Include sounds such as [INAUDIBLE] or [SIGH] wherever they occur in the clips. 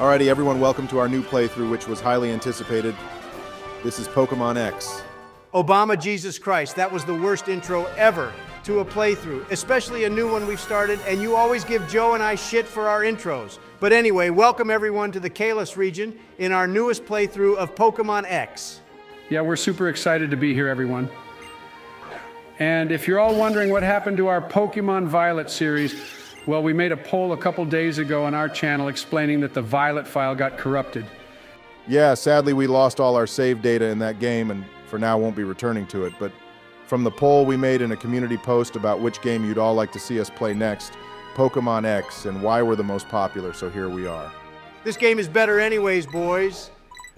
Alrighty, everyone, welcome to our new playthrough, which was highly anticipated. This is Pokemon X. Obama Jesus Christ, that was the worst intro ever to a playthrough, especially a new one we've started, and you always give Joe and I shit for our intros. But anyway, welcome everyone to the Kalos region in our newest playthrough of Pokemon X. Yeah, we're super excited to be here, everyone. And if you're all wondering what happened to our Pokemon Violet series, well, we made a poll a couple days ago on our channel explaining that the Violet file got corrupted. Yeah, sadly, we lost all our save data in that game and for now won't be returning to it. But from the poll we made in a community post about which game you'd all like to see us play next, Pokemon X, and why we're the most popular, so here we are. This game is better, anyways, boys.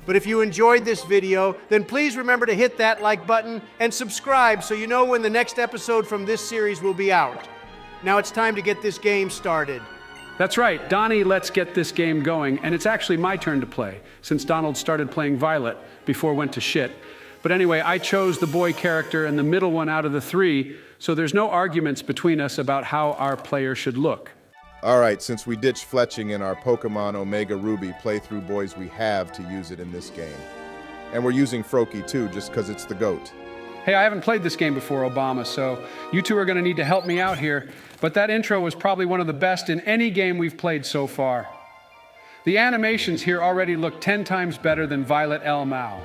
But if you enjoyed this video, then please remember to hit that like button and subscribe so you know when the next episode from this series will be out. Now it's time to get this game started. That's right, Donnie, let's get this game going. And it's actually my turn to play, since Donald started playing Violet before went to shit. But anyway, I chose the boy character and the middle one out of the three, so there's no arguments between us about how our player should look. Alright, since we ditched Fletchling in our Pokemon Omega Ruby playthrough, boys, we have to use it in this game. And we're using Froakie too, just because it's the GOAT. Hey, I haven't played this game before, Obama, so you two are going to need to help me out here. But that intro was probably one of the best in any game we've played so far. The animations here already look 10 times better than Violet El Mao.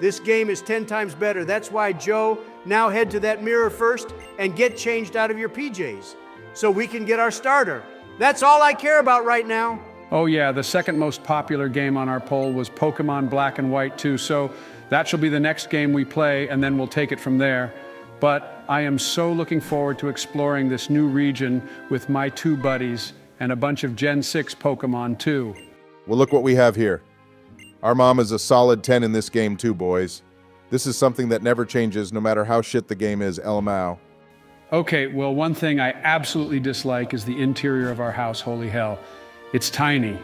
This game is 10 times better. That's why, Joe, now head to that mirror first and get changed out of your PJs so we can get our starter. That's all I care about right now. Oh, yeah, the second most popular game on our poll was Pokemon Black and White 2, so that shall be the next game we play, and then we'll take it from there. But I am so looking forward to exploring this new region with my two buddies and a bunch of Gen 6 Pokemon, too. Well, look what we have here. Our mom is a solid 10 in this game, too, boys. This is something that never changes, no matter how shit the game is, El Mao. Okay, well, one thing I absolutely dislike is the interior of our house, holy hell. It's tiny.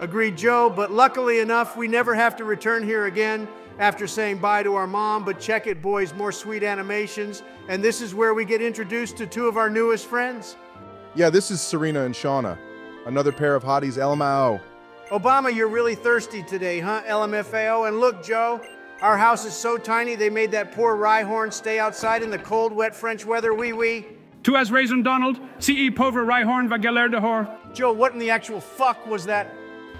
Agreed, Joe, but luckily enough, we never have to return here again after saying bye to our mom. But check it, boys, more sweet animations. And this is where we get introduced to two of our newest friends. Yeah, this is Serena and Shauna. Another pair of hotties, El Mao. Obama, you're really thirsty today, huh, LMFAO? And look, Joe, our house is so tiny they made that poor Rhyhorn stay outside in the cold, wet French weather, wee wee. Tu as raison, Donald. Ce pauvre Rhyhorn va galer dehors. Joe, what in the actual fuck was that?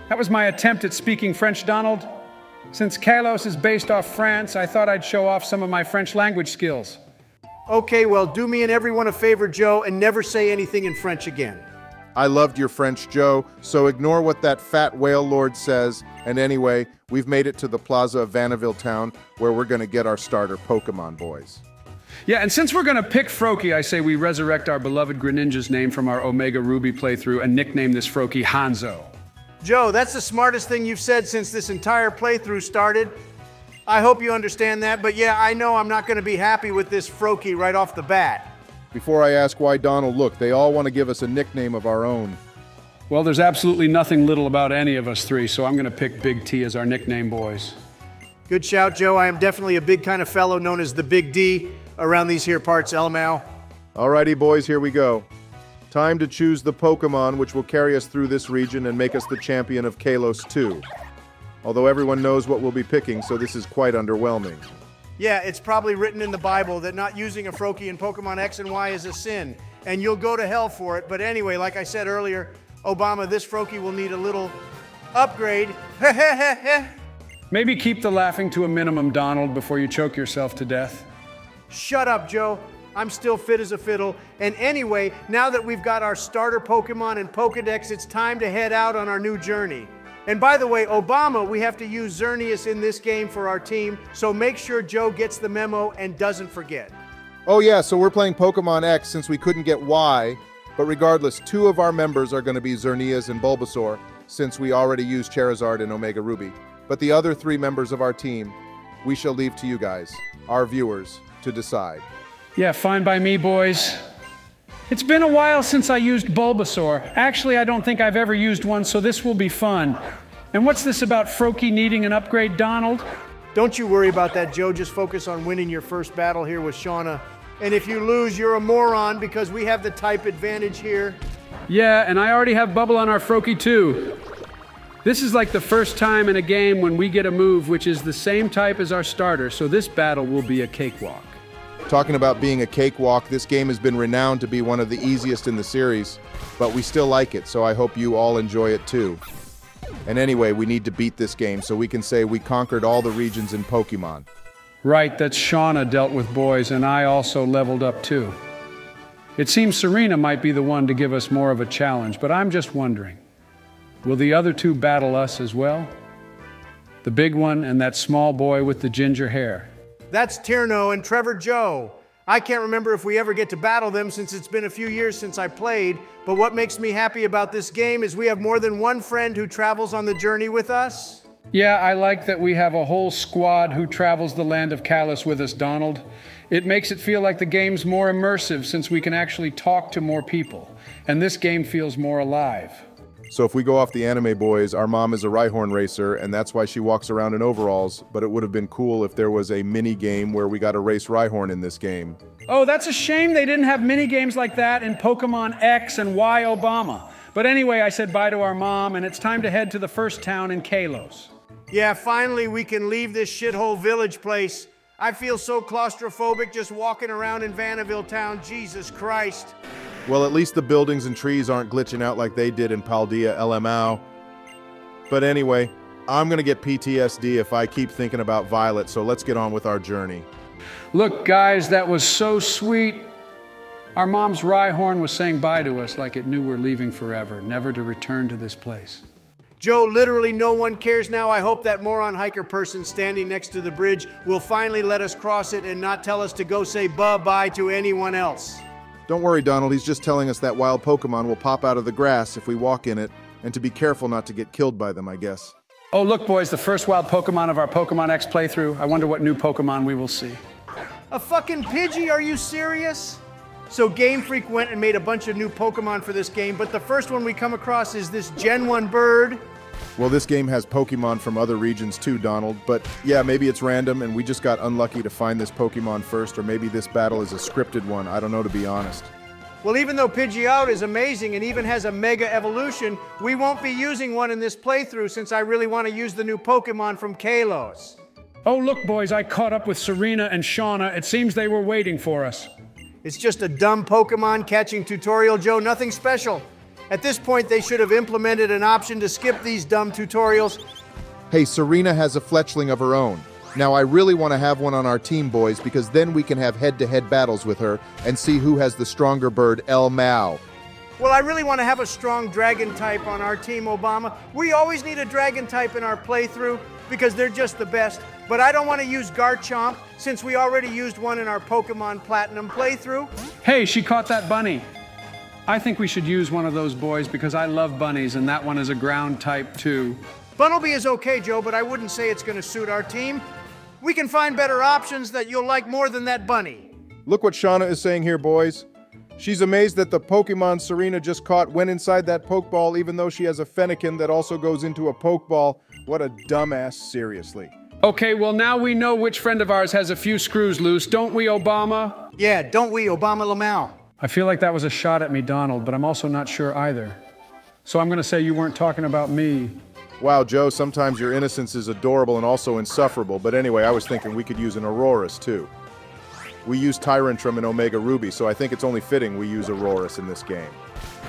That was my attempt at speaking French, Donald. Since Kalos is based off France, I thought I'd show off some of my French language skills. Okay, well, do me and everyone a favor, Joe, and never say anything in French again. I loved your French, Joe, so ignore what that fat whale lord says. And anyway, we've made it to the plaza of Vaniville Town, where we're going to get our starter Pokemon boys. Yeah, and since we're going to pick Froakie, I say we resurrect our beloved Greninja's name from our Omega Ruby playthrough and nickname this Froakie Hanzo. Joe, that's the smartest thing you've said since this entire playthrough started. I hope you understand that, but yeah, I know I'm not going to be happy with this Froakie right off the bat. Before I ask why Donald, look, they all want to give us a nickname of our own. Well, there's absolutely nothing little about any of us three, so I'm going to pick Big T as our nickname, boys. Good shout, Joe. I am definitely a big kind of fellow known as the Big D around these here parts, Elmao. Alrighty, boys, here we go. Time to choose the Pokemon which will carry us through this region and make us the champion of Kalos 2. Although everyone knows what we'll be picking, so this is quite underwhelming. Yeah, it's probably written in the Bible that not using a Froakie in Pokemon X and Y is a sin, and you'll go to hell for it. But anyway, like I said earlier, Obama, this Froakie will need a little upgrade. [LAUGHS] Maybe keep the laughing to a minimum, Donald, before you choke yourself to death. Shut up, Joe. I'm still fit as a fiddle. And anyway, now that we've got our starter Pokemon and Pokedex, it's time to head out on our new journey. And by the way, Obama, we have to use Xerneas in this game for our team, so make sure Joe gets the memo and doesn't forget. Oh, yeah, so we're playing Pokemon X since we couldn't get Y, but regardless, two of our members are going to be Xerneas and Bulbasaur, since we already used Charizard and Omega Ruby. But the other three members of our team, we shall leave to you guys, our viewers, to decide. Yeah, fine by me, boys. It's been a while since I used Bulbasaur. Actually, I don't think I've ever used one, so this will be fun. And what's this about Froakie needing an upgrade, Donald? Don't you worry about that, Joe. Just focus on winning your first battle here with Shauna. And if you lose, you're a moron because we have the type advantage here. Yeah, and I already have Bubble on our Froakie too. This is like the first time in a game when we get a move which is the same type as our starter, so this battle will be a cakewalk. Talking about being a cakewalk, this game has been renowned to be one of the easiest in the series, but we still like it, so I hope you all enjoy it too. And anyway, we need to beat this game so we can say we conquered all the regions in Pokemon. Right, that Shauna dealt with boys, and I also leveled up too. It seems Serena might be the one to give us more of a challenge, but I'm just wondering will the other two battle us as well? The big one and that small boy with the ginger hair. That's Tierno and Trevor Joe. I can't remember if we ever get to battle them since it's been a few years since I played, but what makes me happy about this game is we have more than one friend who travels on the journey with us. Yeah, I like that we have a whole squad who travels the land of Kalos with us, Donald. It makes it feel like the game's more immersive since we can actually talk to more people, and this game feels more alive. So if we go off the anime boys, our mom is a Rhyhorn racer, and that's why she walks around in overalls, but it would have been cool if there was a mini game where we got to race Rhyhorn in this game. Oh, that's a shame they didn't have mini games like that in Pokemon X and Y Obama. But anyway, I said bye to our mom, and it's time to head to the first town in Kalos. Yeah, finally we can leave this shithole village place. I feel so claustrophobic just walking around in Vaniville town. Jesus Christ. Well, at least the buildings and trees aren't glitching out like they did in Paldea LMAO. But anyway, I'm gonna get PTSD if I keep thinking about Violet, so let's get on with our journey. Look, guys, that was so sweet. Our mom's Rhyhorn was saying bye to us like it knew we're leaving forever, never to return to this place. Joe, literally no one cares now. I hope that moron hiker person standing next to the bridge will finally let us cross it and not tell us to go say bye-bye to anyone else. Don't worry, Donald, he's just telling us that wild Pokemon will pop out of the grass if we walk in it, and to be careful not to get killed by them, I guess. Oh, look, boys, the first wild Pokemon of our Pokemon X playthrough. I wonder what new Pokemon we will see. A fucking Pidgey? Are you serious? So Game Freak went and made a bunch of new Pokemon for this game, but the first one we come across is this Gen 1 bird. Well, this game has Pokemon from other regions too, Donald, but yeah, maybe it's random and we just got unlucky to find this Pokemon first, or maybe this battle is a scripted one. I don't know, to be honest. Well, even though Pidgeot is amazing and even has a Mega Evolution, we won't be using one in this playthrough since I really want to use the new Pokemon from Kalos. Oh, look, boys, I caught up with Serena and Shauna. It seems they were waiting for us. It's just a dumb Pokemon catching tutorial, Joe, nothing special. At this point, they should have implemented an option to skip these dumb tutorials. Hey, Serena has a fletchling of her own. Now, I really want to have one on our team, boys, because then we can have head to head battles with her and see who has the stronger bird, El Mao. Well, I really want to have a strong dragon type on our team, Obama. We always need a dragon type in our playthrough because they're just the best. But I don't want to use Garchomp since we already used one in our Pokemon Platinum playthrough. Hey, she caught that bunny. I think we should use one of those boys because I love bunnies and that one is a ground type too. Bunnelby is okay, Joe, but I wouldn't say it's going to suit our team. We can find better options that you'll like more than that bunny. Look what Shauna is saying here, boys. She's amazed that the Pokemon Serena just caught went inside that Pokeball, even though she has a Fennekin that also goes into a Pokeball. What a dumbass, seriously. Okay, well, now we know which friend of ours has a few screws loose, don't we, Obama? Yeah, don't we, Obama Lamau? I feel like that was a shot at me, Donald, but I'm also not sure either. So I'm going to say you weren't talking about me. Wow, Joe, sometimes your innocence is adorable and also insufferable, but anyway, I was thinking we could use an Aurorus too. We use Tyrantrum and Omega Ruby, so I think it's only fitting we use Aurorus in this game.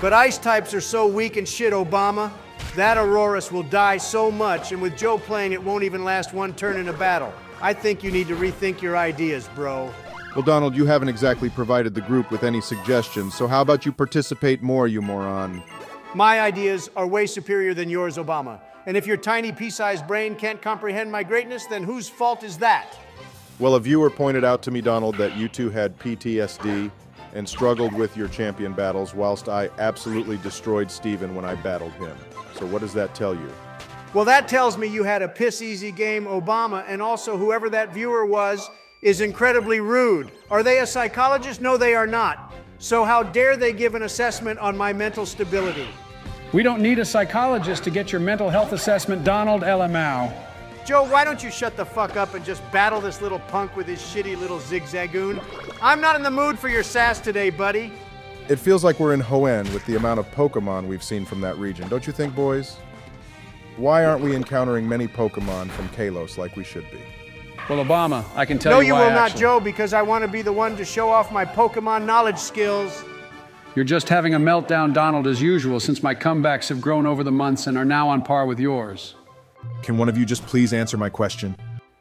But ice types are so weak and shit, Obama. That Aurorus will die so much, and with Joe playing, it won't even last one turn in a battle. I think you need to rethink your ideas, bro. Well, Donald, you haven't exactly provided the group with any suggestions, so how about you participate more, you moron? My ideas are way superior than yours, Obama. And if your tiny pea sized brain can't comprehend my greatness, then whose fault is that? Well, a viewer pointed out to me, Donald, that you two had PTSD and struggled with your champion battles, whilst I absolutely destroyed Steven when I battled him. So, what does that tell you? Well, that tells me you had a piss easy game, Obama, and also whoever that viewer was is incredibly rude. Are they a psychologist? No, they are not. So, how dare they give an assessment on my mental stability? We don't need a psychologist to get your mental health assessment, Donald LMAO. Joe, why don't you shut the fuck up and just battle this little punk with his shitty little zigzagoon? I'm not in the mood for your sass today, buddy. It feels like we're in Hoenn with the amount of Pokemon we've seen from that region, don't you think, boys? Why aren't we encountering many Pokemon from Kalos like we should be? Well, Obama, I can tell no, you No, you why will not, actually. Joe, because I want to be the one to show off my Pokemon knowledge skills. You're just having a meltdown, Donald, as usual, since my comebacks have grown over the months and are now on par with yours. Can one of you just please answer my question?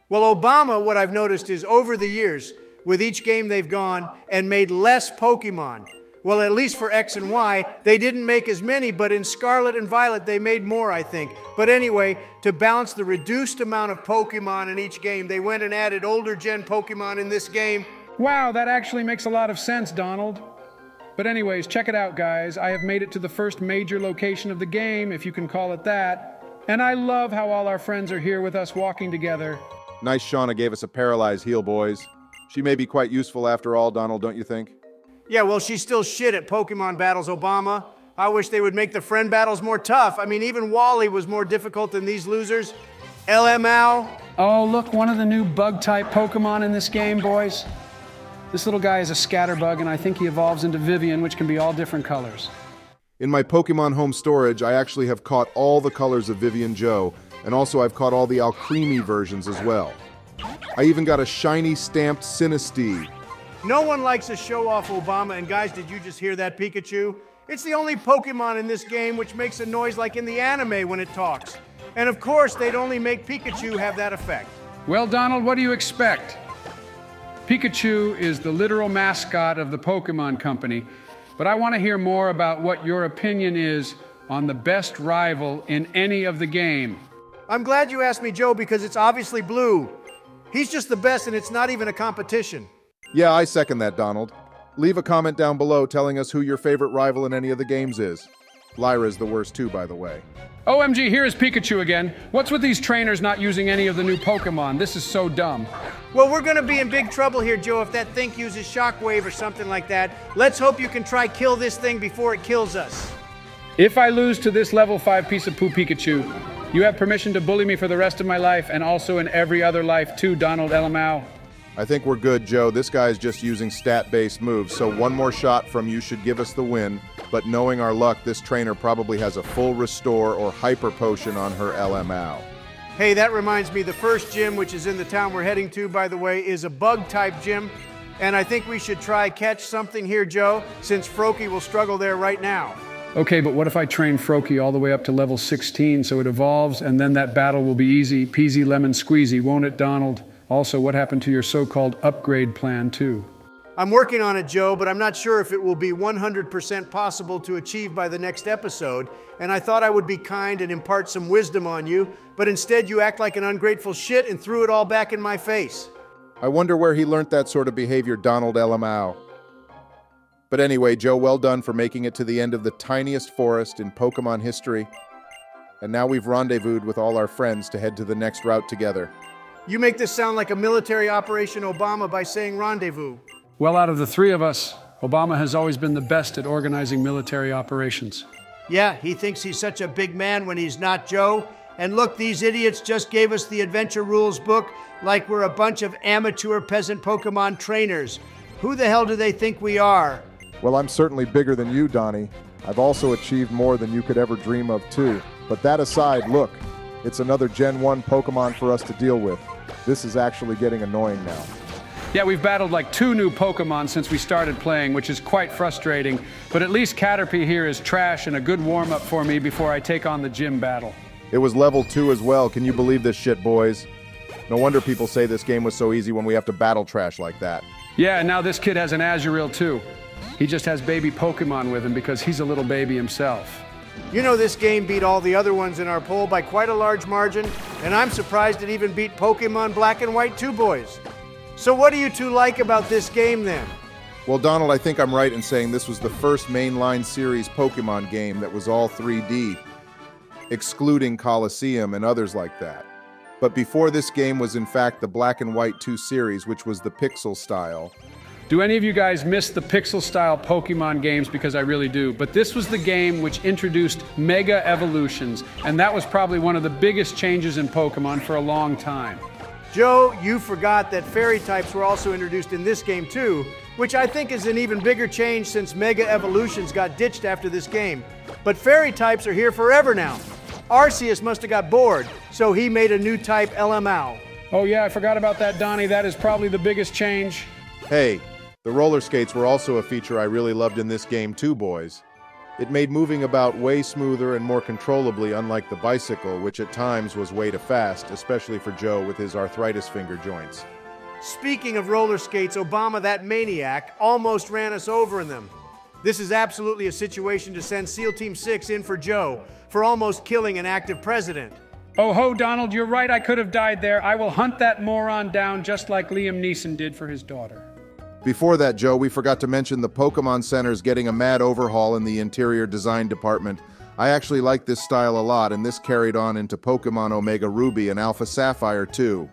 Well, Obama, what I've noticed is over the years, with each game they've gone and made less Pokemon. Well, at least for X and Y, they didn't make as many, but in Scarlet and Violet, they made more, I think. But anyway, to balance the reduced amount of Pokemon in each game, they went and added older gen Pokemon in this game. Wow, that actually makes a lot of sense, Donald. But, anyways, check it out, guys. I have made it to the first major location of the game, if you can call it that. And I love how all our friends are here with us walking together. Nice Shauna gave us a paralyzed heal, boys. She may be quite useful after all, Donald, don't you think? Yeah, well, she's still shit at Pokemon battles, Obama. I wish they would make the friend battles more tough. I mean, even Wally was more difficult than these losers. LMAO. Oh, look, one of the new bug type Pokemon in this game, boys. This little guy is a scatterbug, and I think he evolves into Vivillon, which can be all different colors. In my Pokemon home storage, I actually have caught all the colors of Vivillon Joe, and also I've caught all the Alcremie versions as well. I even got a shiny stamped Sinistea. No one likes to show off Obama, and guys, did you just hear that Pikachu? It's the only Pokemon in this game which makes a noise like in the anime when it talks. And of course, they'd only make Pikachu have that effect. Well, Donald, what do you expect? Pikachu is the literal mascot of the Pokemon Company, but I want to hear more about what your opinion is on the best rival in any of the game. I'm glad you asked me, Joe, because it's obviously Blue. He's just the best, and it's not even a competition. Yeah, I second that, Donald. Leave a comment down below telling us who your favorite rival in any of the games is. Lyra's the worst too, by the way. OMG, here is Pikachu again. What's with these trainers not using any of the new Pokemon? This is so dumb. Well, we're gonna be in big trouble here, Joe, if that thing uses Shockwave or something like that. Let's hope you can try kill this thing before it kills us. If I lose to this level 5 piece of poo Pikachu, you have permission to bully me for the rest of my life and also in every other life too, Donald Elamau. I think we're good, Joe. This guy's just using stat-based moves, so one more shot from you should give us the win. But knowing our luck, this trainer probably has a full restore or hyper potion on her LMAO. Hey, that reminds me, the first gym, which is in the town we're heading to, by the way, is a bug type gym. And I think we should try catch something here, Joe, since Froakie will struggle there right now. Okay, but what if I train Froakie all the way up to level 16 so it evolves and then that battle will be easy, peasy lemon squeezy, won't it, Donald? Also, what happened to your so called upgrade plan, too? I'm working on it, Joe, but I'm not sure if it will be 100% possible to achieve by the next episode. And I thought I would be kind and impart some wisdom on you, but instead you act like an ungrateful shit and threw it all back in my face. I wonder where he learnt that sort of behavior, Donald LMAO. But anyway, Joe, well done for making it to the end of the tiniest forest in Pokemon history. And now we've rendezvoused with all our friends to head to the next route together. You make this sound like a military operation Obama by saying rendezvous. Well, out of the three of us, Obama has always been the best at organizing military operations. Yeah, he thinks he's such a big man when he's not, Joe. And look, these idiots just gave us the Adventure Rules book like we're a bunch of amateur peasant Pokemon trainers. Who the hell do they think we are? Well, I'm certainly bigger than you, Donnie. I've also achieved more than you could ever dream of, too. But that aside, look, it's another Gen 1 Pokemon for us to deal with. This is actually getting annoying now. Yeah, we've battled like two new Pokemon since we started playing, which is quite frustrating. But at least Caterpie here is trash and a good warm up for me before I take on the gym battle. It was level 2 as well. Can you believe this shit, boys? No wonder people say this game was so easy when we have to battle trash like that. Yeah, and now this kid has an Azurill too. He just has baby Pokemon with him because he's a little baby himself. You know, this game beat all the other ones in our poll by quite a large margin, and I'm surprised it even beat Pokemon Black and White 2 boys. So, what do you two like about this game then? Well, Donald, I think I'm right in saying this was the first mainline series Pokemon game that was all 3D, excluding Colosseum and others like that. But before this game was in fact the Black and White 2 series, which was the pixel style. Do any of you guys miss the pixel style Pokemon games? Because I really do. But this was the game which introduced Mega Evolutions, and that was probably one of the biggest changes in Pokemon for a long time. Joe, you forgot that fairy types were also introduced in this game too, which I think is an even bigger change since Mega Evolutions got ditched after this game. But fairy types are here forever now. Arceus must have got bored, so he made a new type LMAO. Oh, yeah, I forgot about that, Donnie. That is probably the biggest change. Hey, the roller skates were also a feature I really loved in this game too, boys. It made moving about way smoother and more controllably unlike the bicycle, which at times was way too fast, especially for Joe with his arthritis finger joints. Speaking of roller skates, Obama, that maniac, almost ran us over in them. This is absolutely a situation to send SEAL Team 6 in for Joe for almost killing an active president. Oh ho, Donald, you're right. I could have died there. I will hunt that moron down just like Liam Neeson did for his daughter. Before that, Joe, we forgot to mention the Pokemon Center's getting a mad overhaul in the interior design department. I actually like this style a lot, and this carried on into Pokemon Omega Ruby and Alpha Sapphire too.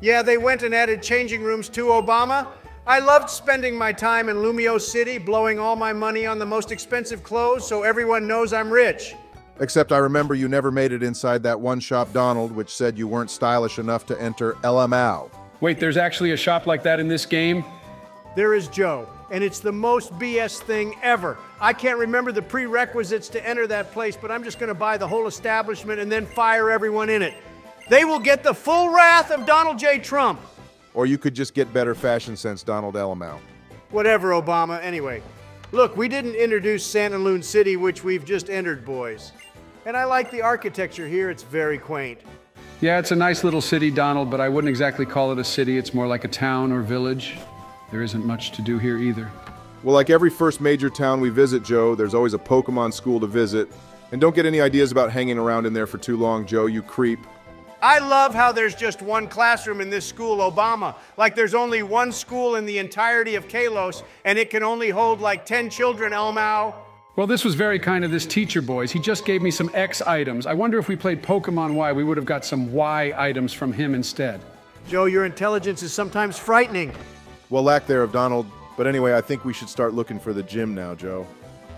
Yeah, they went and added changing rooms to Obama. I loved spending my time in Lumiose City, blowing all my money on the most expensive clothes so everyone knows I'm rich. Except I remember you never made it inside that one shop Donald, which said you weren't stylish enough to enter LMAO. Wait, there's actually a shop like that in this game? There is Joe, and it's the most BS thing ever. I can't remember the prerequisites to enter that place, but I'm just going to buy the whole establishment and then fire everyone in it. They will get the full wrath of Donald J. Trump. Or you could just get better fashion sense Donald LMAO. Whatever, Obama. Anyway, look, we didn't introduce Santalune City, which we've just entered, boys. And I like the architecture here, it's very quaint. Yeah, it's a nice little city, Donald, but I wouldn't exactly call it a city. It's more like a town or village. There isn't much to do here either. Well, like every first major town we visit, Joe, there's always a Pokemon school to visit. And don't get any ideas about hanging around in there for too long, Joe, you creep. I love how there's just one classroom in this school, Obama. Like there's only one school in the entirety of Kalos, and it can only hold like 10 children, Elmao. Well, this was very kind of this teacher, boys. He just gave me some X items. I wonder if we played Pokemon Y, we would have got some Y items from him instead. Joe, your intelligence is sometimes frightening. Well, lack there of Donald. But anyway, I think we should start looking for the gym now, Joe.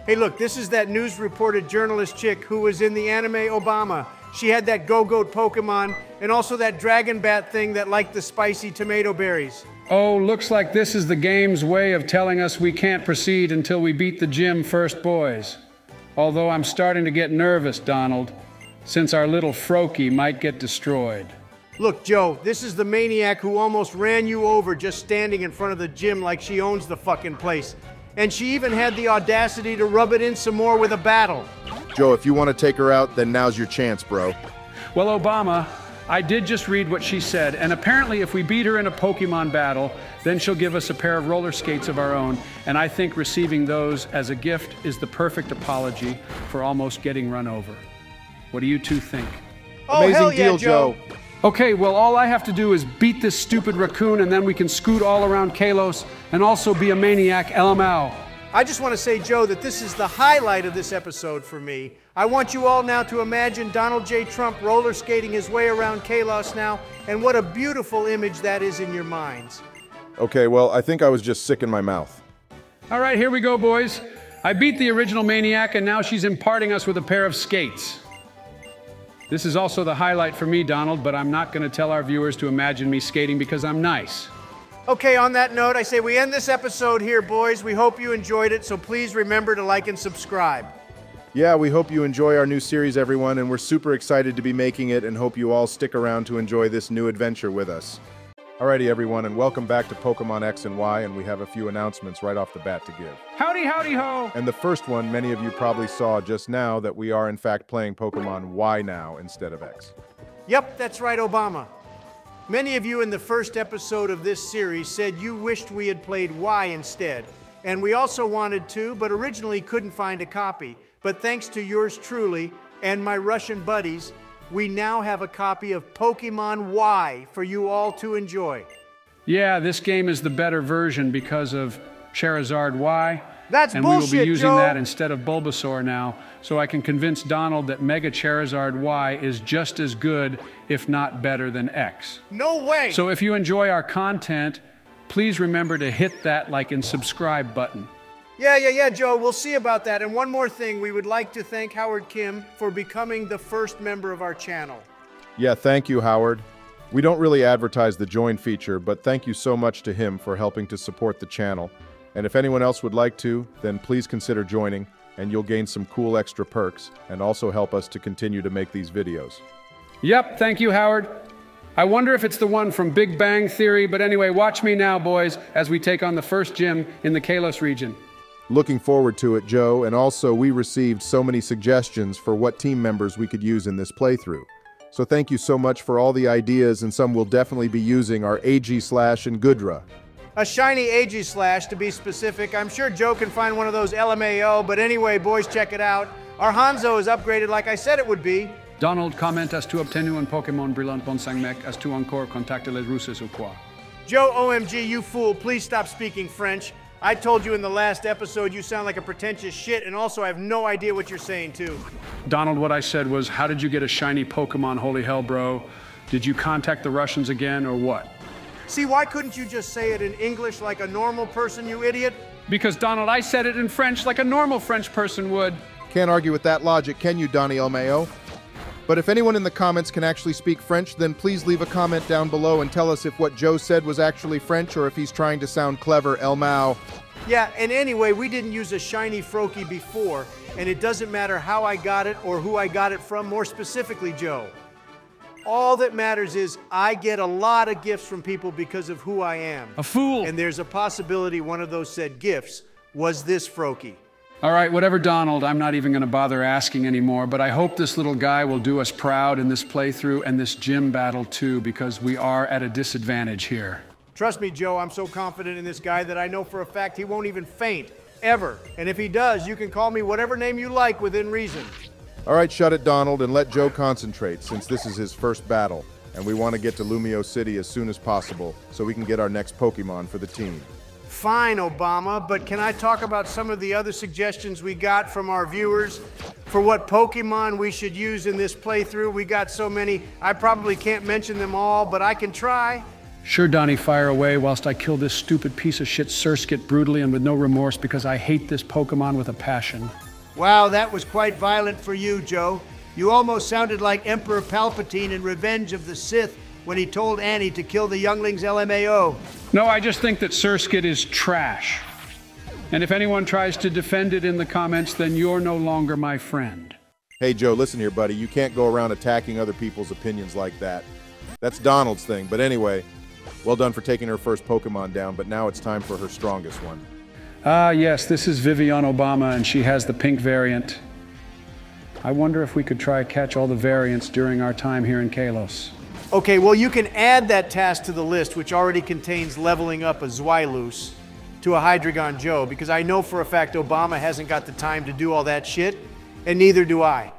Hey, look, this is that news reported journalist chick who was in the anime Obama. She had that Gogoat Pokemon and also that Dragon Bat thing that liked the spicy tomato berries. Oh, looks like this is the game's way of telling us we can't proceed until we beat the gym first, boys. Although I'm starting to get nervous, Donald, since our little Froakie might get destroyed. Look, Joe, this is the maniac who almost ran you over just standing in front of the gym like she owns the fucking place. And she even had the audacity to rub it in some more with a battle. Joe, if you want to take her out, then now's your chance, bro. Well, Obama, I did just read what she said, and apparently, if we beat her in a Pokemon battle, then she'll give us a pair of roller skates of our own. And I think receiving those as a gift is the perfect apology for almost getting run over. What do you two think? Oh, Amazing hell yeah, deal, Joe. Okay, well, all I have to do is beat this stupid raccoon, and then we can scoot all around Kalos and also be a maniac LMAO. I just want to say, Joe, that this is the highlight of this episode for me. I want you all now to imagine Donald J. Trump roller skating his way around Kalos now, and what a beautiful image that is in your minds. Okay, well, I think I was just sick in my mouth. All right, here we go, boys. I beat the original maniac, and now she's imparting us with a pair of skates. This is also the highlight for me, Donald, but I'm not going to tell our viewers to imagine me skating because I'm nice. Okay, on that note, I say we end this episode here, boys. We hope you enjoyed it, so please remember to like and subscribe. Yeah, we hope you enjoy our new series, everyone, and we're super excited to be making it and hope you all stick around to enjoy this new adventure with us. Alrighty, everyone, and welcome back to Pokemon X and Y, and we have a few announcements right off the bat to give. Howdy, howdy, ho! And the first one, many of you probably saw just now that we are in fact playing Pokemon Y now instead of X. Yep, that's right, Obama. Many of you in the first episode of this series said you wished we had played Y instead. And we also wanted to, but originally couldn't find a copy. But thanks to yours truly and my Russian buddies, we now have a copy of Pokemon Y for you all to enjoy. Yeah, this game is the better version because of Charizard Y. That's and we will be using Joe. that instead of Bulbasaur now, so I can convince Donald that Mega Charizard Y is just as good, if not better, than X. No way! So if you enjoy our content, please remember to hit that like and subscribe button. Yeah, yeah, yeah, Joe, we'll see about that. And one more thing, we would like to thank Howard Kim for becoming the first member of our channel. Yeah, thank you, Howard. We don't really advertise the join feature, but thank you so much to him for helping to support the channel. And if anyone else would like to, then please consider joining, and you'll gain some cool extra perks, and also help us to continue to make these videos. Yep, thank you, Howard. I wonder if it's the one from Big Bang Theory, but anyway, watch me now, boys, as we take on the first gym in the Kalos region. Looking forward to it, Joe, and also we received so many suggestions for what team members we could use in this playthrough. So thank you so much for all the ideas, and some we'll definitely be using our Aegislash and Goodra. A shiny AG Aegislash, to be specific. I'm sure Joe can find one of those LMAO, but anyway, boys, check it out. Our Hanzo is upgraded like I said it would be. Donald, comment as tu obtenu un Pokémon brillant bon sang mec, as tu encore contacte les Russes ou quoi? Joe, OMG, you fool, please stop speaking French. I told you in the last episode you sound like a pretentious shit, and also I have no idea what you're saying, too. Donald, what I said was, how did you get a shiny Pokemon? Holy hell, bro. Did you contact the Russians again, or what? See, why couldn't you just say it in English like a normal person, you idiot? Because, Donald, I said it in French like a normal French person would. Can't argue with that logic, can you, Donnie Elmayo? But if anyone in the comments can actually speak French, then please leave a comment down below and tell us if what Joe said was actually French or if he's trying to sound clever, El Mao. Yeah, and anyway, we didn't use a shiny Froakie before, and it doesn't matter how I got it or who I got it from, more specifically, Joe. All that matters is I get a lot of gifts from people because of who I am. A fool. And there's a possibility one of those said gifts was this Froakie. All right, whatever, Donald, I'm not even going to bother asking anymore, but I hope this little guy will do us proud in this playthrough and this gym battle too, because we are at a disadvantage here. Trust me, Joe, I'm so confident in this guy that I know for a fact he won't even faint, ever. And if he does, you can call me whatever name you like within reason. All right, shut it, Donald, and let Joe concentrate, since this is his first battle, and we want to get to Lumiose City as soon as possible so we can get our next Pokemon for the team. Fine, Obama, but can I talk about some of the other suggestions we got from our viewers for what Pokemon we should use in this playthrough? We got so many, I probably can't mention them all, but I can try. Sure, Donnie, fire away whilst I kill this stupid piece of shit Surskit brutally and with no remorse because I hate this Pokemon with a passion. Wow, that was quite violent for you, Joe. You almost sounded like Emperor Palpatine in Revenge of the Sith when he told Annie to kill the youngling's LMAO. No, I just think that Surskit is trash. And if anyone tries to defend it in the comments, then you're no longer my friend. Hey, Joe, listen here, buddy. You can't go around attacking other people's opinions like that. That's Donald's thing. But anyway, well done for taking her first Pokemon down, but now it's time for her strongest one. Ah, yes, this is Vivillon Obama, and she has the pink variant. I wonder if we could try to catch all the variants during our time here in Kalos. Okay, well, you can add that task to the list, which already contains leveling up a Zweilous to a Hydreigon Joe, because I know for a fact Obama hasn't got the time to do all that shit, and neither do I.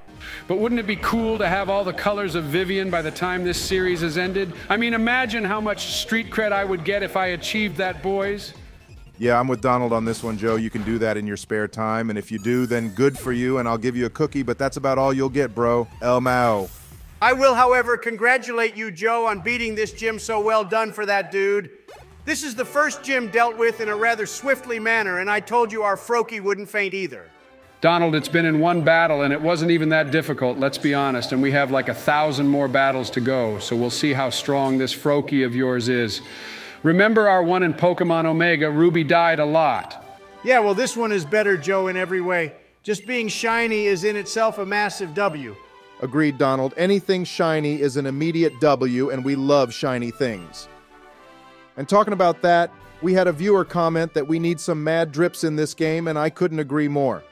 But wouldn't it be cool to have all the colors of Vivillon by the time this series has ended? I mean, imagine how much street cred I would get if I achieved that, boys. Yeah, I'm with Donald on this one, Joe. You can do that in your spare time, and if you do, then good for you, and I'll give you a cookie, but that's about all you'll get, bro. El Mao. I will, however, congratulate you, Joe, on beating this gym so well done for that dude. This is the first gym dealt with in a rather swiftly manner, and I told you our Froakie wouldn't faint either. Donald, it's been in one battle, and it wasn't even that difficult, let's be honest, and we have like a thousand more battles to go, so we'll see how strong this Froakie of yours is. Remember our one in Pokemon Omega, Ruby died a lot. Yeah, well, this one is better, Joe, in every way. Just being shiny is in itself a massive W. Agreed, Donald. Anything shiny is an immediate W, and we love shiny things. And talking about that, we had a viewer comment that we need some mad drips in this game, and I couldn't agree more.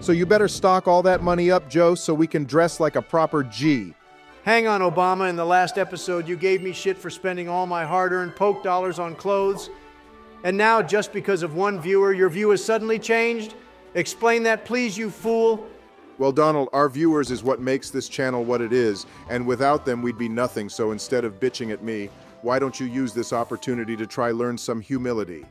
So you better stock all that money up, Joe, so we can dress like a proper G. Hang on, Obama. In the last episode, you gave me shit for spending all my hard earned poke dollars on clothes. And now, just because of one viewer, your view has suddenly changed? Explain that, please, you fool. Well, Donald, our viewers is what makes this channel what it is, and without them, we'd be nothing. So instead of bitching at me, why don't you use this opportunity to try learn some humility?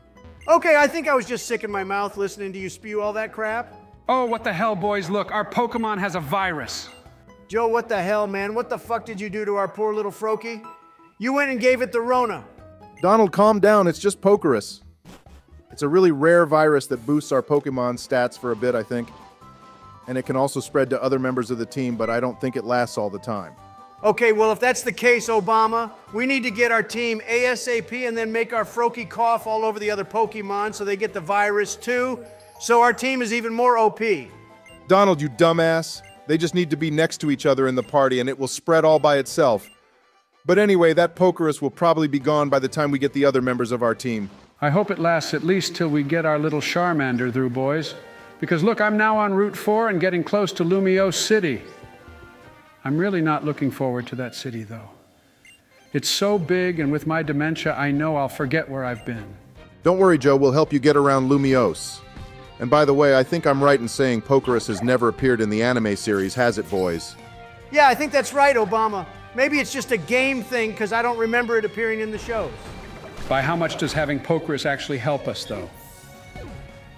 Okay, I think I was just sick in my mouth listening to you spew all that crap. Oh, what the hell, boys? Look, our Pokemon has a virus. Joe, what the hell, man? What the fuck did you do to our poor little Froakie? You went and gave it the Rona. Donald, calm down. It's just Pokerus. It's a really rare virus that boosts our Pokemon stats for a bit, I think. And it can also spread to other members of the team, but I don't think it lasts all the time. Okay, well, if that's the case, Obama, we need to get our team ASAP and then make our Froakie cough all over the other Pokemon so they get the virus too. So our team is even more OP. Donald, you dumbass. They just need to be next to each other in the party and it will spread all by itself. But anyway, that Pokerus will probably be gone by the time we get the other members of our team. I hope it lasts at least till we get our little Charmander through, boys. Because look, I'm now on Route 4 and getting close to Lumiose City. I'm really not looking forward to that city, though. It's so big, and with my dementia, I know I'll forget where I've been. Don't worry, Joe, we'll help you get around Lumiose. And by the way, I think I'm right in saying Pokerus has never appeared in the anime series, has it, boys? Yeah, I think that's right, Obama. Maybe it's just a game thing because I don't remember it appearing in the shows. By how much does having Pokerus actually help us, though?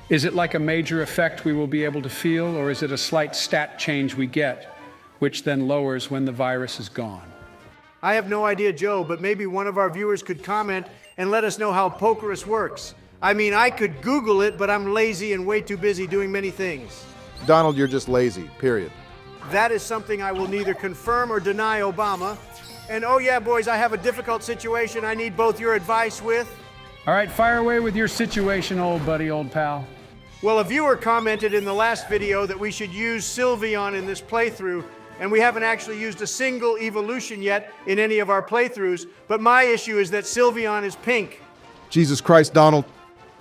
Is it like a major effect we will be able to feel, or is it a slight stat change we get? which then lowers when the virus is gone. I have no idea, Joe, but maybe one of our viewers could comment and let us know how Pokerus works. I mean, I could Google it, but I'm lazy and way too busy doing many things. Donald, you're just lazy, period. That is something I will neither confirm or deny Obama. And oh, yeah, boys, I have a difficult situation I need both your advice with. All right, fire away with your situation, old buddy, old pal. Well, a viewer commented in the last video that we should use Sylveon in this playthrough and we haven't actually used a single Eeveelution yet in any of our playthroughs. But my issue is that Sylveon is pink. Jesus Christ, Donald.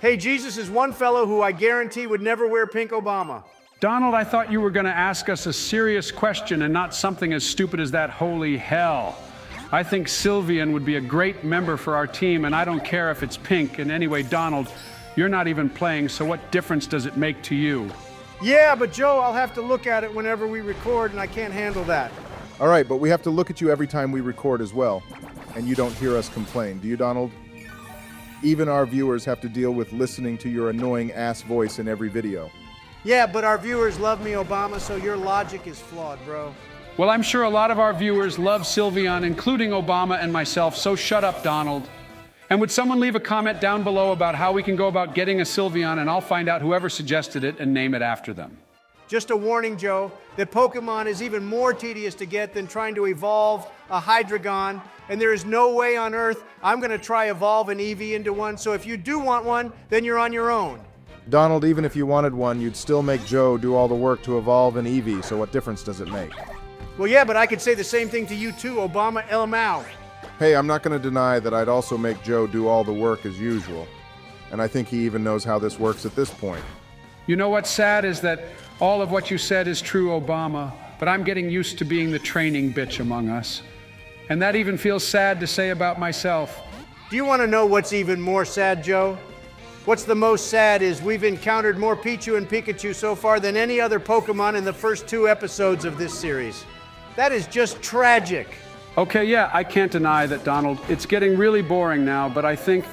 Hey, Jesus is one fellow who I guarantee would never wear pink Obama. Donald, I thought you were going to ask us a serious question and not something as stupid as that holy hell. I think Sylveon would be a great member for our team, and I don't care if it's pink. And anyway, Donald, you're not even playing, so what difference does it make to you? Yeah, but Joe, I'll have to look at it whenever we record, and I can't handle that. All right, but we have to look at you every time we record as well. And you don't hear us complain, do you, Donald? Even our viewers have to deal with listening to your annoying ass voice in every video. Yeah, but our viewers love me, Obama, so your logic is flawed, bro. Well, I'm sure a lot of our viewers love Sylveon, including Obama and myself, so shut up, Donald. And would someone leave a comment down below about how we can go about getting a Sylveon, and I'll find out whoever suggested it and name it after them. Just a warning, Joe, that Pokemon is even more tedious to get than trying to evolve a Hydreigon, and there is no way on Earth I'm going to try evolve an Eevee into one, so if you do want one, then you're on your own. Donald, even if you wanted one, you'd still make Joe do all the work to evolve an Eevee, so what difference does it make? Well, yeah, but I could say the same thing to you too, Obama El Mao. Hey, I'm not going to deny that I'd also make Joe do all the work as usual. And I think he even knows how this works at this point. You know what's sad is that all of what you said is true, Obama, but I'm getting used to being the training bitch among us. And that even feels sad to say about myself. Do you want to know what's even more sad, Joe? What's the most sad is we've encountered more Pichu and Pikachu so far than any other Pokemon in the first two episodes of this series. That is just tragic. Okay, yeah, I can't deny that, Donald. It's getting really boring now, but I think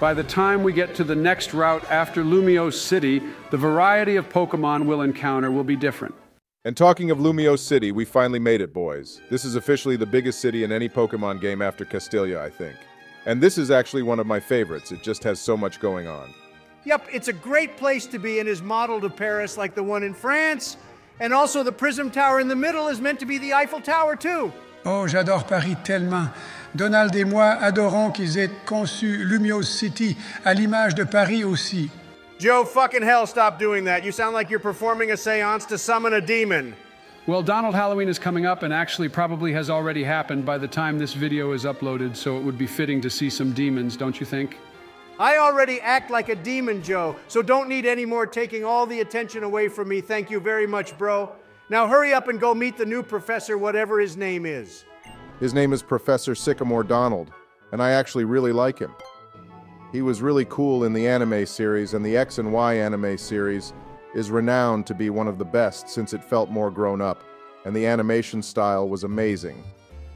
by the time we get to the next route after Lumiose City, the variety of Pokemon we'll encounter will be different. And talking of Lumiose City, we finally made it, boys. This is officially the biggest city in any Pokemon game after Castelia, I think. And this is actually one of my favorites. It just has so much going on. Yep, it's a great place to be and is modeled to Paris like the one in France. And also the Prism Tower in the middle is meant to be the Eiffel Tower too. Oh, j'adore Paris tellement. Donald et moi adorons qu'ils aient conçu Lumiose City à l'image de Paris aussi. Joe, fucking hell, stop doing that. You sound like you're performing a seance to summon a demon. Well, Donald Halloween is coming up and actually probably has already happened by the time this video is uploaded, so it would be fitting to see some demons, don't you think? I already act like a demon, Joe, so don't need any more taking all the attention away from me. Thank you very much, bro. Now hurry up and go meet the new professor, whatever his name is. His name is Professor Sycamore Donald, and I actually really like him. He was really cool in the anime series, and the X and Y anime series is renowned to be one of the best since it felt more grown up, and the animation style was amazing.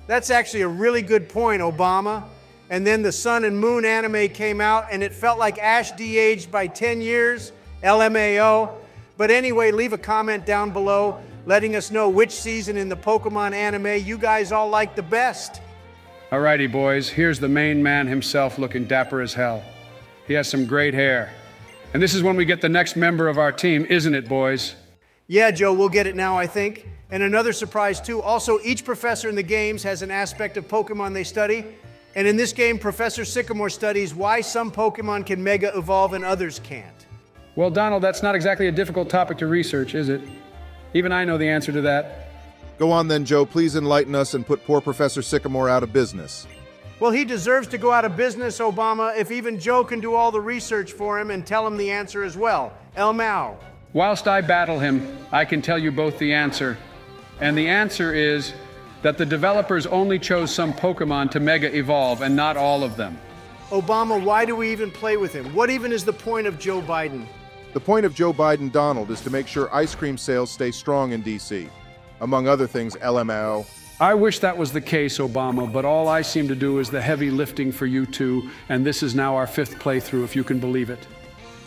That's actually a really good point, Obama. And then the Sun and Moon anime came out, and it felt like Ash de-aged by 10 years, LMAO. But anyway, leave a comment down below letting us know which season in the Pokemon anime you guys all like the best. Alrighty, boys, here's the main man himself looking dapper as hell. He has some great hair. And this is when we get the next member of our team, isn't it, boys? Yeah, Joe, we'll get it now, I think. And another surprise, too. Also, each professor in the games has an aspect of Pokemon they study. And in this game, Professor Sycamore studies why some Pokemon can mega evolve and others can't. Well, Donald, that's not exactly a difficult topic to research, is it? Even I know the answer to that. Go on then, Joe. Please enlighten us and put poor Professor Sycamore out of business. Well, he deserves to go out of business, Obama, if even Joe can do all the research for him and tell him the answer as well. El Mao. Whilst I battle him, I can tell you both the answer. And the answer is that the developers only chose some Pokemon to Mega Evolve and not all of them. Obama, why do we even play with him? What even is the point of Joe Biden? The point of Joe Biden Donald is to make sure ice cream sales stay strong in D.C. Among other things, LMAO, I wish that was the case, Obama, but all I seem to do is the heavy lifting for you two, and this is now our fifth playthrough, if you can believe it.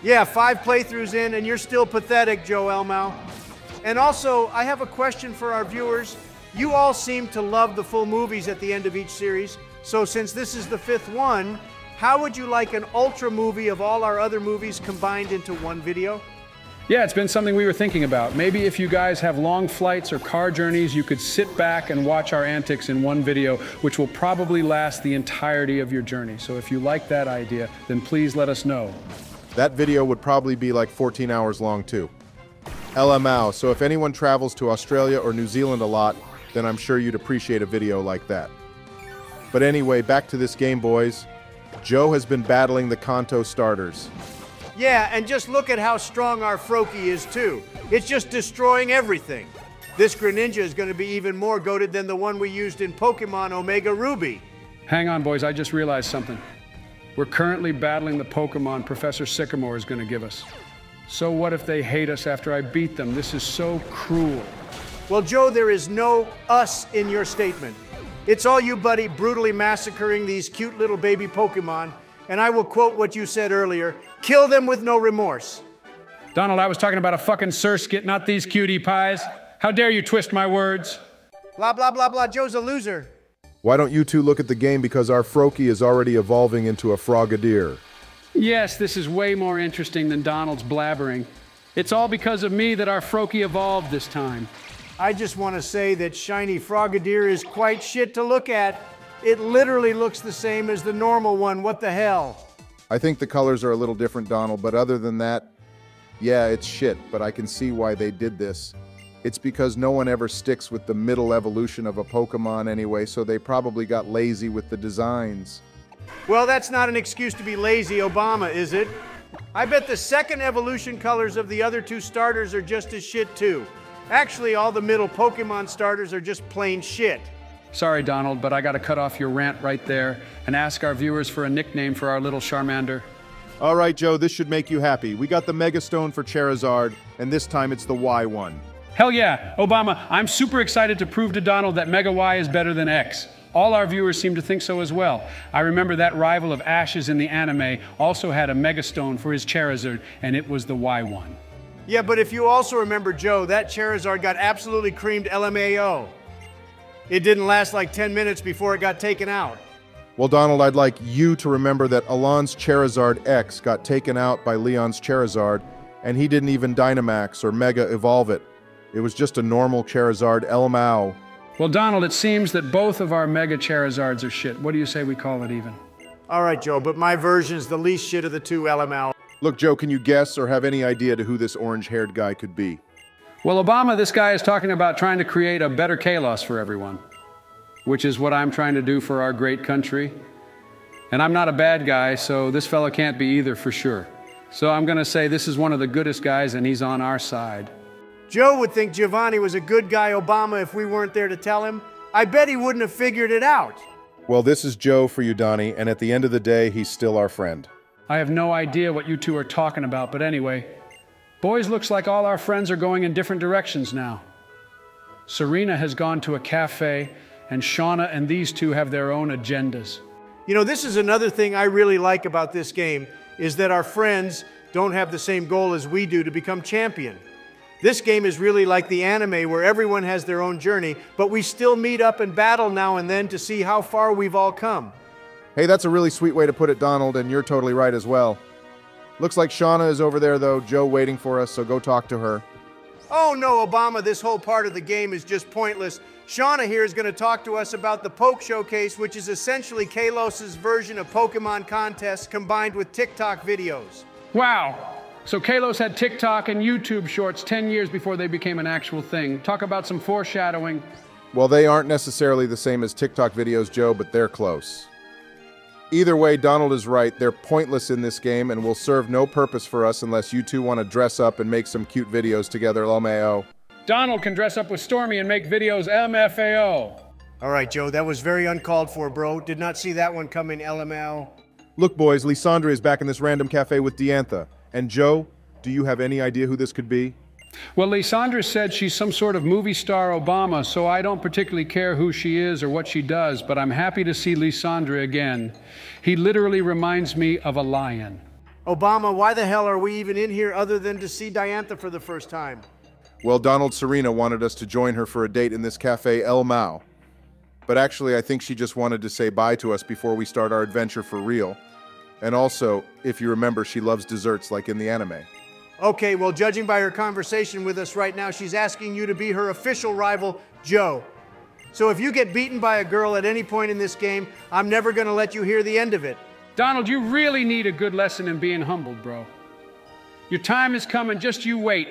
Yeah, five playthroughs in, and you're still pathetic, Joe Elmau. And also, I have a question for our viewers. You all seem to love the full movies at the end of each series, so since this is the fifth one, how would you like an ultra movie of all our other movies combined into one video? Yeah, it's been something we were thinking about. Maybe if you guys have long flights or car journeys, you could sit back and watch our antics in one video, which will probably last the entirety of your journey. So if you like that idea, then please let us know. That video would probably be like 14 hours long too. LMAO, so if anyone travels to Australia or New Zealand a lot, then I'm sure you'd appreciate a video like that. But anyway, back to this game, boys. Joe has been battling the Kanto starters. Yeah, and just look at how strong our Froakie is, too. It's just destroying everything. This Greninja is going to be even more goaded than the one we used in Pokemon Omega Ruby. Hang on, boys, I just realized something. We're currently battling the Pokemon Professor Sycamore is going to give us. So what if they hate us after I beat them? This is so cruel. Well, Joe, there is no us in your statement. It's all you, buddy, brutally massacring these cute little baby Pokemon and I will quote what you said earlier kill them with no remorse. Donald, I was talking about a fucking Surskit, not these cutie pies. How dare you twist my words? Blah, blah, blah, blah. Joe's a loser. Why don't you two look at the game because our Froakie is already evolving into a Frogadier? Yes, this is way more interesting than Donald's blabbering. It's all because of me that our Froakie evolved this time. I just want to say that Shiny Frogadier is quite shit to look at. It literally looks the same as the normal one. What the hell? I think the colors are a little different, Donald, but other than that, yeah, it's shit, but I can see why they did this. It's because no one ever sticks with the middle evolution of a Pokemon anyway, so they probably got lazy with the designs. Well, that's not an excuse to be lazy, Obama, is it? I bet the second evolution colors of the other two starters are just as shit, too. Actually, all the middle Pokemon starters are just plain shit. Sorry, Donald, but I got to cut off your rant right there and ask our viewers for a nickname for our little Charmander. All right, Joe, this should make you happy. We got the Mega Stone for Charizard, and this time it's the Y one. Hell yeah, Obama, I'm super excited to prove to Donald that Mega Y is better than X. All our viewers seem to think so as well. I remember that rival of Ash's in the anime also had a Mega Stone for his Charizard, and it was the Y1. Yeah, but if you also remember, Joe, that Charizard got absolutely creamed LMAO. It didn't last like 10 minutes before it got taken out. Well, Donald, I'd like you to remember that Alain's Charizard X got taken out by Leon's Charizard, and he didn't even Dynamax or Mega Evolve it. It was just a normal Charizard LMAO. Well, Donald, it seems that both of our Mega Charizards are shit. What do you say we call it even? All right, Joe, but my version's the least shit of the two LML. Look, Joe, can you guess or have any idea to who this orange haired guy could be? Well, Obama, this guy is talking about trying to create a better Kalos for everyone, which is what I'm trying to do for our great country. And I'm not a bad guy, so this fellow can't be either for sure. So I'm going to say this is one of the goodest guys, and he's on our side. Joe would think Giovanni was a good guy, Obama, if we weren't there to tell him. I bet he wouldn't have figured it out. Well, this is Joe for you, Donnie, and at the end of the day, he's still our friend. I have no idea what you two are talking about, but anyway, Boys, looks like all our friends are going in different directions now. Serena has gone to a cafe, and Shauna and these two have their own agendas. You know, this is another thing I really like about this game is that our friends don't have the same goal as we do to become champion. This game is really like the anime where everyone has their own journey, but we still meet up and battle now and then to see how far we've all come. Hey, that's a really sweet way to put it, Donald, and you're totally right as well. Looks like Shauna is over there, though, Joe waiting for us, so go talk to her. Oh no, Obama, this whole part of the game is just pointless. Shauna here is going to talk to us about the Poke Showcase, which is essentially Kalos's version of Pokemon contests combined with TikTok videos. Wow. So Kalos had TikTok and YouTube shorts 10 years before they became an actual thing. Talk about some foreshadowing. Well, they aren't necessarily the same as TikTok videos, Joe, but they're close. Either way, Donald is right. They're pointless in this game and will serve no purpose for us unless you two want to dress up and make some cute videos together, LMAO. Donald can dress up with Stormy and make videos MFAO. All right, Joe, that was very uncalled for, bro. Did not see that one coming, LML. Look, boys, Lysandre is back in this random cafe with Diantha. And Joe, do you have any idea who this could be? Well, Lysandre said she's some sort of movie star Obama, so I don't particularly care who she is or what she does, but I'm happy to see Lysandre again. He literally reminds me of a lion. Obama, why the hell are we even in here other than to see Diantha for the first time? Well, Donald Serena wanted us to join her for a date in this cafe, El Mao. But actually, I think she just wanted to say bye to us before we start our adventure for real. And also, if you remember, she loves desserts like in the anime. Okay, well, judging by her conversation with us right now, she's asking you to be her official rival, Joe. So if you get beaten by a girl at any point in this game, I'm never going to let you hear the end of it. Donald, you really need a good lesson in being humbled, bro. Your time is coming, just you wait.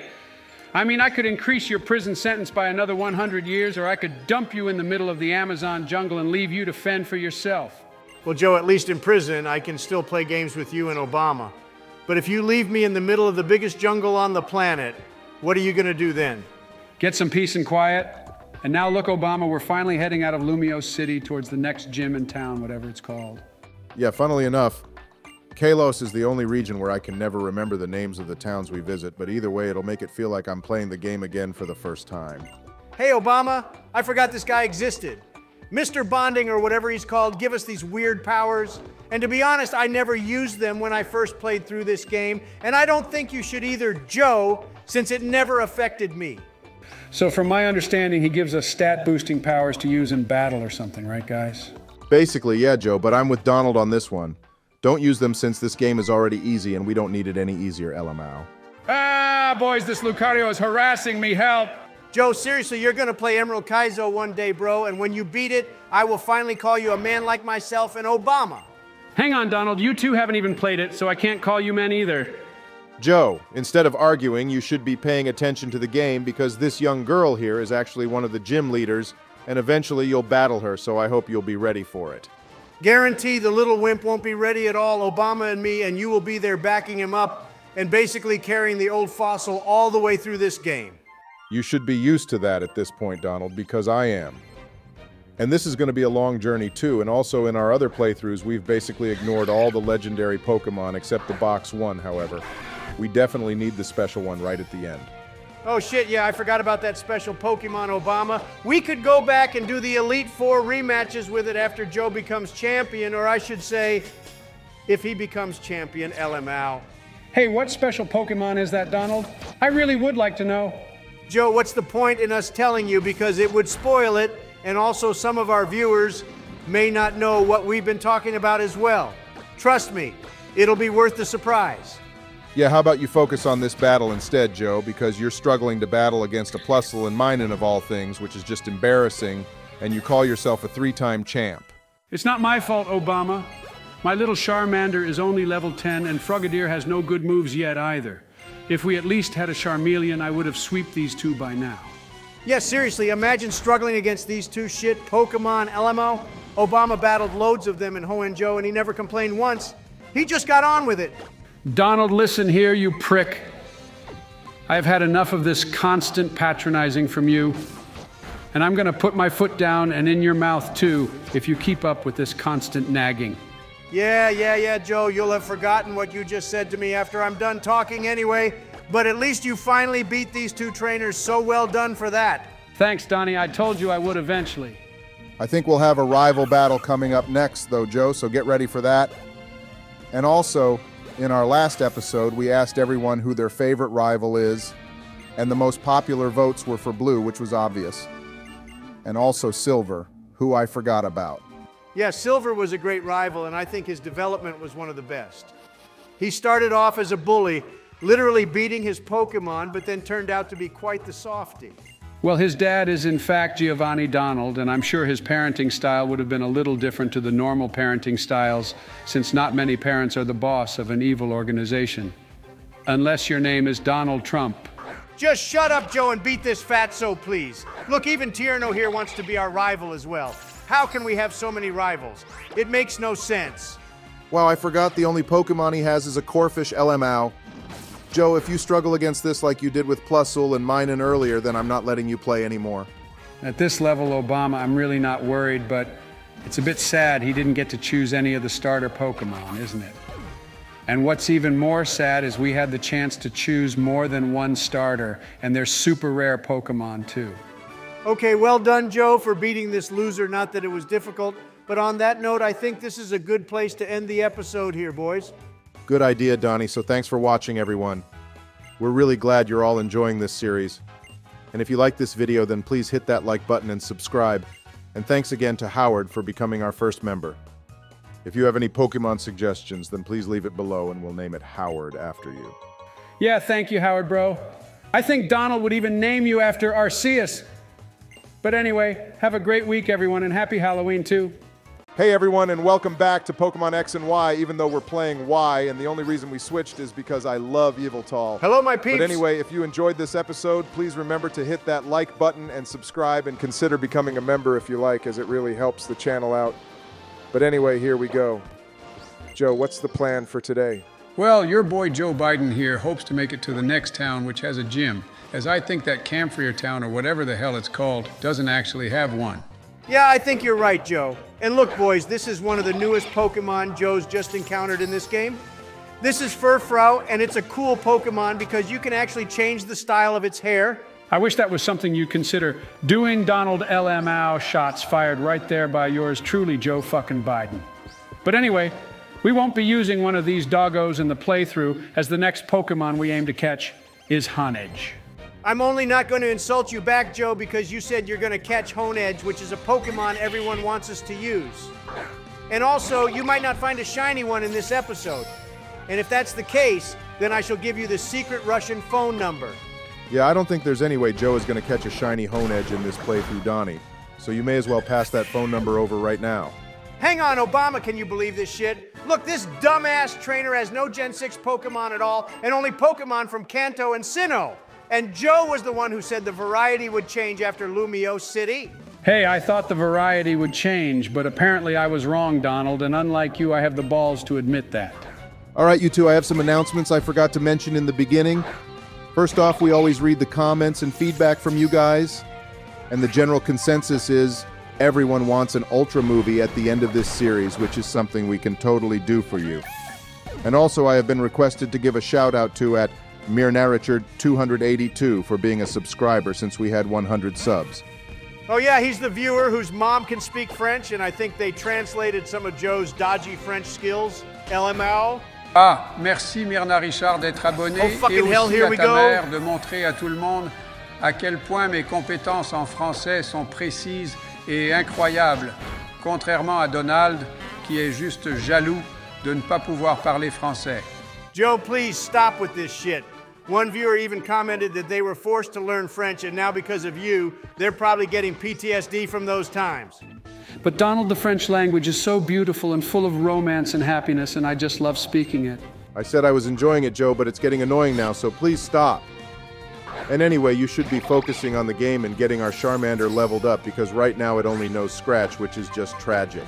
I mean, I could increase your prison sentence by another 100 years, or I could dump you in the middle of the Amazon jungle and leave you to fend for yourself. Well, Joe, at least in prison, I can still play games with you and Obama. But if you leave me in the middle of the biggest jungle on the planet, what are you going to do then? Get some peace and quiet. And now, look, Obama, we're finally heading out of Lumiose City towards the next gym in town, whatever it's called. Yeah, funnily enough, Kalos is the only region where I can never remember the names of the towns we visit, but either way, it'll make it feel like I'm playing the game again for the first time. Hey, Obama, I forgot this guy existed. Mr. Bonding or whatever he's called give us these weird powers. And to be honest, I never used them when I first played through this game, and I don't think you should either, Joe, since it never affected me. So, from my understanding, he gives us stat boosting powers to use in battle or something, right, guys? Basically, yeah, Joe, but I'm with Donald on this one. Don't use them since this game is already easy and we don't need it any easier, LMAO. Ah, boys, this Lucario is harassing me. Help! Joe, seriously, you're going to play Emerald Kaizo one day, bro, and when you beat it, I will finally call you a man like myself and Obama. Hang on, Donald. You two haven't even played it, so I can't call you men either. Joe, instead of arguing, you should be paying attention to the game because this young girl here is actually one of the gym leaders, and eventually you'll battle her, so I hope you'll be ready for it. Guarantee the little wimp won't be ready at all, Obama and me, and you will be there backing him up and basically carrying the old fossil all the way through this game. You should be used to that at this point, Donald, because I am. And this is going to be a long journey too, and also in our other playthroughs, we've basically ignored all the legendary Pokemon except the box one, however. We definitely need the special one right at the end. Oh shit, yeah, I forgot about that special Pokemon Obama. We could go back and do the Elite Four rematches with it after Joe becomes champion, or I should say, if he becomes champion, LMAO. Hey, what special Pokemon is that, Donald? I really would like to know. Joe, what's the point in us telling you because it would spoil it, and also some of our viewers may not know what we've been talking about as well. Trust me, it'll be worth the surprise. Yeah, how about you focus on this battle instead, Joe, because you're struggling to battle against a Plusle and Minun of all things, which is just embarrassing, and you call yourself a three-time champ. It's not my fault, Obama. My little Charmander is only level 10, and Frogadier has no good moves yet either. If we at least had a Charmeleon, I would have swept these two by now. Yeah, seriously, imagine struggling against these two shit Pokemon LMO. Obama battled loads of them in Hoenn-Jo and he never complained once. He just got on with it. Donald, listen here, you prick. I have had enough of this constant patronizing from you. And I'm going to put my foot down and in your mouth too if you keep up with this constant nagging. Yeah, yeah, yeah, Joe, you'll have forgotten what you just said to me after I'm done talking anyway. But at least you finally beat these two trainers, so well done for that. Thanks, Donnie. I told you I would eventually. I think we'll have a rival battle coming up next, though, Joe, so get ready for that. And also, in our last episode, we asked everyone who their favorite rival is, And the most popular votes were for blue, which was obvious. And also silver, who I forgot about. Yeah, Silver was a great rival, and I think his development was one of the best. He started off as a bully, literally beating his Pokemon, but then turned out to be quite the softy. Well, his dad is in fact Giovanni Donald, and I'm sure his parenting style would have been a little different to the normal parenting styles, since not many parents are the boss of an evil organization. Unless your name is Donald Trump. Just shut up, Joe, and beat this fatso, please. Look, even Tierno here wants to be our rival as well. How can we have so many rivals? It makes no sense. Wow, I forgot the only Pokemon he has is a Corphish LMAO. Joe, if you struggle against this like you did with Plusle and Minun earlier, then I'm not letting you play anymore. At this level, Obama, I'm really not worried, but it's a bit sad he didn't get to choose any of the starter Pokemon, isn't it? And what's even more sad is we had the chance to choose more than one starter, and they're super rare Pokemon too. Okay, well done, Joe, for beating this loser. Not that it was difficult, but on that note, I think this is a good place to end the episode here, boys. Good idea, Donnie, so thanks for watching, everyone. We're really glad you're all enjoying this series. And if you like this video, then please hit that like button and subscribe. And thanks again to Howard for becoming our first member. If you have any Pokemon suggestions, then please leave it below and we'll name it Howard after you. Yeah, thank you, Howard, bro. I think Donald would even name you after Arceus. But anyway, have a great week, everyone, and happy Halloween, too. Hey everyone, and welcome back to Pokemon X and Y, even though we're playing Y, and the only reason we switched is because I love Yveltal. Hello, my peeps. But anyway, if you enjoyed this episode, please remember to hit that like button and subscribe and consider becoming a member if you like, as it really helps the channel out. But anyway, here we go. Joe, what's the plan for today? Well, your boy Joe Biden here hopes to make it to the next town, which has a gym, as I think that Camphrier town, or whatever the hell it's called, doesn't actually have one. Yeah, I think you're right, Joe. And look, boys, this is one of the newest Pokemon Joe's just encountered in this game. This is Furfrou, and it's a cool Pokemon because you can actually change the style of its hair. I wish that was something you'd consider doing Donald LMAO shots fired right there by yours truly, Joe fucking Biden. But anyway, we won't be using one of these doggos in the playthrough, as the next Pokemon we aim to catch is Honedge. I'm only not going to insult you back, Joe, because you said you're going to catch Honedge, which is a Pokemon everyone wants us to use. And also, you might not find a shiny one in this episode. And if that's the case, then I shall give you the secret Russian phone number. Yeah, I don't think there's any way Joe is going to catch a shiny Honedge in this playthrough, Donnie. So you may as well pass that phone number over right now. Hang on, Obama, can you believe this shit? Look, this dumbass trainer has no Gen 6 Pokemon at all, and only Pokemon from Kanto and Sinnoh. And Joe was the one who said the variety would change after Lumiose City. Hey, I thought the variety would change, but apparently I was wrong, Donald, and unlike you, I have the balls to admit that. All right, you two, I have some announcements I forgot to mention in the beginning. First off, we always read the comments and feedback from you guys, and the general consensus is everyone wants an Ultra movie at the end of this series, which is something we can totally do for you. And also, I have been requested to give a shout out to at Mirnarichard 282 for being a subscriber since we had 100 subs. Oh, yeah, he's the viewer whose mom can speak French, and I think they translated some of Joe's dodgy French skills. LMAO. Ah, merci Myrna Richard d'être abonné Oh, et fucking hell, aussi here à we ta go. mère de montrer à tout le monde à quel point mes compétences en français sont précises et incroyables, contrairement à Donald qui est juste jaloux de ne pas pouvoir parler français. Joe, please stop with this shit. One viewer even commented that they were forced to learn French, and now because of you, they're probably getting PTSD from those times. But Donald, the French language is so beautiful and full of romance and happiness, and I just love speaking it. I said I was enjoying it, Joe, but it's getting annoying now, so please stop. And anyway, you should be focusing on the game and getting our Charmander leveled up because right now it only knows Scratch, which is just tragic.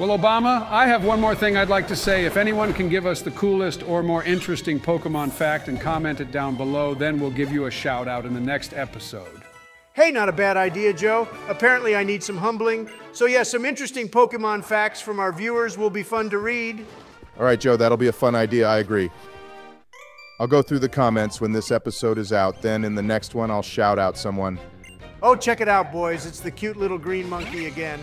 Well, Obama, I have one more thing I'd like to say. If anyone can give us the coolest or more interesting Pokemon fact and comment it down below, then we'll give you a shout out in the next episode. Hey, not a bad idea, Joe. Apparently, I need some humbling. So, yeah, some interesting Pokemon facts from our viewers will be fun to read. All right, Joe, that'll be a fun idea. I agree. I'll go through the comments when this episode is out. Then in the next one, I'll shout out someone. Oh, check it out, boys. It's the cute little green monkey again.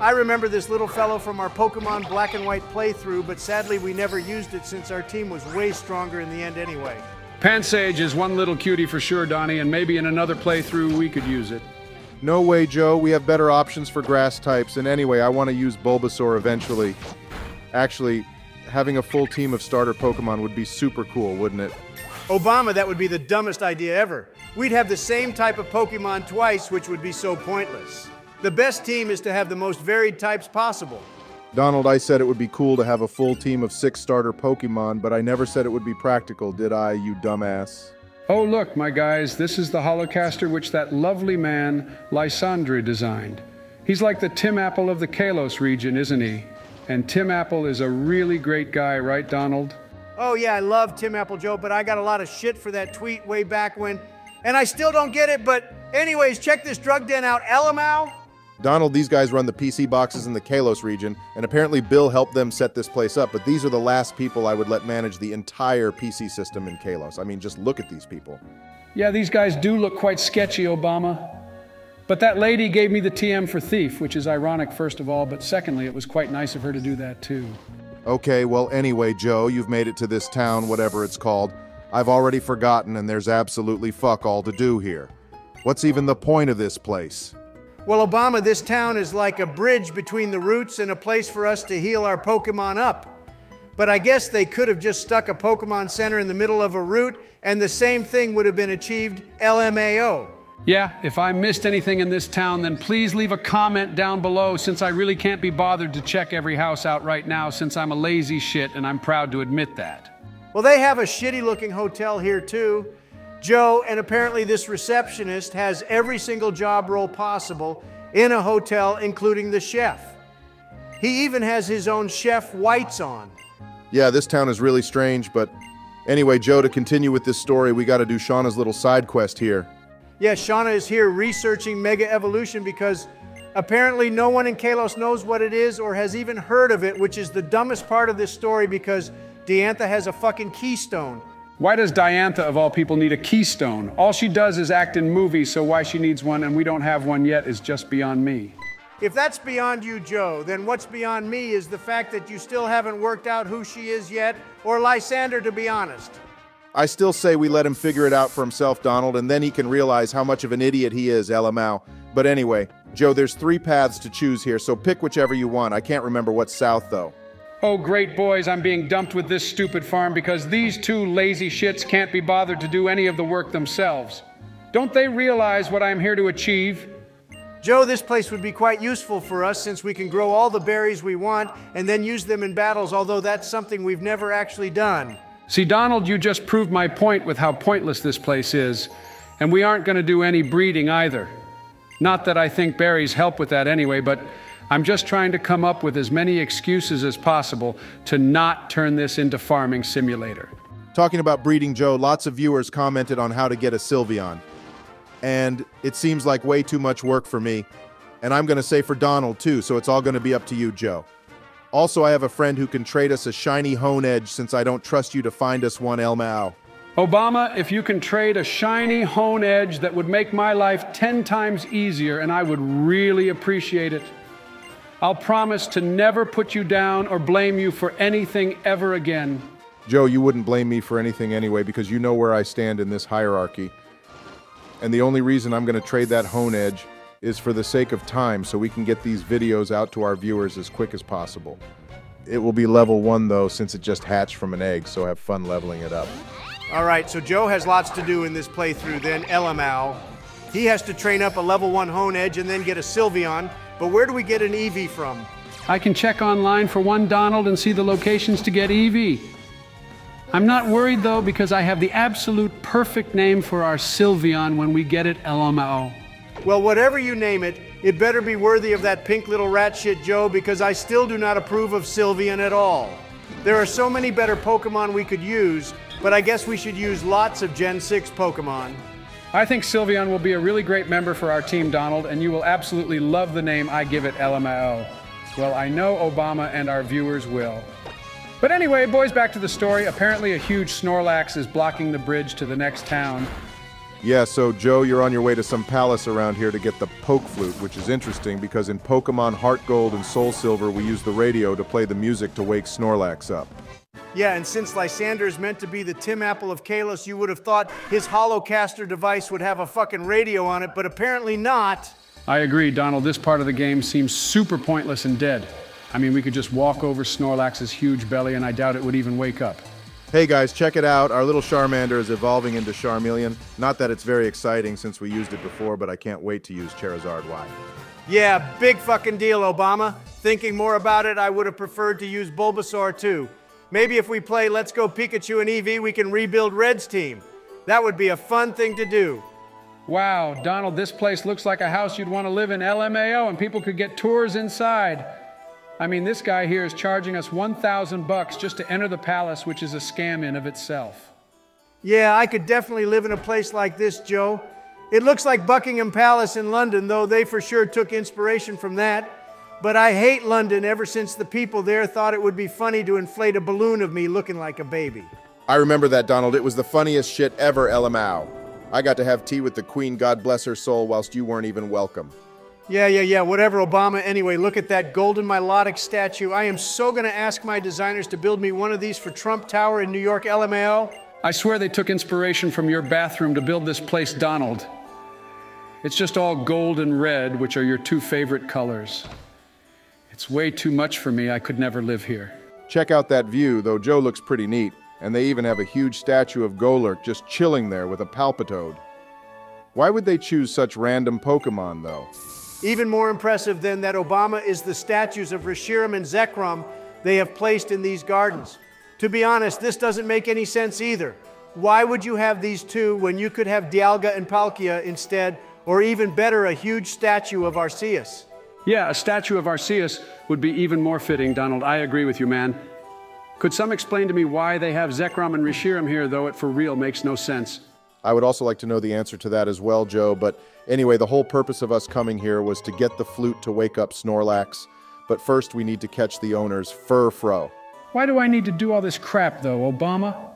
I remember this little fellow from our Pokemon Black and White playthrough, but sadly we never used it since our team was way stronger in the end anyway. Pansage is one little cutie for sure, Donnie, and maybe in another playthrough we could use it. No way, Joe. We have better options for grass types. And anyway, I want to use Bulbasaur eventually. Actually, having a full team of starter Pokemon would be super cool, wouldn't it? Obama, that would be the dumbest idea ever. We'd have the same type of Pokemon twice, which would be so pointless. The best team is to have the most varied types possible. Donald, I said it would be cool to have a full team of six starter Pokemon, but I never said it would be practical, did I, you dumbass? Oh, look, my guys, this is the holocaster which that lovely man, Lysandre, designed. He's like the Tim Apple of the Kalos region, isn't he? And Tim Apple is a really great guy, right, Donald? Oh, yeah, I love Tim Apple Joe, but I got a lot of shit for that tweet way back when. And I still don't get it, but anyways, check this drug den out. Elamau? Donald, these guys run the PC boxes in the Kalos region, and apparently Bill helped them set this place up, but these are the last people I would let manage the entire PC system in Kalos. I mean, just look at these people. Yeah, these guys do look quite sketchy, Obama. But that lady gave me the TM for thief, which is ironic, first of all, but secondly, it was quite nice of her to do that, too. Okay, well, anyway, Joe, you've made it to this town, whatever it's called. I've already forgotten, and there's absolutely fuck all to do here. What's even the point of this place? Well, Obama, this town is like a bridge between the roots and a place for us to heal our Pokemon up. But I guess they could have just stuck a Pokemon Center in the middle of a route, and the same thing would have been achieved LMAO. Yeah, if I missed anything in this town, then please leave a comment down below since I really can't be bothered to check every house out right now since I'm a lazy shit and I'm proud to admit that. Well, they have a shitty looking hotel here too. Joe, and apparently this receptionist has every single job role possible in a hotel, including the chef. He even has his own chef whites on. Yeah, this town is really strange, but anyway, Joe, to continue with this story, we got to do Shauna's little side quest here. Yeah, Shauna is here researching Mega Evolution because apparently no one in Kalos knows what it is or has even heard of it, which is the dumbest part of this story because Diantha has a fucking keystone. Why does Diantha, of all people, need a keystone? All she does is act in movies, so why she needs one and we don't have one yet is just beyond me. If that's beyond you, Joe, then what's beyond me is the fact that you still haven't worked out who she is yet, or Lysandre, to be honest. I still say we let him figure it out for himself, Donald, and then he can realize how much of an idiot he is, LMAO. But anyway, Joe, there's three paths to choose here, so pick whichever you want. I can't remember what's south, though. Oh, great boys, I'm being dumped with this stupid farm because these two lazy shits can't be bothered to do any of the work themselves. Don't they realize what I'm here to achieve? Joe, this place would be quite useful for us since we can grow all the berries we want and then use them in battles, although that's something we've never actually done. See, Donald, you just proved my point with how pointless this place is, and we aren't going to do any breeding either. Not that I think berries help with that anyway, but I'm just trying to come up with as many excuses as possible to not turn this into farming simulator. Talking about breeding, Joe, lots of viewers commented on how to get a Sylveon. And it seems like way too much work for me. And I'm going to say for Donald, too, so it's all going to be up to you, Joe. Also, I have a friend who can trade us a shiny Honedge since I don't trust you to find us one Elmao. Obama, if you can trade a shiny Hone Edge that would make my life 10 times easier, and I would really appreciate it. I'll promise to never put you down or blame you for anything ever again. Joe, you wouldn't blame me for anything anyway because you know where I stand in this hierarchy. And the only reason I'm going to trade that Honedge is for the sake of time so we can get these videos out to our viewers as quick as possible. It will be level one though since it just hatched from an egg, so have fun leveling it up. All right, so Joe has lots to do in this playthrough then, Elamau. He has to train up a level one Honedge and then get a Sylveon, but where do we get an Eevee from? I can check online for one Donald and see the locations to get Eevee. I'm not worried though because I have the absolute perfect name for our Sylveon when we get it LMAO. Well, whatever you name it, it better be worthy of that pink little rat shit Joe because I still do not approve of Sylveon at all. There are so many better Pokemon we could use, but I guess we should use lots of Gen 6 Pokemon. I think Sylveon will be a really great member for our team, Donald, and you will absolutely love the name I give it LMAO. Well, I know Obama and our viewers will. But anyway, boys, back to the story. Apparently, a huge Snorlax is blocking the bridge to the next town, yeah, so Joe, you're on your way to some palace around here to get the Poke Flute, which is interesting because in Pokemon HeartGold and SoulSilver, we use the radio to play the music to wake Snorlax up. Yeah, and since Lysandre is meant to be the Tim Apple of Kalos, you would have thought his Holocaster device would have a fucking radio on it, but apparently not. I agree, Donald. This part of the game seems super pointless and dead. I mean, we could just walk over Snorlax's huge belly, and I doubt it would even wake up. Hey guys, check it out. Our little Charmander is evolving into Charmeleon. Not that it's very exciting since we used it before, but I can't wait to use Charizard Y. Yeah, big fucking deal, Obama. Thinking more about it, I would have preferred to use Bulbasaur too. Maybe if we play Let's Go Pikachu and Eevee, we can rebuild Red's team. That would be a fun thing to do. Wow, Donald, this place looks like a house you'd want to live in LMAO and people could get tours inside. I mean, this guy here is charging us 1,000 bucks just to enter the palace, which is a scam in of itself. Yeah, I could definitely live in a place like this, Joe. It looks like Buckingham Palace in London, though they for sure took inspiration from that. But I hate London ever since the people there thought it would be funny to inflate a balloon of me looking like a baby. I remember that, Donald. It was the funniest shit ever, LMAO. I got to have tea with the Queen, God bless her soul, whilst you weren't even welcome. Yeah, yeah, yeah, whatever, Obama. Anyway, look at that golden Milotic statue. I am so going to ask my designers to build me one of these for Trump Tower in New York, LMAO. I swear they took inspiration from your bathroom to build this place, Donald. It's just all gold and red, which are your two favorite colors. It's way too much for me. I could never live here. Check out that view, though Joe looks pretty neat. And they even have a huge statue of Golurk just chilling there with a Palpitoad. Why would they choose such random Pokemon, though? Even more impressive than that Obama is the statues of Reshiram and Zekrom they have placed in these gardens. To be honest, this doesn't make any sense either. Why would you have these two when you could have Dialga and Palkia instead, or even better, a huge statue of Arceus? Yeah, a statue of Arceus would be even more fitting, Donald. I agree with you, man. Could some explain to me why they have Zekrom and Reshiram here, though it for real makes no sense? I would also like to know the answer to that as well, Joe, but Anyway, the whole purpose of us coming here was to get the flute to wake up Snorlax, but first we need to catch the owner's Furfrou. Why do I need to do all this crap, though, Obama?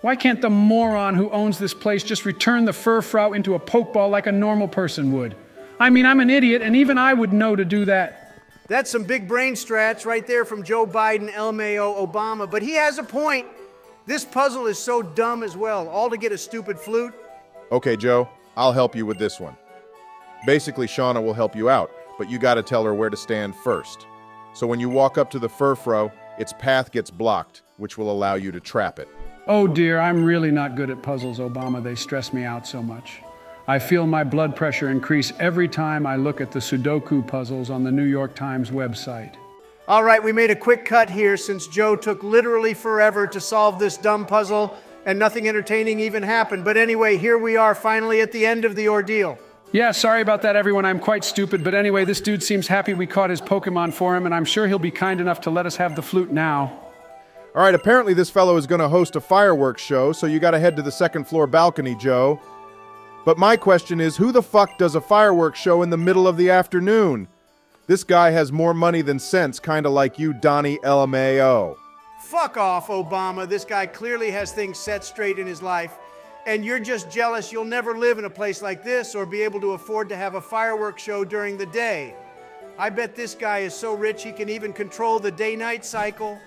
Why can't the moron who owns this place just return the Furfrou into a pokeball like a normal person would? I mean, I'm an idiot, and even I would know to do that. That's some big brain strats right there from Joe Biden, LMAO, Obama, but he has a point. This puzzle is so dumb as well, all to get a stupid flute. Okay, Joe, I'll help you with this one. Basically, Shauna will help you out, but you gotta tell her where to stand first. So when you walk up to the Furfrou, its path gets blocked, which will allow you to trap it. Oh dear, I'm really not good at puzzles, Obama. They stress me out so much. I feel my blood pressure increase every time I look at the Sudoku puzzles on the New York Times website. All right, we made a quick cut here since Joe took literally forever to solve this dumb puzzle and nothing entertaining even happened. But anyway, here we are finally at the end of the ordeal. Yeah, sorry about that, everyone. I'm quite stupid. But anyway, this dude seems happy we caught his Pokemon for him, and I'm sure he'll be kind enough to let us have the flute now. All right, apparently this fellow is going to host a fireworks show, so you got to head to the second floor balcony, Joe. But my question is who the fuck does a fireworks show in the middle of the afternoon? This guy has more money than sense, kind of like you, Donnie LMAO. Fuck off, Obama. This guy clearly has things set straight in his life. And you're just jealous you'll never live in a place like this or be able to afford to have a fireworks show during the day. I bet this guy is so rich he can even control the day night cycle.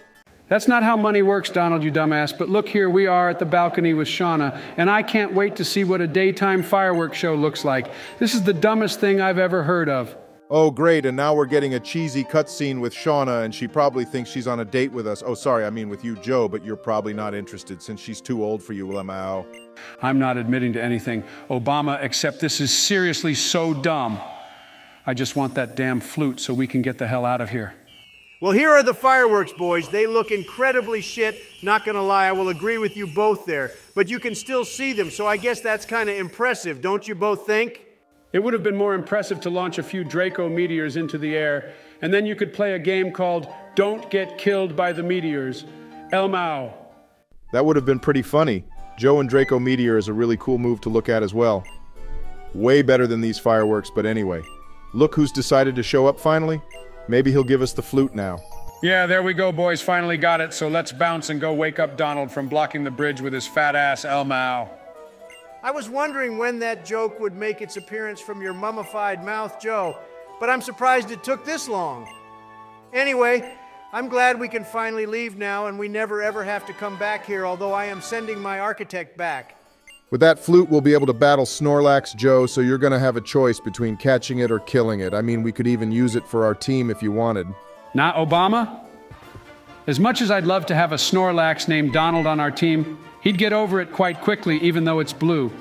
That's not how money works, Donald, you dumbass. But look here, we are at the balcony with Shauna, and I can't wait to see what a daytime fireworks show looks like. This is the dumbest thing I've ever heard of. Oh, great, and now we're getting a cheesy cutscene with Shauna, and she probably thinks she's on a date with us. Oh, sorry, I mean with you, Joe, but you're probably not interested since she's too old for you, Lamau. I'm not admitting to anything, Obama, except this is seriously so dumb. I just want that damn flute so we can get the hell out of here. Well, here are the fireworks, boys. They look incredibly shit. Not gonna lie, I will agree with you both there. But you can still see them, so I guess that's kind of impressive, don't you both think? It would have been more impressive to launch a few Draco meteors into the air, and then you could play a game called Don't Get Killed by the Meteors. El Mao. That would have been pretty funny. Joe and Draco Meteor is a really cool move to look at as well. Way better than these fireworks, but anyway. Look who's decided to show up finally. Maybe he'll give us the flute now. Yeah, there we go, boys. Finally got it. So let's bounce and go wake up Donald from blocking the bridge with his fat ass El Mao. I was wondering when that joke would make its appearance from your mummified mouth, Joe, but I'm surprised it took this long. Anyway, I'm glad we can finally leave now and we never ever have to come back here, although I am sending my architect back. With that flute, we'll be able to battle Snorlax, Joe, so you're gonna have a choice between catching it or killing it. I mean, we could even use it for our team if you wanted. Not Obama? As much as I'd love to have a Snorlax named Donald on our team, he'd get over it quite quickly, even though it's blue.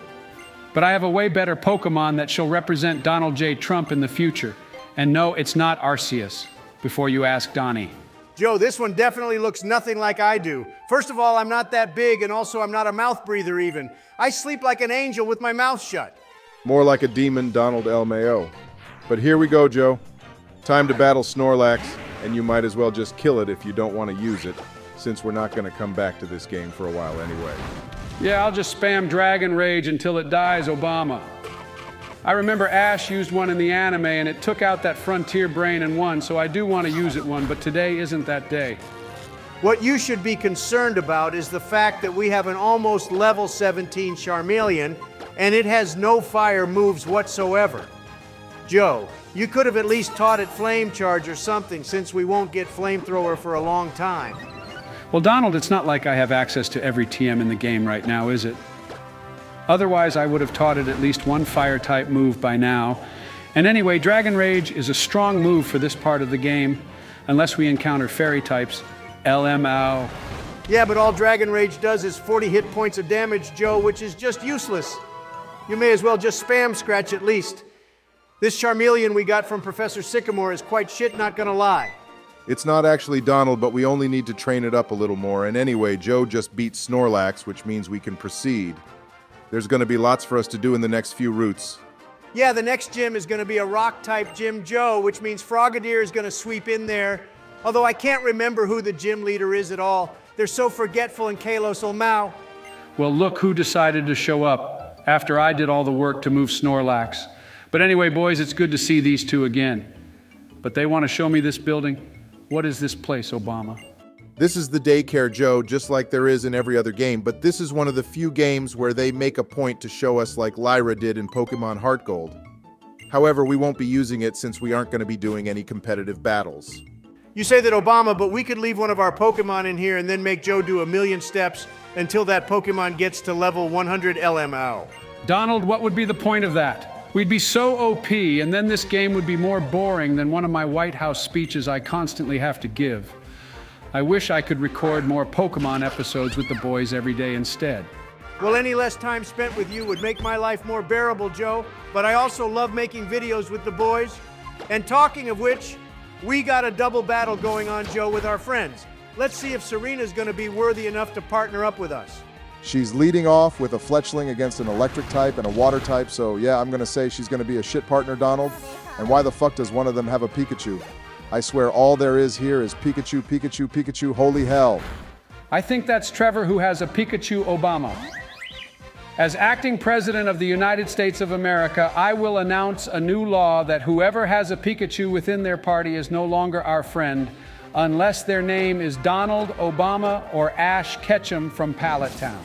But I have a way better Pokemon that shall represent Donald J. Trump in the future. And no, it's not Arceus, before you ask Donnie. Joe, this one definitely looks nothing like I do. First of all, I'm not that big, and also I'm not a mouth breather even. I sleep like an angel with my mouth shut. More like a demon, Donald L. Mayo. But here we go, Joe. Time to battle Snorlax, and you might as well just kill it if you don't want to use it, since we're not going to come back to this game for a while anyway. Yeah, I'll just spam Dragon Rage until it dies, Obama. I remember Ash used one in the anime and it took out that frontier brain and won, so I do want to use it one, but today isn't that day. What you should be concerned about is the fact that we have an almost level 17 Charmeleon and it has no fire moves whatsoever. Joe, you could have at least taught it Flame Charge or something since we won't get Flamethrower for a long time. Well, Donald, it's not like I have access to every TM in the game right now, is it? Otherwise, I would have taught it at least one fire type move by now. And anyway, Dragon Rage is a strong move for this part of the game, unless we encounter fairy types. LMAO. Yeah, but all Dragon Rage does is 40 hit points of damage, Joe, which is just useless. You may as well just spam scratch at least. This Charmeleon we got from Professor Sycamore is quite shit, not gonna lie. It's not actually Donald, but we only need to train it up a little more. And anyway, Joe just beat Snorlax, which means we can proceed. There's going to be lots for us to do in the next few routes. Yeah, the next gym is going to be a rock type Gym Joe, which means Frogadier is going to sweep in there. Although I can't remember who the gym leader is at all. They're so forgetful in Kalos Olmao. Well, look who decided to show up after I did all the work to move Snorlax. But anyway, boys, it's good to see these two again. But they want to show me this building. What is this place, Obama? This is the daycare Joe, just like there is in every other game, but this is one of the few games where they make a point to show us like Lyra did in Pokemon HeartGold. However, we won't be using it since we aren't going to be doing any competitive battles. You say that Obama, but we could leave one of our Pokemon in here and then make Joe do a million steps until that Pokemon gets to level 100 LMO. Donald, what would be the point of that? We'd be so OP, and then this game would be more boring than one of my White House speeches I constantly have to give. I wish I could record more Pokemon episodes with the boys every day instead. Well, any less time spent with you would make my life more bearable, Joe, but I also love making videos with the boys. And talking of which, we got a double battle going on, Joe, with our friends. Let's see if Serena's going to be worthy enough to partner up with us. She's leading off with a Fletchling against an electric type and a water type, so yeah, I'm going to say she's going to be a shit partner, Donald. And why the fuck does one of them have a Pikachu? I swear all there is here is Pikachu, Pikachu, Pikachu, holy hell. I think that's Trevor who has a Pikachu Obama. As acting president of the United States of America, I will announce a new law that whoever has a Pikachu within their party is no longer our friend unless their name is Donald Obama or Ash Ketchum from Pallet Town.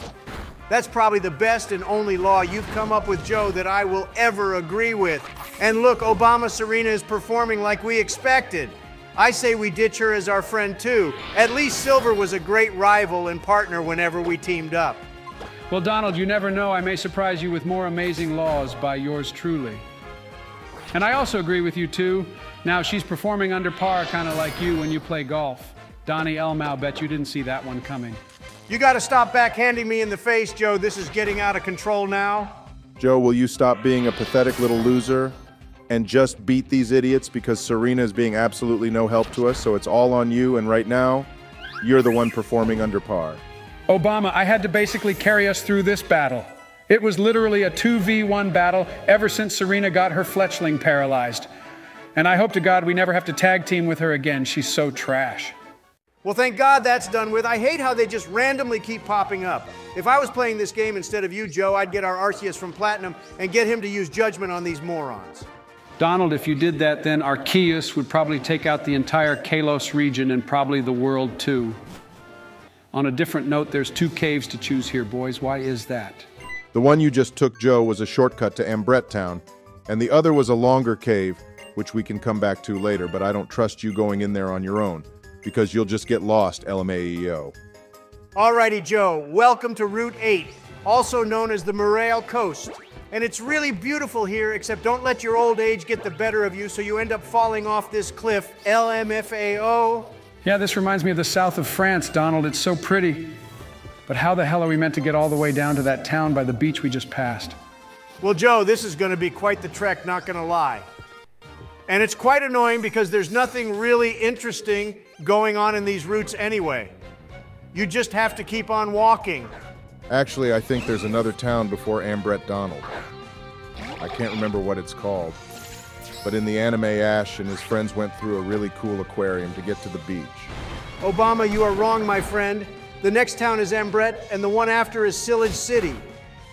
That's probably the best and only law you've come up with, Joe, that I will ever agree with. And look, Obama Serena is performing like we expected. I say we ditch her as our friend too. At least Silver was a great rival and partner whenever we teamed up. Well, Donald, you never know. I may surprise you with more amazing laws by yours truly. And I also agree with you too. Now she's performing under par, kind of like you when you play golf. Donnie Elmau, bet you didn't see that one coming. You got to stop backhanding me in the face, Joe. This is getting out of control now. Joe, will you stop being a pathetic little loser and just beat these idiots because Serena is being absolutely no help to us, so it's all on you, and right now, you're the one performing under par. Obama, I had to basically carry us through this battle. It was literally a 2v1 battle ever since Serena got her fletchling paralyzed. And I hope to God we never have to tag team with her again. She's so trash. Well, thank God that's done with. I hate how they just randomly keep popping up. If I was playing this game instead of you, Joe, I'd get our Arceus from Platinum and get him to use judgment on these morons. Donald, if you did that, then Arceus would probably take out the entire Kalos region and probably the world too. On a different note, there's two caves to choose here, boys. Why is that? The one you just took, Joe, was a shortcut to Ambrette Town, and the other was a longer cave, which we can come back to later, but I don't trust you going in there on your own. because you'll just get lost, LMAEO. Alrighty, Joe, welcome to Route 8, also known as the Muraille Coast. And it's really beautiful here, except don't let your old age get the better of you so you end up falling off this cliff. LMFAO. Yeah, this reminds me of the south of France, Donald. It's so pretty. But how the hell are we meant to get all the way down to that town by the beach we just passed? Well, Joe, this is going to be quite the trek, not going to lie. And it's quite annoying because there's nothing really interesting going on in these routes anyway. You just have to keep on walking. Actually, I think there's another town before Ambrette Donald. I can't remember what it's called. But in the anime, Ash and his friends went through a really cool aquarium to get to the beach. Obama, you are wrong, my friend. The next town is Ambrette, and the one after is Cyllage City.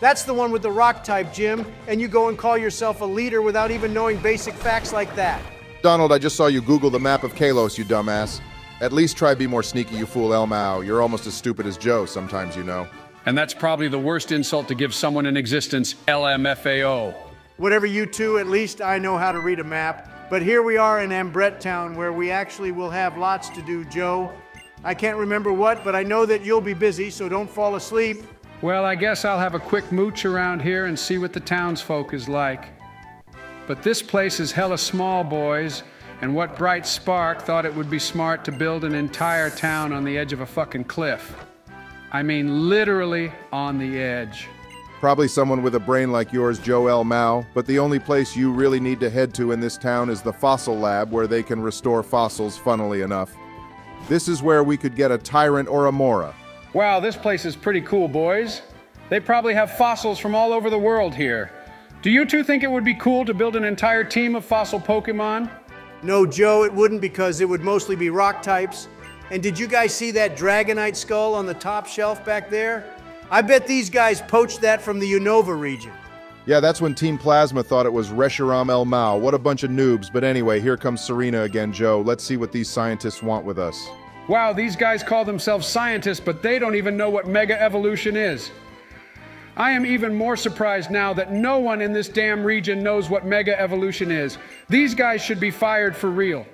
That's the one with the rock type, gym, and you go and call yourself a leader without even knowing basic facts like that. Donald, I just saw you Google the map of Kalos, you dumbass. At least try be more sneaky, you fool Elmao. You're almost as stupid as Joe sometimes, you know. And that's probably the worst insult to give someone in existence, LMFAO. Whatever you two, at least I know how to read a map. But here we are in Ambrette Town, where we actually will have lots to do, Joe. I can't remember what, but I know that you'll be busy, so don't fall asleep. Well, I guess I'll have a quick mooch around here and see what the townsfolk is like. But this place is hella small, boys, and what bright spark thought it would be smart to build an entire town on the edge of a fucking cliff? I mean, literally on the edge. Probably someone with a brain like yours, Joe L. Mao, but the only place you really need to head to in this town is the fossil lab where they can restore fossils, funnily enough. This is where we could get a Tyrunt or Amaura. Wow, this place is pretty cool, boys. They probably have fossils from all over the world here. Do you two think it would be cool to build an entire team of fossil Pokemon? No, Joe, it wouldn't because it would mostly be rock types. And did you guys see that Dragonite skull on the top shelf back there? I bet these guys poached that from the Unova region. Yeah, that's when Team Plasma thought it was Reshiram El Mao. What a bunch of noobs. But anyway, here comes Serena again, Joe. Let's see what these scientists want with us. Wow, these guys call themselves scientists, but they don't even know what mega evolution is. I am even more surprised now that no one in this damn region knows what mega evolution is. These guys should be fired for real.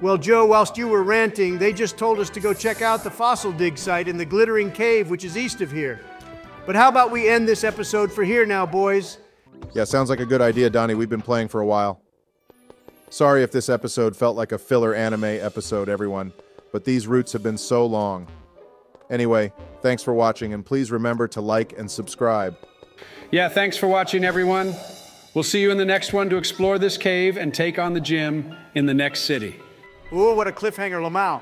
Well, Joe, whilst you were ranting, they just told us to go check out the fossil dig site in the Glittering Cave, which is east of here. But how about we end this episode for here now, boys? Yeah, sounds like a good idea, Donnie. We've been playing for a while. Sorry if this episode felt like a filler anime episode, everyone, but these routes have been so long. Anyway, thanks for watching, and please remember to like and subscribe. Yeah, thanks for watching, everyone. We'll see you in the next one to explore this cave and take on the gym in the next city. Ooh, what a cliffhanger, Lamau.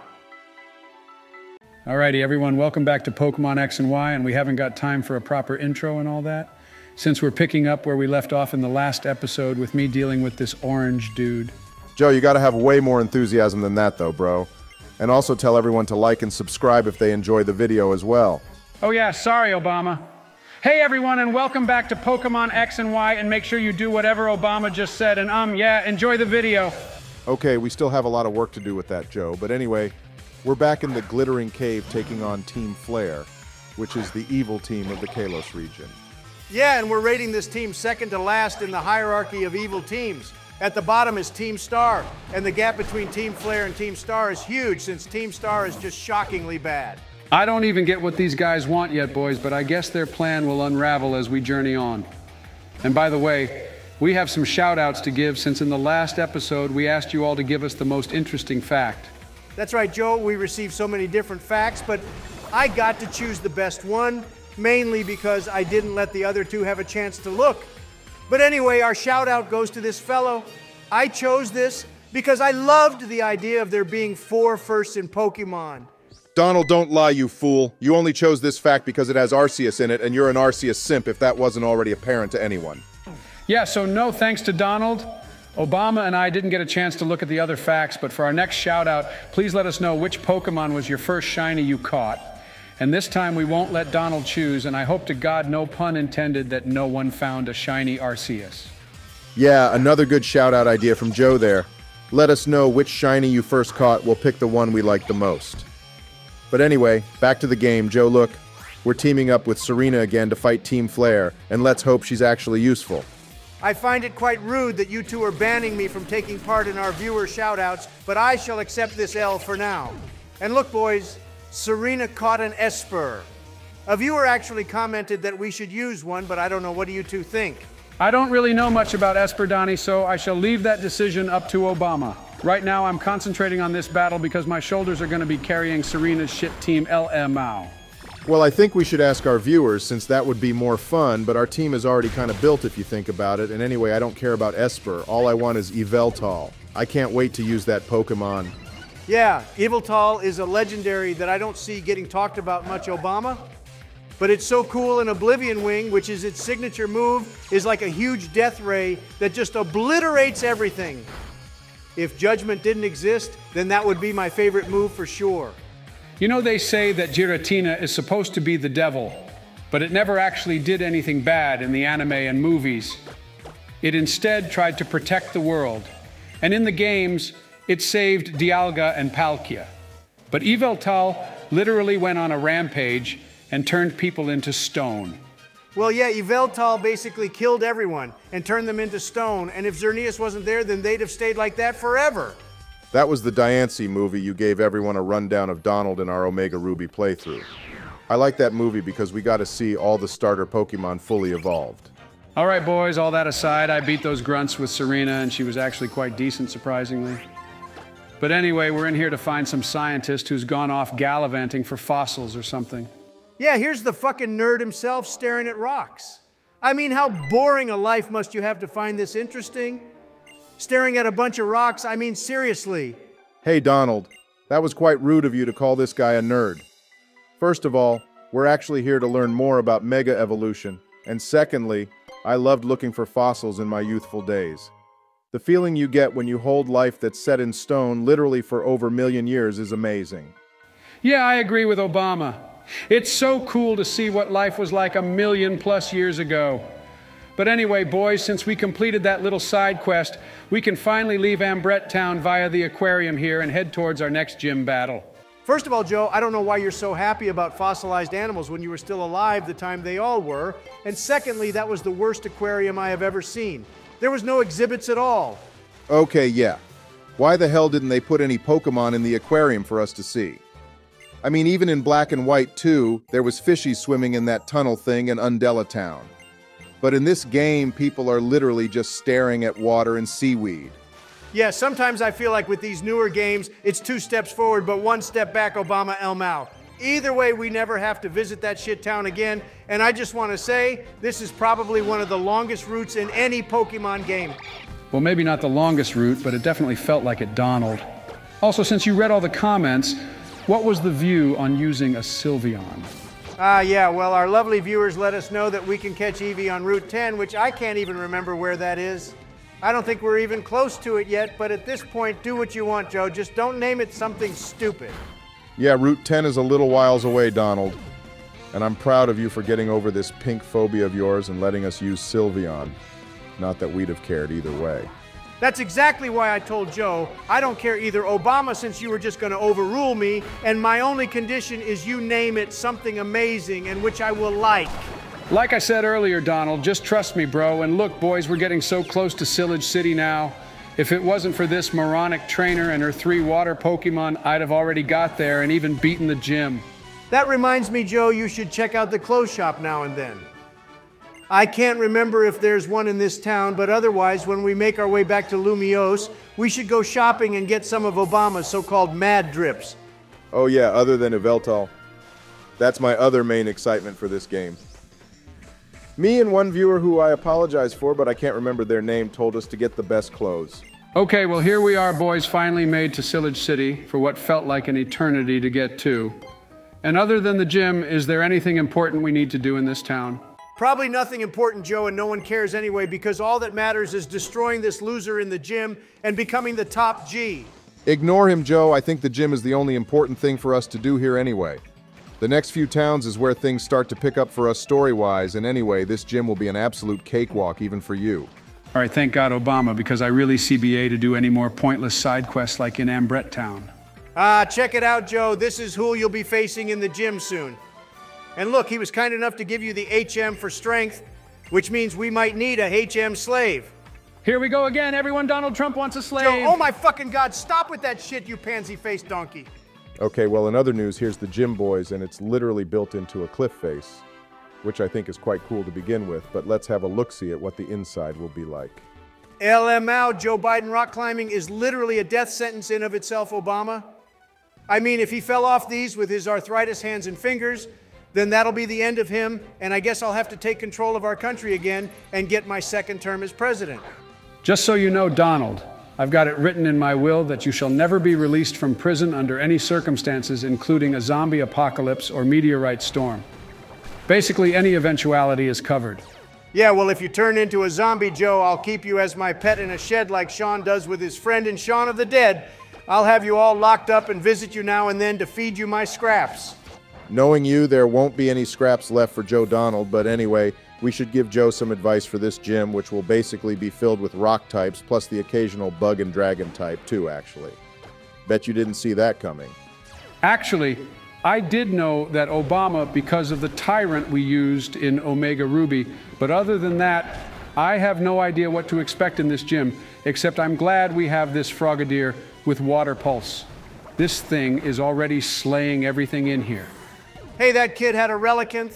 Alrighty, everyone, welcome back to Pokemon X and Y, and we haven't got time for a proper intro and all that. Since we're picking up where we left off in the last episode with me dealing with this orange dude. Joe, you gotta have way more enthusiasm than that, though, bro. And also tell everyone to like and subscribe if they enjoy the video as well. Oh, yeah, sorry, Obama. Hey, everyone, and welcome back to Pokemon X and Y, and make sure you do whatever Obama just said. And, um, yeah, enjoy the video. Okay, we still have a lot of work to do with that, Joe. But anyway, we're back in the Glittering Cave taking on Team Flare, which is the evil team of the Kalos region. Yeah, and we're rating this team second to last in the hierarchy of evil teams. At the bottom is Team Star, and the gap between Team Flare and Team Star is huge since Team Star is just shockingly bad. I don't even get what these guys want yet, boys, but I guess their plan will unravel as we journey on. And by the way, we have some shout outs to give since in the last episode we asked you all to give us the most interesting fact. That's right, Joe. We received so many different facts, but I got to choose the best one, mainly because I didn't let the other two have a chance to look. But anyway, our shout out goes to this fellow. I chose this because I loved the idea of there being four firsts in Pokemon. Donald, don't lie, you fool. You only chose this fact because it has Arceus in it, and you're an Arceus simp if that wasn't already apparent to anyone. Yeah, so no thanks to Donald. Obama and I didn't get a chance to look at the other facts, but for our next shout out, please let us know which Pokemon was your first shiny you caught. And this time we won't let Donald choose, and I hope to God, no pun intended, that no one found a shiny Arceus. Yeah, another good shout out idea from Joe there. Let us know which shiny you first caught. We'll pick the one we like the most. But anyway, back to the game. Joe, look, we're teaming up with Serena again to fight Team Flare, and let's hope she's actually useful. I find it quite rude that you two are banning me from taking part in our viewer shoutouts, but I shall accept this L for now. And look, boys, Serena caught an Espurr. A viewer actually commented that we should use one, but I don't know. What do you two think? I don't really know much about Espurr, Donnie, so I shall leave that decision up to Obama. Right now, I'm concentrating on this battle because my shoulders are going to be carrying Serena's shit team LMAO. Well, I think we should ask our viewers since that would be more fun, but our team is already kind of built if you think about it. And anyway, I don't care about Espurr. All I want is Yveltal. I can't wait to use that Pokemon. Yeah, Yveltal is a legendary that I don't see getting talked about much, Obama. But it's so cool in Oblivion Wing, which is its signature move, is like a huge death ray that just obliterates everything. If Judgment didn't exist, then that would be my favorite move for sure. You know, they say that Giratina is supposed to be the devil, but it never actually did anything bad in the anime and movies. It instead tried to protect the world. And in the games, it saved Dialga and Palkia. But Yveltal literally went on a rampage and turned people into stone. Well, yeah, Yveltal basically killed everyone and turned them into stone. And if Xerneas wasn't there, then they'd have stayed like that forever. That was the Diancie movie you gave everyone a rundown of Donald in our Omega Ruby playthrough. I like that movie because we got to see all the starter Pokemon fully evolved. All right, boys, all that aside, I beat those grunts with Serena, and she was actually quite decent, surprisingly. But anyway, we're in here to find some scientist who's gone off gallivanting for fossils or something. Yeah, here's the fucking nerd himself staring at rocks. I mean, how boring a life must you have to find this interesting? Staring at a bunch of rocks. I mean, seriously. Hey, Donald. That was quite rude of you to call this guy a nerd. First of all, we're actually here to learn more about mega evolution. And secondly, I loved looking for fossils in my youthful days. The feeling you get when you hold life that's set in stone literally for over a million years is amazing. Yeah, I agree with Obama. It's so cool to see what life was like a million plus years ago. But anyway, boys, since we completed that little side quest, we can finally leave Ambrette Town via the aquarium here and head towards our next gym battle. First of all, Joe, I don't know why you're so happy about fossilized animals when you were still alive the time they all were. And secondly, that was the worst aquarium I have ever seen. There was no exhibits at all. Okay, yeah. Why the hell didn't they put any Pokemon in the aquarium for us to see? I mean, even in Black and White too, there was fishies swimming in that tunnel thing in Undella Town. But in this game, people are literally just staring at water and seaweed. Yeah, sometimes I feel like with these newer games, it's two steps forward, but one step back, Obama Elmau. Either way, we never have to visit that shit town again. And I just want to say, this is probably one of the longest routes in any Pokemon game. Well, maybe not the longest route, but it definitely felt like it, Donald. Also, since you read all the comments, what was the view on using a Sylveon? Ah, uh, yeah, well, our lovely viewers let us know that we can catch Eevee on Route 10, which I can't even remember where that is. I don't think we're even close to it yet, but at this point, do what you want, Joe. Just don't name it something stupid. Yeah, Route 10 is a little whiles away, Donald. And I'm proud of you for getting over this pink phobia of yours and letting us use Sylveon. Not that we'd have cared either way. That's exactly why I told Joe I don't care either Obama since you were just going to overrule me, and my only condition is you name it something amazing and which I will like. Like I said earlier, Donald, just trust me, bro. And look, boys, we're getting so close to Cyllage City now. If it wasn't for this moronic trainer and her three water Pokemon, I'd have already got there and even beaten the gym. That reminds me, Joe, you should check out the clothes shop now and then. I can't remember if there's one in this town, but otherwise, when we make our way back to Lumiose, we should go shopping and get some of Obama's so called mad drips. Oh, yeah, other than Yveltal. That's my other main excitement for this game. Me and one viewer who I apologize for, but I can't remember their name, told us to get the best clothes. Okay, well, here we are, boys, finally made to Cyllage City for what felt like an eternity to get to. And other than the gym, is there anything important we need to do in this town? Probably nothing important, Joe, and no one cares anyway because all that matters is destroying this loser in the gym and becoming the top G. Ignore him, Joe. I think the gym is the only important thing for us to do here anyway. The next few towns is where things start to pick up for us story-wise, and anyway, this gym will be an absolute cakewalk even for you. All right, thank God Obama, because I really CBA to do any more pointless side quests like in Ambrette Town. Ah, uh, check it out, Joe. This is who you'll be facing in the gym soon. And look, he was kind enough to give you the HM for strength, which means we might need a HM slave. Here we go again. Everyone, Donald Trump wants a slave. Joe, oh my fucking God, stop with that shit, you pansy faced donkey. Okay, well, in other news, here's the Gym Boys, and it's literally built into a cliff face, which I think is quite cool to begin with, but let's have a look-see at what the inside will be like. LMAO, Joe Biden rock climbing is literally a death sentence in of itself, Obama. I mean, if he fell off these with his arthritis hands and fingers, then that'll be the end of him, and I guess I'll have to take control of our country again and get my second term as president. Just so you know, Donald, I've got it written in my will that you shall never be released from prison under any circumstances, including a zombie apocalypse or meteorite storm. Basically, any eventuality is covered. Yeah, well, if you turn into a zombie, Joe, I'll keep you as my pet in a shed like Sean does with his friend in Shaun of the Dead. I'll have you all locked up and visit you now and then to feed you my scraps. Knowing you, there won't be any scraps left for Joe Donald, but anyway, we should give Joe some advice for this gym, which will basically be filled with rock types, plus the occasional bug and dragon type, too, actually. Bet you didn't see that coming. Actually, I did know that Obama because of the tyrant we used in Omega Ruby, but other than that, I have no idea what to expect in this gym, except I'm glad we have this Frogadier with water pulse. This thing is already slaying everything in here. Hey, that kid had a relicanth.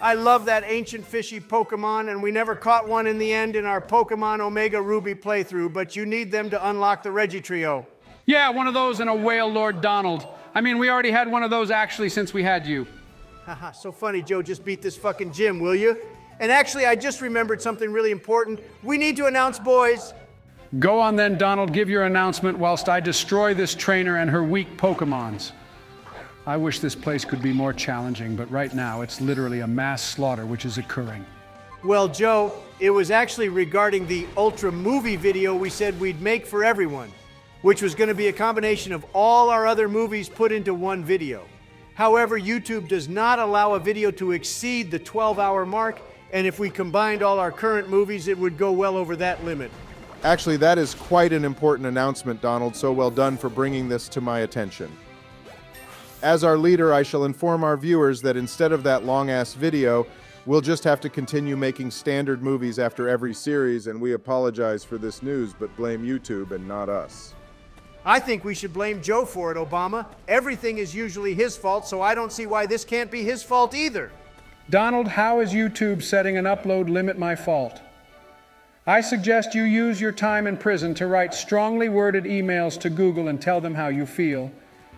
I love that ancient fishy Pokemon, and we never caught one in the end in our Pokemon Omega Ruby playthrough, but you need them to unlock the Regitrio. Yeah, one of those and a Wailord Donald. I mean, we already had one of those actually since we had you. Haha, so funny, Joe. Just beat this fucking gym, will you? And actually, I just remembered something really important. We need to announce, boys. Go on then, Donald, give your announcement whilst I destroy this trainer and her weak Pokemons. I wish this place could be more challenging, but right now it's literally a mass slaughter which is occurring. Well, Joe, it was actually regarding the Ultra movie video we said we'd make for everyone which was going to be a combination of all our other movies put into one video. However, YouTube does not allow a video to exceed the 12 hour mark, and if we combined all our current movies, it would go well over that limit. Actually, that is quite an important announcement, Donald, so well done for bringing this to my attention. As our leader, I shall inform our viewers that instead of that long ass video, we'll just have to continue making standard movies after every series, and we apologize for this news, but blame YouTube and not us. I think we should blame Joe for it, Obama. Everything is usually his fault, so I don't see why this can't be his fault either. Donald, how is YouTube setting an upload limit my fault? I suggest you use your time in prison to write strongly worded emails to Google and tell them how you feel.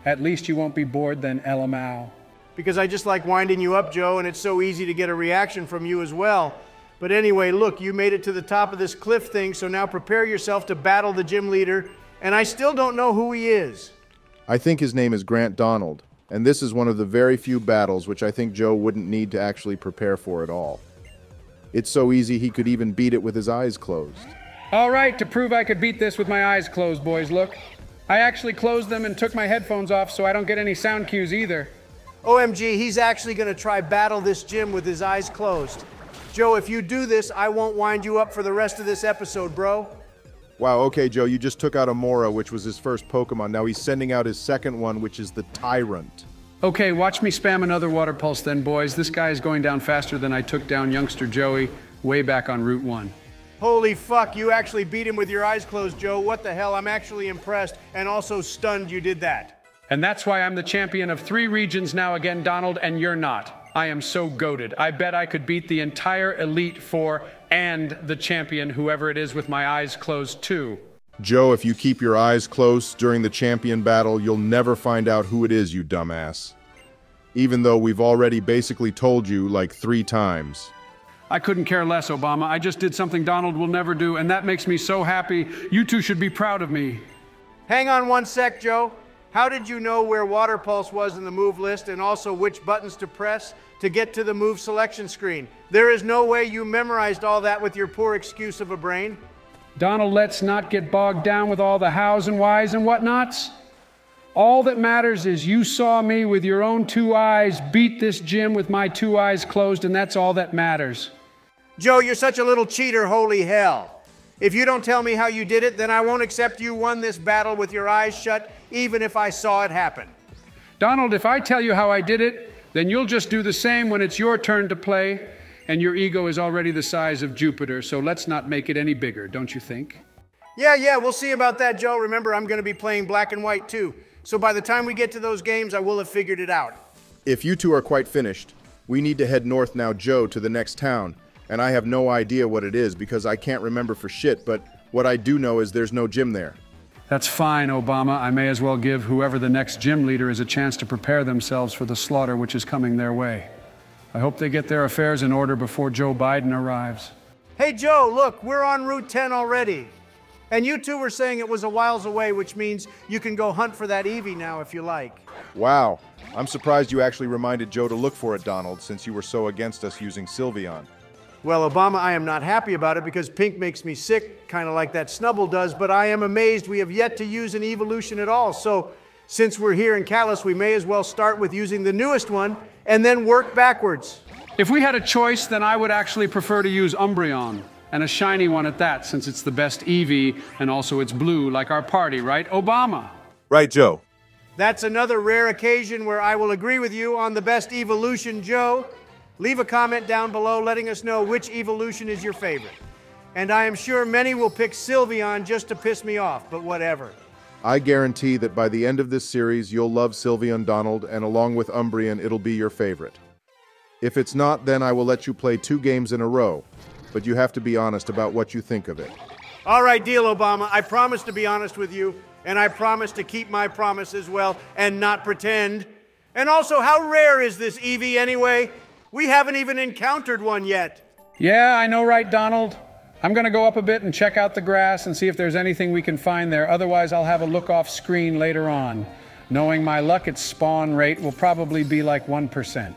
At least you won't be bored then, LMAO. Because I just like winding you up, Joe, and it's so easy to get a reaction from you as well. But anyway, look, you made it to the top of this cliff thing, so now prepare yourself to battle the gym leader and I still don't know who he is. I think his name is Grant Donald, and this is one of the very few battles which I think Joe wouldn't need to actually prepare for at all. It's so easy he could even beat it with his eyes closed. All right, to prove I could beat this with my eyes closed, boys, look. I actually closed them and took my headphones off so I don't get any sound cues either. OMG, he's actually going to try battle this gym with his eyes closed. Joe, if you do this, I won't wind you up for the rest of this episode, bro. Wow, okay, Joe, you just took out Amaura, which was his first Pokemon. Now he's sending out his second one, which is the Tyrunt. Okay, watch me spam another Water Pulse then, boys. This guy is going down faster than I took down youngster Joey way back on Route 1. Holy fuck, you actually beat him with your eyes closed, Joe. What the hell? I'm actually impressed and also stunned you did that. And that's why I'm the champion of three regions now again, Donald, and you're not. I am so goaded. I bet I could beat the entire Elite Four and the champion, whoever it is, with my eyes closed too. Joe, if you keep your eyes closed during the champion battle, you'll never find out who it is, you dumbass. Even though we've already basically told you like three times. I couldn't care less, Obama. I just did something Donald will never do, and that makes me so happy. You two should be proud of me. Hang on one sec, Joe. How did you know where Water Pulse was in the move list and also which buttons to press to get to the move selection screen? There is no way you memorized all that with your poor excuse of a brain. Donald, let's not get bogged down with all the hows and whys and whatnots. All that matters is you saw me with your own two eyes beat this gym with my two eyes closed, and that's all that matters. Joe, you're such a little cheater, holy hell. If you don't tell me how you did it, then I won't accept you won this battle with your eyes shut even if I saw it happen. Donald, if I tell you how I did it, then you'll just do the same when it's your turn to play, and your ego is already the size of Jupiter, so let's not make it any bigger, don't you think? Yeah, yeah, we'll see about that, Joe. Remember, I'm going to be playing black and white too. So by the time we get to those games, I will have figured it out. If you two are quite finished, we need to head north now, Joe, to the next town. And I have no idea what it is because I can't remember for shit, but what I do know is there's no gym there. That's fine, Obama. I may as well give whoever the next gym leader is a chance to prepare themselves for the slaughter which is coming their way. I hope they get their affairs in order before Joe Biden arrives. Hey, Joe, look, we're on Route 10 already. And you two were saying it was a whiles away, which means you can go hunt for that Eevee now if you like. Wow. I'm surprised you actually reminded Joe to look for it, Donald, since you were so against us using Sylveon. Well, Obama, I am not happy about it because pink makes me sick, kind of like that Snubbull does, but I am amazed we have yet to use an Eeveelution at all. So, since we're here in Kalos, we may as well start with using the newest one and then work backwards. If we had a choice, then I would actually prefer to use Umbreon, and a shiny one at that, since it's the best Eevee and also it's blue, like our party, right? Obama. Right, Joe. That's another rare occasion where I will agree with you on the best Eeveelution, Joe. Leave a comment down below letting us know which Eeveelution is your favorite. And I am sure many will pick Sylveon just to piss me off, but whatever. I guarantee that by the end of this series, you'll love Sylveon Donald, and along with Umbreon, it'll be your favorite. If it's not, then I will let you play two games in a row, but you have to be honest about what you think of it. All right, deal, Obama. I promise to be honest with you, and I promise to keep my promise as well and not pretend. And also, how rare is this Eevee anyway? We haven't even encountered one yet. Yeah, I know, right, Donald? I'm going to go up a bit and check out the grass and see if there's anything we can find there. Otherwise, I'll have a look off screen later on. Knowing my luck, its spawn rate will probably be like 1%.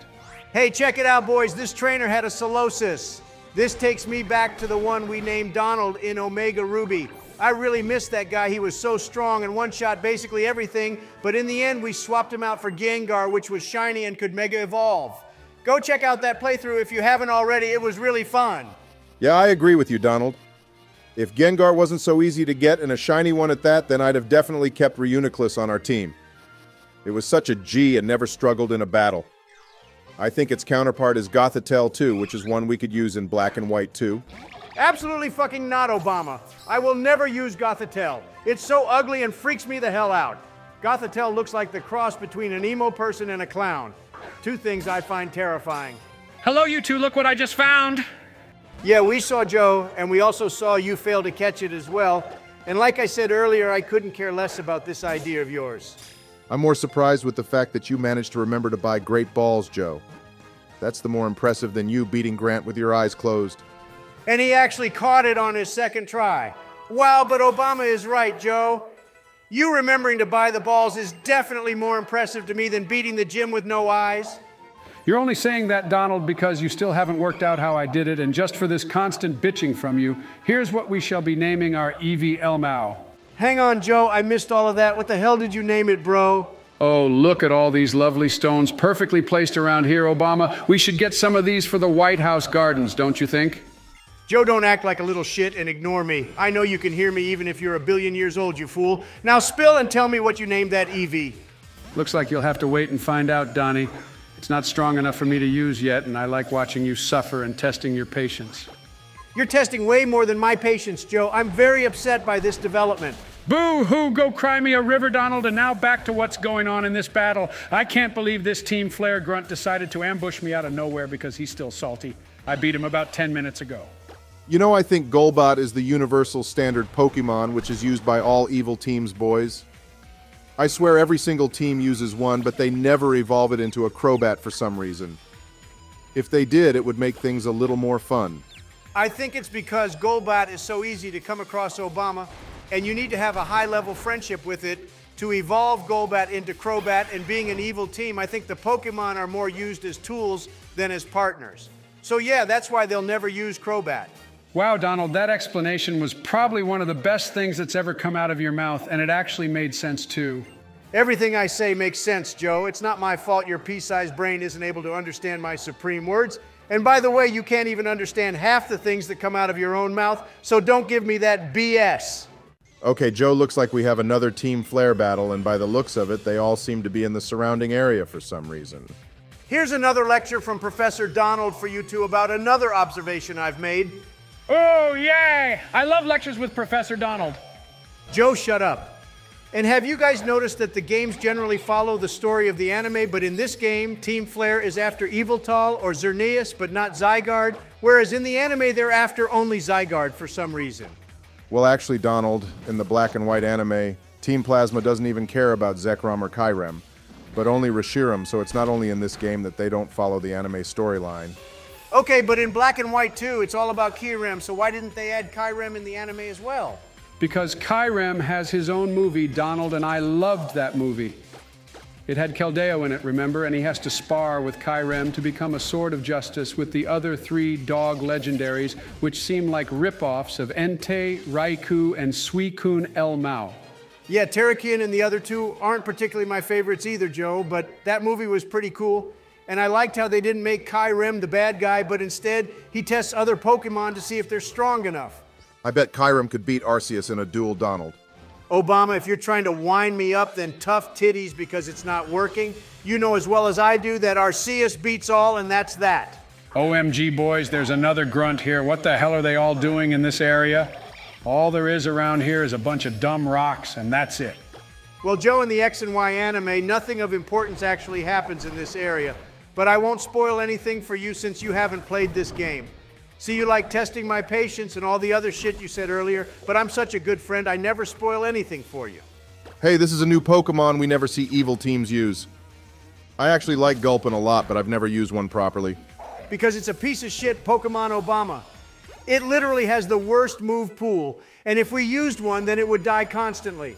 Hey, check it out, boys. This trainer had a Solosis. This takes me back to the one we named Donald in Omega Ruby. I really missed that guy. He was so strong and one shot basically everything, but in the end, we swapped him out for Gengar, which was shiny and could Mega Evolve. Go check out that playthrough if you haven't already. It was really fun. Yeah, I agree with you, Donald. If Gengar wasn't so easy to get and a shiny one at that, then I'd have definitely kept Reuniclus on our team. It was such a G and never struggled in a battle. I think its counterpart is Gothitelle too, which is one we could use in black and white too. Absolutely fucking not, Obama. I will never use Gothitelle. It's so ugly and freaks me the hell out. Gothitelle looks like the cross between an emo person and a clown. Two things I find terrifying. Hello, you two. Look what I just found. Yeah, we saw Joe, and we also saw you fail to catch it as well. And like I said earlier, I couldn't care less about this idea of yours. I'm more surprised with the fact that you managed to remember to buy great balls, Joe. That's the more impressive than you beating Grant with your eyes closed. And he actually caught it on his second try. Wow, but Obama is right, Joe. You remembering to buy the balls is definitely more impressive to me than beating the gym with no eyes. You're only saying that, Donald, because you still haven't worked out how I did it, and just for this constant bitching from you, here's what we shall be naming our Eevee Elmao. Hang on, Joe. I missed all of that. What the hell did you name it, bro? Oh, look at all these lovely stones perfectly placed around here, Obama. We should get some of these for the White House gardens, don't you think? Joe, don't act like a little shit and ignore me. I know you can hear me even if you're a billion years old, you fool. Now spill and tell me what you named that Eevee. Looks like you'll have to wait and find out, Donnie. It's not strong enough for me to use yet, and I like watching you suffer and testing your patience. You're testing way more than my patience, Joe. I'm very upset by this development. Boo hoo, go cry me a river, Donald, and now back to what's going on in this battle. I can't believe this Team Flare grunt decided to ambush me out of nowhere because he's still salty. I beat him about 10 minutes ago. You know, I think Golbat is the universal standard Pokemon, which is used by all evil teams, boys. I swear every single team uses one, but they never evolve it into a Crobat for some reason. If they did, it would make things a little more fun. I think it's because Golbat is so easy to come across Obama, and you need to have a high level friendship with it to evolve Golbat into Crobat. And being an evil team, I think the Pokemon are more used as tools than as partners. So, yeah, that's why they'll never use Crobat. Wow, Donald, that explanation was probably one of the best things that's ever come out of your mouth, and it actually made sense too. Everything I say makes sense, Joe. It's not my fault your pea sized brain isn't able to understand my supreme words. And by the way, you can't even understand half the things that come out of your own mouth, so don't give me that BS. Okay, Joe looks like we have another Team Flare battle, and by the looks of it, they all seem to be in the surrounding area for some reason. Here's another lecture from Professor Donald for you two about another observation I've made. Oh, yay! I love lectures with Professor Donald. Joe, shut up. And have you guys noticed that the games generally follow the story of the anime, but in this game, Team Flare is after Yveltal or Xerneas, but not Zygarde, whereas in the anime, they're after only Zygarde for some reason. Well, actually, Donald, in the black and white anime, Team Plasma doesn't even care about Zekrom or Kyurem, but only Reshiram, so it's not only in this game that they don't follow the anime storyline. Okay, but in black and white too, it's all about Kyurem, so why didn't they add Kyurem in the anime as well? Because Kyurem has his own movie, Donald, and I loved that movie. It had Keldeo in it, remember? And he has to spar with Kyurem to become a sword of justice with the other three dog legendaries, which seem like rip-offs of Entei, Raikou, and Suicune El Mao. Yeah, Terrakion and the other two aren't particularly my favorites either, Joe, but that movie was pretty cool. And I liked how they didn't make Kyurem the bad guy, but instead he tests other Pokemon to see if they're strong enough. I bet Kyurem could beat Arceus in a duel, Donald. Obama, if you're trying to wind me up, then tough titties because it's not working. You know as well as I do that Arceus beats all, and that's that. OMG, boys, there's another grunt here. What the hell are they all doing in this area? All there is around here is a bunch of dumb rocks, and that's it. Well, Joe, in the X and Y anime, nothing of importance actually happens in this area. But I won't spoil anything for you since you haven't played this game. See, you like testing my patience and all the other shit you said earlier, but I'm such a good friend, I never spoil anything for you. Hey, this is a new Pokemon we never see evil teams use. I actually like Gulpin a lot, but I've never used one properly. Because it's a piece of shit Pokemon Obama. It literally has the worst move pool, and if we used one, then it would die constantly.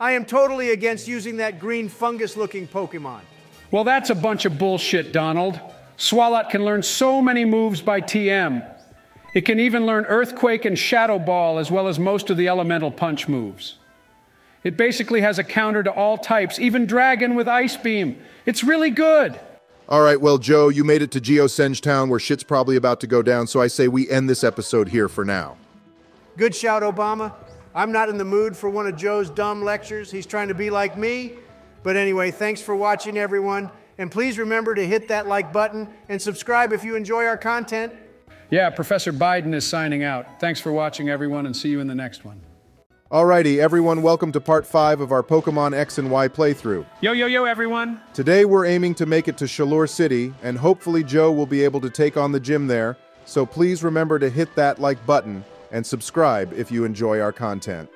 I am totally against using that green fungus looking Pokemon. Well, that's a bunch of bullshit, Donald. Swalot can learn so many moves by TM. It can even learn Earthquake and Shadow Ball as well as most of the elemental punch moves. It basically has a counter to all types, even Dragon with Ice Beam. It's really good. All right, well, Joe, you made it to Geosenge Town where shit's probably about to go down, so I say we end this episode here for now. Good shout, Obama. I'm not in the mood for one of Joe's dumb lectures. He's trying to be like me. But anyway, thanks for watching, everyone. And please remember to hit that like button and subscribe if you enjoy our content. Yeah, Professor Biden is signing out. Thanks for watching, everyone, and see you in the next one. Alrighty, everyone, welcome to part 5 of our Pokemon X and Y playthrough. Yo, yo, yo, everyone! Today we're aiming to make it to Shalour City, and hopefully Joe will be able to take on the gym there, so please remember to hit that like button and subscribe if you enjoy our content.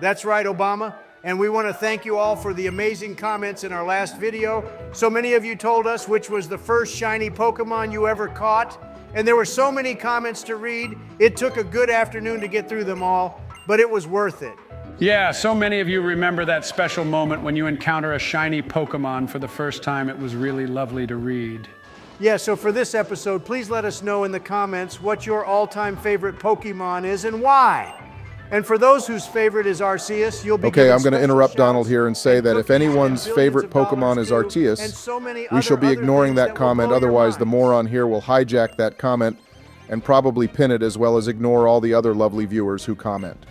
That's right, Obama. And we want to thank you all for the amazing comments in our last video. So many of you told us which was the first shiny Pokemon you ever caught. And there were so many comments to read, it took a good afternoon to get through them all, but it was worth it. Yeah, so many of you remember that special moment when you encounter a shiny Pokemon for the first time. It was really lovely to read. Yeah, so for this episode, please let us know in the comments what your all time favorite Pokemon is and why. And for those whose favorite is Arceus, you'll be Okay, I'm going to interrupt Donald here and say that if anyone's favorite Pokemon is Arceus, so we shall be ignoring that comment, otherwise the moron here will hijack that comment and probably pin it as well as ignore all the other lovely viewers who comment.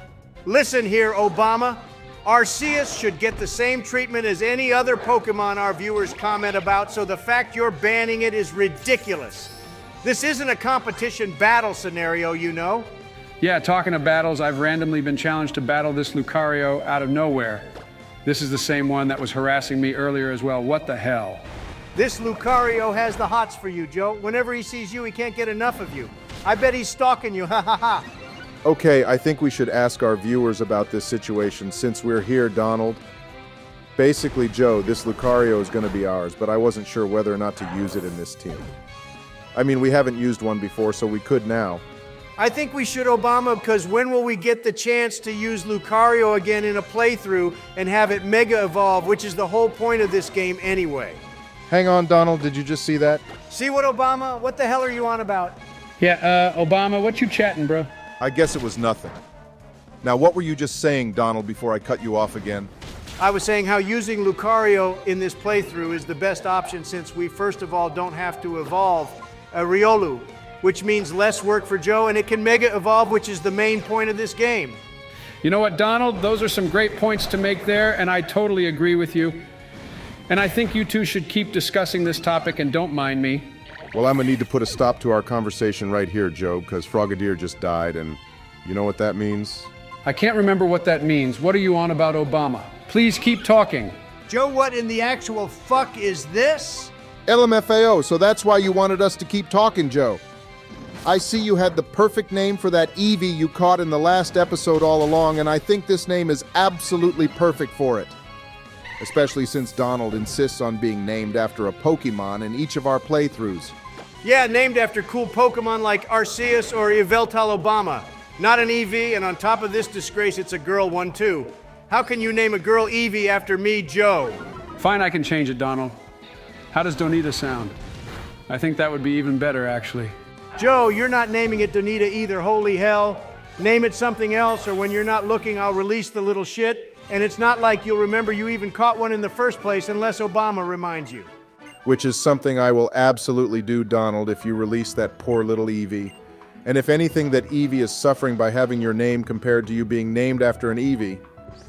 Listen here, Obama. Arceus should get the same treatment as any other Pokemon our viewers comment about, so the fact you're banning it is ridiculous. This isn't a competition battle scenario, you know. Yeah, talking of battles, I've randomly been challenged to battle this Lucario out of nowhere. This is the same one that was harassing me earlier as well. What the hell? This Lucario has the hots for you, Joe. Whenever he sees you, he can't get enough of you. I bet he's stalking you, [LAUGHS] ha ha ha. Okay, I think we should ask our viewers about this situation since we're here, Donald. Basically, Joe, this Lucario is going to be ours, but I wasn't sure whether or not to use it in this team. I mean, we haven't used one before, so we could now. I think we should, Obama, because when will we get the chance to use Lucario again in a playthrough and have it Mega Evolve, which is the whole point of this game anyway? Hang on, Donald, did you just see that? See what, Obama? What the hell are you on about? Yeah, uh, Obama, what you chatting, bro? I guess it was nothing. Now, what were you just saying, Donald, before I cut you off again? I was saying how using Lucario in this playthrough is the best option since we first of all don't have to evolve a Riolu, which means less work for Joe, and it can Mega Evolve, which is the main point of this game. You know what, Donald? Those are some great points to make there, and I totally agree with you. And I think you two should keep discussing this topic and don't mind me. Well, I'm gonna need to put a stop to our conversation right here, Joe, because Frogadier just died, and you know what that means? I can't remember what that means. What are you on about Obama? Please keep talking. Joe, what in the actual fuck is this? LMFAO, so that's why you wanted us to keep talking, Joe. I see you had the perfect name for that Eevee you caught in the last episode all along, and I think this name is absolutely perfect for it. Especially since Donald insists on being named after a Pokemon in each of our playthroughs. Yeah, named after cool Pokemon like Arceus or Yveltal Obama. Not an Eevee, and on top of this disgrace, it's a girl one too. How can you name a girl Eevee after me, Joe? Fine, I can change it, Donald. How does Donita sound? I think that would be even better, actually. Joe, you're not naming it Donita either, holy hell. Name it something else, or when you're not looking, I'll release the little shit. And it's not like you'll remember you even caught one in the first place unless Obama reminds you. Which is something I will absolutely do, Donald, if you release that poor little Eevee. And if anything, that Eevee is suffering by having your name compared to you being named after an Eevee.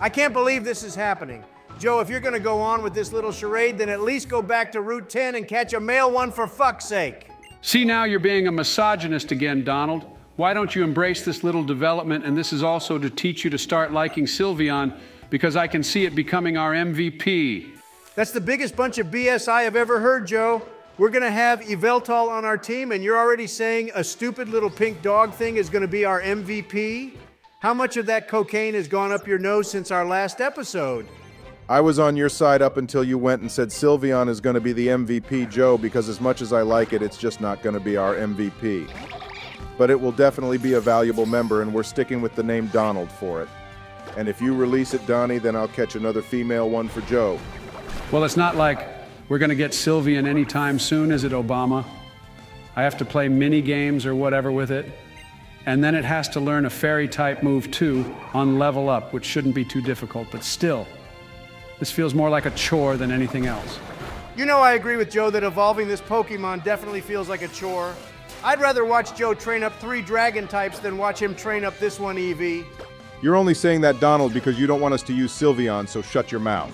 I can't believe this is happening. Joe, if you're going to go on with this little charade, then at least go back to Route 10 and catch a male one for fuck's sake. See, now you're being a misogynist again, Donald. Why don't you embrace this little development? And this is also to teach you to start liking Sylveon because I can see it becoming our MVP. That's the biggest bunch of BS I have ever heard, Joe. We're going to have Yveltal on our team, and you're already saying a stupid little pink dog thing is going to be our MVP? How much of that cocaine has gone up your nose since our last episode? I was on your side up until you went and said Sylveon is going to be the MVP, Joe, because as much as I like it, it's just not going to be our MVP. But it will definitely be a valuable member, and we're sticking with the name Donald for it. And if you release it, Donnie, then I'll catch another female one for Joe. Well, it's not like we're going to get Sylveon anytime soon, is it, Obama? I have to play mini games or whatever with it. And then it has to learn a fairy type move too on level up, which shouldn't be too difficult, but still, this feels more like a chore than anything else. You know, I agree with Joe that evolving this Pokemon definitely feels like a chore. I'd rather watch Joe train up three dragon types than watch him train up this one Eevee. You're only saying that, Donald, because you don't want us to use Sylveon, so shut your mouth.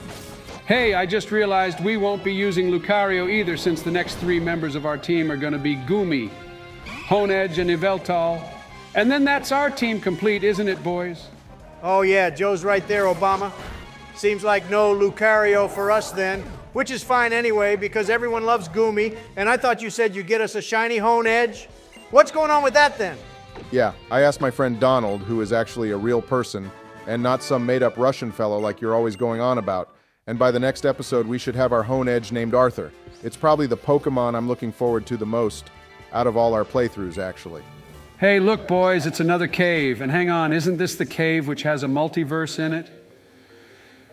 Hey, I just realized we won't be using Lucario either since the next three members of our team are going to be Goomy, Honedge, and Yveltal. And then that's our team complete, isn't it, boys? Oh, yeah, Joe's right there, Obama. Seems like no Lucario for us then, which is fine anyway because everyone loves Goomy, and I thought you said you'd get us a shiny Honedge. What's going on with that then? Yeah, I asked my friend Donald, who is actually a real person, and not some made up Russian fellow like you're always going on about and by the next episode we should have our Honedge named Arthur. It's probably the Pokemon I'm looking forward to the most out of all our playthroughs, actually. Hey, look, boys, it's another cave. And hang on, isn't this the cave which has a multiverse in it?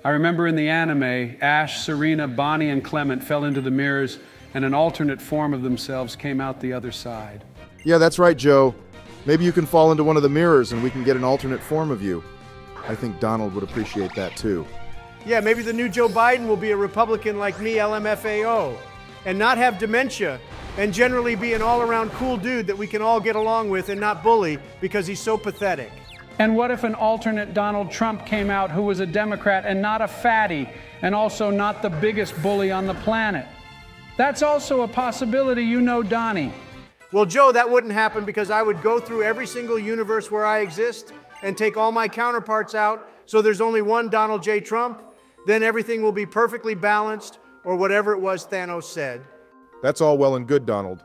I remember in the anime, Ash, Serena, Bonnie, and Clemont fell into the mirrors, and an alternate form of themselves came out the other side. Yeah, that's right, Joe. Maybe you can fall into one of the mirrors and we can get an alternate form of you. I think Donald would appreciate that too. Yeah, maybe the new Joe Biden will be a Republican like me, LMFAO, and not have dementia, and generally be an all around cool dude that we can all get along with and not bully because he's so pathetic. And what if an alternate Donald Trump came out who was a Democrat and not a fatty, and also not the biggest bully on the planet? That's also a possibility, you know, Donnie. Well, Joe, that wouldn't happen because I would go through every single universe where I exist and take all my counterparts out so there's only one Donald J. Trump then everything will be perfectly balanced, or whatever it was Thanos said. That's all well and good, Donald.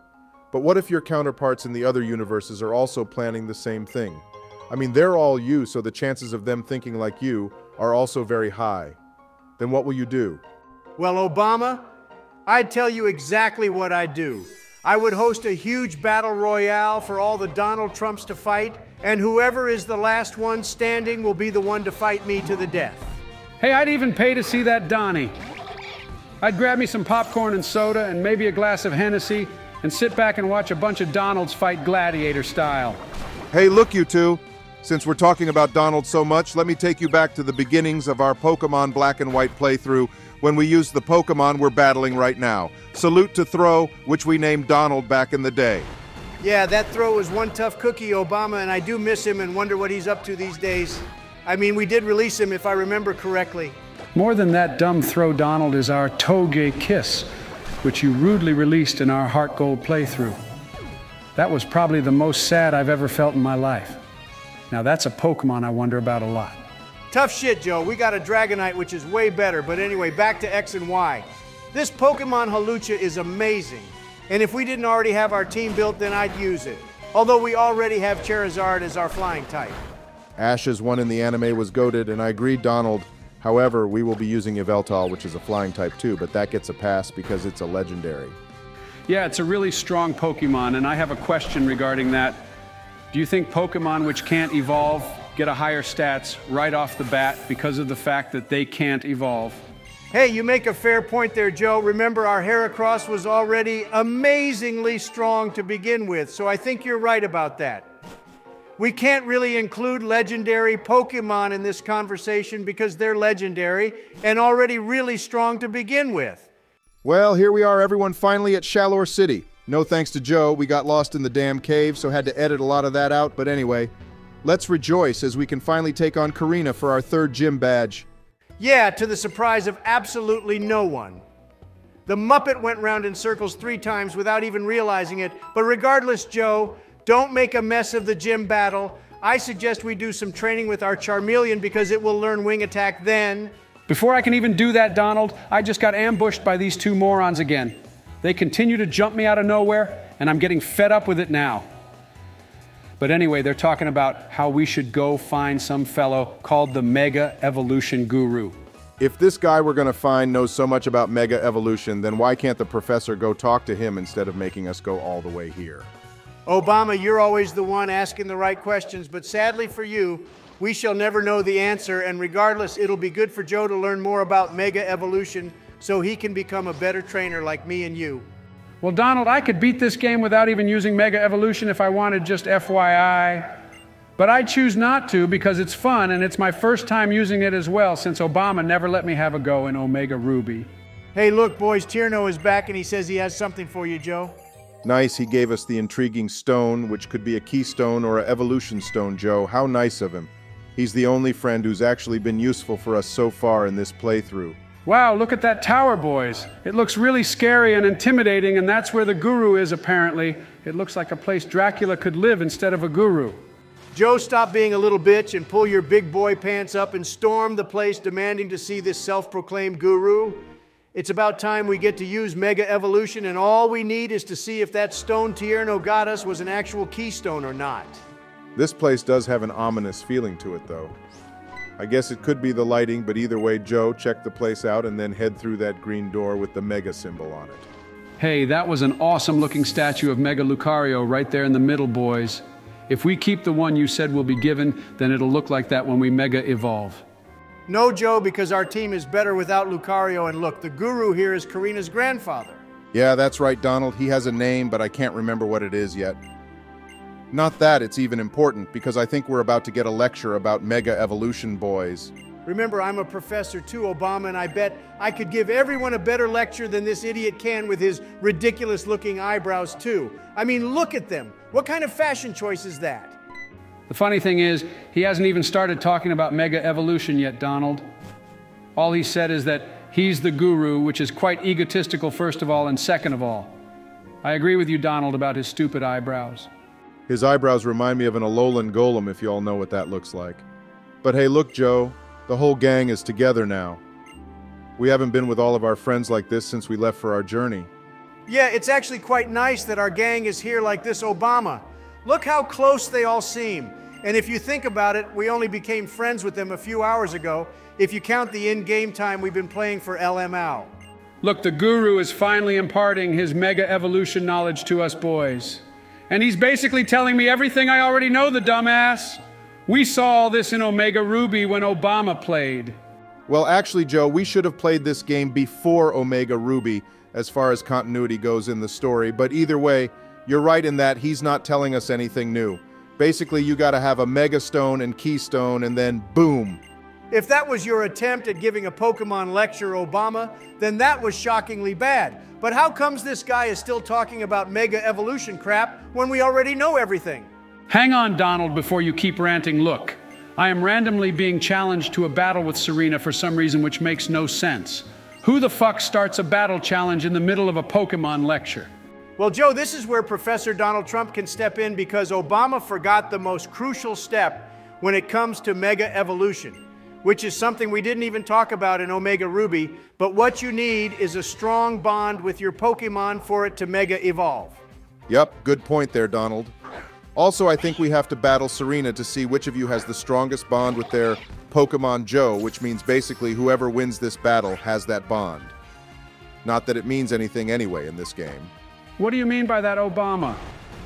But what if your counterparts in the other universes are also planning the same thing? I mean, they're all you, so the chances of them thinking like you are also very high. Then what will you do? Well, Obama, I'd tell you exactly what I'd do. I would host a huge battle royale for all the Donald Trumps to fight, and whoever is the last one standing will be the one to fight me to the death. Hey, I'd even pay to see that Donnie. I'd grab me some popcorn and soda and maybe a glass of Hennessy and sit back and watch a bunch of Donalds fight gladiator style. Hey, look, you two. Since we're talking about Donald so much, let me take you back to the beginnings of our Pokemon Black and White playthrough when we used the Pokemon we're battling right now. Salute to Throh, which we named Donald back in the day. Yeah, that Throh was one tough cookie, Obama, and I do miss him and wonder what he's up to these days. I mean, we did release him, if I remember correctly. More than that dumb Throh, Donald, is our Togekiss, which you rudely released in our HeartGold playthrough. That was probably the most sad I've ever felt in my life. Now that's a Pokemon I wonder about a lot. Tough shit, Joe. We got a Dragonite, which is way better. But anyway, back to X and Y. This Pokemon Hawlucha is amazing. And if we didn't already have our team built, then I'd use it. Although we already have Charizard as our flying type. Ash's one in the anime was goaded, and I agree, Donald. However, we will be using Yveltal, which is a flying type too, but that gets a pass because it's a legendary. Yeah, it's a really strong Pokemon, and I have a question regarding that. Do you think Pokemon which can't evolve get a higher stats right off the bat because of the fact that they can't evolve? Hey, you make a fair point there, Joe. Remember, our Heracross was already amazingly strong to begin with, so I think you're right about that. We can't really include legendary Pokemon in this conversation because they're legendary and already really strong to begin with. Well, here we are, everyone, finally at Shalour City. No thanks to Joe, we got lost in the damn cave, so had to edit a lot of that out, but anyway, let's rejoice as we can finally take on Korrina for our third gym badge. Yeah, to the surprise of absolutely no one. The Muppet went round in circles three times without even realizing it, but regardless, Joe, don't make a mess of the gym battle. I suggest we do some training with our Charmeleon because it will learn wing attack then. Before I can even do that, Donald, I just got ambushed by these two morons again. They continue to jump me out of nowhere, and I'm getting fed up with it now. But anyway, they're talking about how we should go find some fellow called the Mega Evolution Guru. If this guy we're going to find knows so much about Mega Evolution, then why can't the professor go talk to him instead of making us go all the way here? Obama, you're always the one asking the right questions, but sadly for you, we shall never know the answer, and regardless, it'll be good for Joe to learn more about mega evolution so he can become a better trainer like me and you. Well, Donald, I could beat this game without even using Mega Evolution if I wanted, just FYI. But I choose not to because it's fun and it's my first time using it as well since Obama never let me have a go in Omega Ruby. Hey, look, boys, Tierno is back and he says he has something for you, Joe. Nice, he gave us the intriguing stone, which could be a keystone or an evolution stone, Joe. How nice of him. He's the only friend who's actually been useful for us so far in this playthrough. Wow, look at that tower, boys. It looks really scary and intimidating, and that's where the guru is, apparently. It looks like a place Dracula could live instead of a guru. Joe, stop being a little bitch and pull your big boy pants up and storm the place demanding to see this self proclaimed guru. It's about time we get to use Mega Evolution, and all we need is to see if that stone Tierno got us was an actual keystone or not. This place does have an ominous feeling to it, though. I guess it could be the lighting, but either way, Joe, check the place out and then head through that green door with the Mega symbol on it. Hey, that was an awesome looking statue of Mega Lucario right there in the middle, boys. If we keep the one you said will be given, then it'll look like that when we Mega Evolve. No, Joe, because our team is better without Lucario, and look, the guru here is Korrina's grandfather. Yeah, that's right, Donald. He has a name, but I can't remember what it is yet. Not that it's even important, because I think we're about to get a lecture about Mega Evolution boys. Remember, I'm a professor too, Obama, and I bet I could give everyone a better lecture than this idiot can with his ridiculous looking eyebrows, too. I mean, look at them. What kind of fashion choice is that? The funny thing is, he hasn't even started talking about mega evolution yet, Donald. All he said is that he's the guru, which is quite egotistical, first of all, and second of all. I agree with you, Donald, about his stupid eyebrows. His eyebrows remind me of an Alolan golem, if you all know what that looks like. But hey, look, Joe, the whole gang is together now. We haven't been with all of our friends like this since we left for our journey. Yeah, it's actually quite nice that our gang is here like this, Obama. Look how close they all seem. And if you think about it, we only became friends with them a few hours ago, if you count the in game time we've been playing for LMAO. Look, the guru is finally imparting his mega evolution knowledge to us boys. And he's basically telling me everything I already know, the dumbass. We saw all this in Omega Ruby when Obama played. Well, actually, Joe, we should have played this game before Omega Ruby, as far as continuity goes in the story, but either way, you're right in that he's not telling us anything new. Basically, you gotta have a Mega Stone and Keystone, and then boom. If that was your attempt at giving a Pokemon lecture, Obama, then that was shockingly bad. But how comes this guy is still talking about Mega Evolution crap when we already know everything? Hang on, Donald, before you keep ranting. Look, I am randomly being challenged to a battle with Serena for some reason which makes no sense. Who the fuck starts a battle challenge in the middle of a Pokemon lecture? Well, Joe, this is where Professor Donald Trump can step in because Obama forgot the most crucial step, when it comes to Mega Evolution, which is something we didn't even talk about in Omega Ruby, but what you need is a strong bond with your Pokemon for it to Mega Evolve. Yep, good point there, Donald. Also, I think we have to battle Serena to see which of you has the strongest bond with their Pokemon Joe, which means basically whoever wins this battle has that bond. Not that it means anything anyway in this game. What do you mean by that, Obama?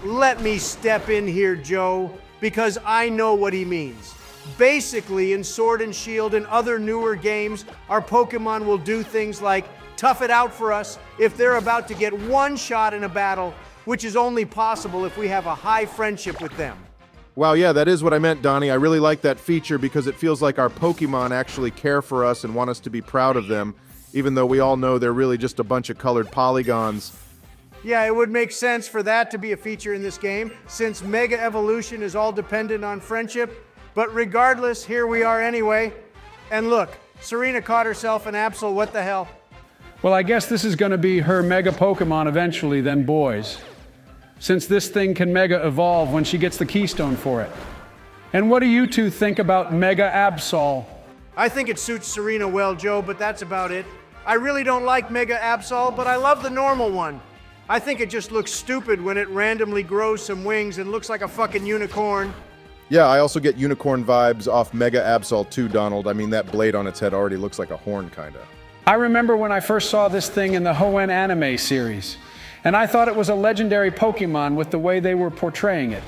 Let me step in here, Joe, because I know what he means. Basically, in Sword and Shield and other newer games, our Pokemon will do things like tough it out for us if they're about to get one shot in a battle, which is only possible if we have a high friendship with them. Wow, yeah, that is what I meant, Donnie. I really like that feature because it feels like our Pokemon actually care for us and want us to be proud of them, even though we all know they're really just a bunch of colored polygons yeah, it would make sense for that to be a feature in this game, since Mega Evolution is all dependent on friendship. But regardless, here we are anyway. And look, Serena caught herself an Absol, what the hell? Well, I guess this is going to be her Mega Pokemon eventually, then, boys. Since this thing can Mega evolve when she gets the Keystone for it. And what do you two think about Mega Absol? I think it suits Serena well, Joe, but that's about it. I really don't like Mega Absol, but I love the normal one. I think it just looks stupid when it randomly grows some wings and looks like a fucking unicorn. Yeah, I also get unicorn vibes off Mega Absol too, Donald. I mean, that blade on its head already looks like a horn, kinda. I remember when I first saw this thing in the Hoenn anime series, and I thought it was a legendary Pokemon with the way they were portraying it.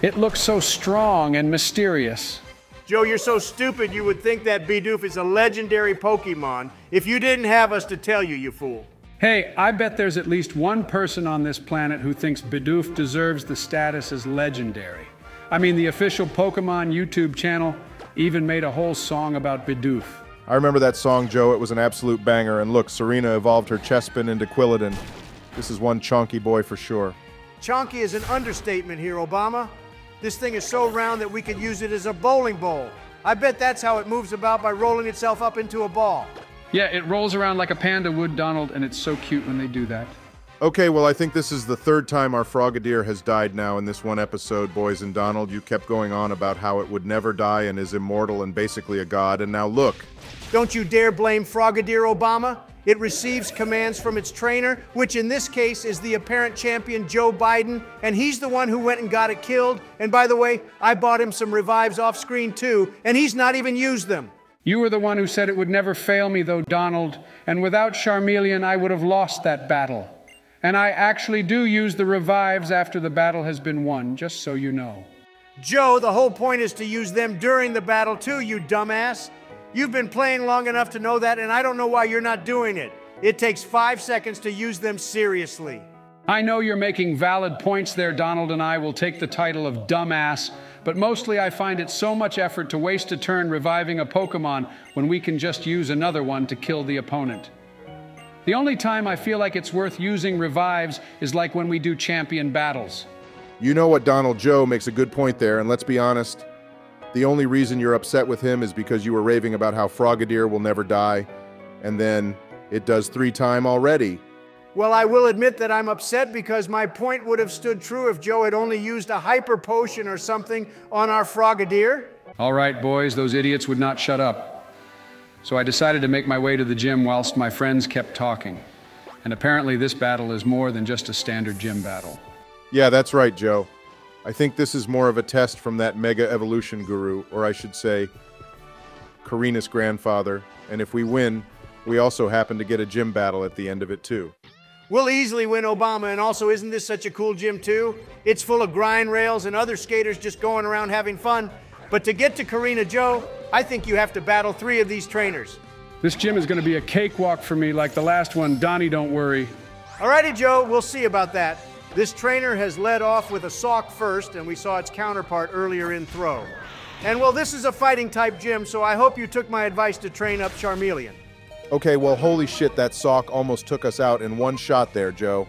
It looks so strong and mysterious. Joe, you're so stupid you would think that Bidoof is a legendary Pokemon if you didn't have us to tell you, you fool. Hey, I bet there's at least one person on this planet who thinks Bidoof deserves the status as legendary. I mean, the official Pokemon YouTube channel even made a whole song about Bidoof. I remember that song, Joe. It was an absolute banger. And look, Serena evolved her Chespin into Quilladin. This is one chonky boy for sure. Chonky is an understatement here, Obama. This thing is so round that we could use it as a bowling ball. I bet that's how it moves about by rolling itself up into a ball. Yeah, it rolls around like a panda would, Donald, and it's so cute when they do that. Okay, well, I think this is the third time our Frogadier has died now in this one episode, boys and Donald. You kept going on about how it would never die and is immortal and basically a god, and now look. Don't you dare blame Frogadier, Obama. It receives commands from its trainer, which in this case is the apparent champion Joe Biden, and he's the one who went and got it killed. And by the way, I bought him some revives off screen too, and he's not even used them. You were the one who said it would never fail me, though, Donald, and without Charmeleon, I would have lost that battle. And I actually do use the revives after the battle has been won, just so you know. Joe, the whole point is to use them during the battle, too, you dumbass. You've been playing long enough to know that, and I don't know why you're not doing it. It takes five seconds to use them seriously. I know you're making valid points there, Donald, and I will take the title of dumbass but mostly I find it so much effort to waste a turn reviving a Pokemon when we can just use another one to kill the opponent. The only time I feel like it's worth using revives is like when we do champion battles. You know what, Donald Joe makes a good point there, and let's be honest. The only reason you're upset with him is because you were raving about how Frogadier will never die, and then it does three time already. Well, I will admit that I'm upset because my point would have stood true if Joe had only used a hyper potion or something on our frogadier. All right, boys, those idiots would not shut up. So I decided to make my way to the gym whilst my friends kept talking. And apparently, this battle is more than just a standard gym battle. Yeah, that's right, Joe. I think this is more of a test from that mega evolution guru, or I should say, Korrina's grandfather. And if we win, we also happen to get a gym battle at the end of it, too. We'll easily win Obama, and also, isn't this such a cool gym, too? It's full of grind rails and other skaters just going around having fun. But to get to Korrina Joe, I think you have to battle three of these trainers. This gym is going to be a cakewalk for me like the last one. Donnie, don't worry. Alrighty, Joe, we'll see about that. This trainer has led off with a Sawk first, and we saw its counterpart earlier in Throh. And well, this is a fighting type gym, so I hope you took my advice to train up Charmeleon. Okay, well, holy shit, that Sawk almost took us out in one shot there, Joe.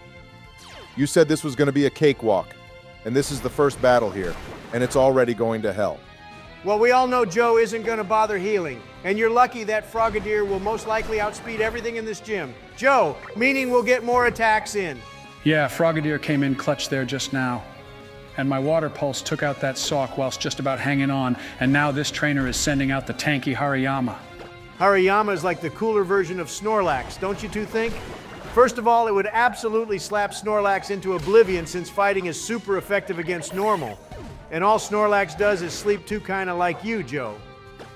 You said this was going to be a cakewalk, and this is the first battle here, and it's already going to hell. Well, we all know Joe isn't going to bother healing, and you're lucky that Frogadier will most likely outspeed everything in this gym. Joe, meaning we'll get more attacks in. Yeah, Frogadier came in clutch there just now. and my water pulse took out that Sawk whilst just about hanging on, and now this trainer is sending out the tanky Hariyama. Hariyama is like the cooler version of Snorlax, don't you two think? First of all, it would absolutely slap Snorlax into oblivion since fighting is super effective against normal. And all Snorlax does is sleep too kinda like you, Joe.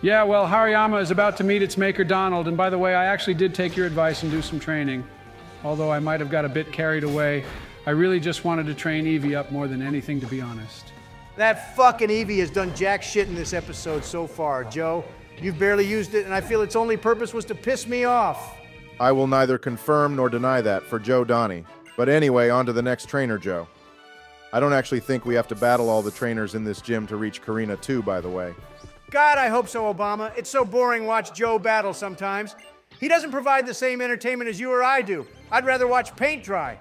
Yeah, well, Hariyama is about to meet its maker, Donald, and by the way, I actually did take your advice and do some training. Although I might have got a bit carried away, I really just wanted to train Eevee up more than anything, to be honest. That fucking Eevee has done jack shit in this episode so far, Joe. You've barely used it, and I feel its only purpose was to piss me off. I will neither confirm nor deny that for Joe Donnie. But anyway, on to the next trainer, Joe. I don't actually think we have to battle all the trainers in this gym to reach Korrina too, by the way. God, I hope so, Obama. It's so boring watch Joe battle sometimes. He doesn't provide the same entertainment as you or I do. I'd rather watch paint dry.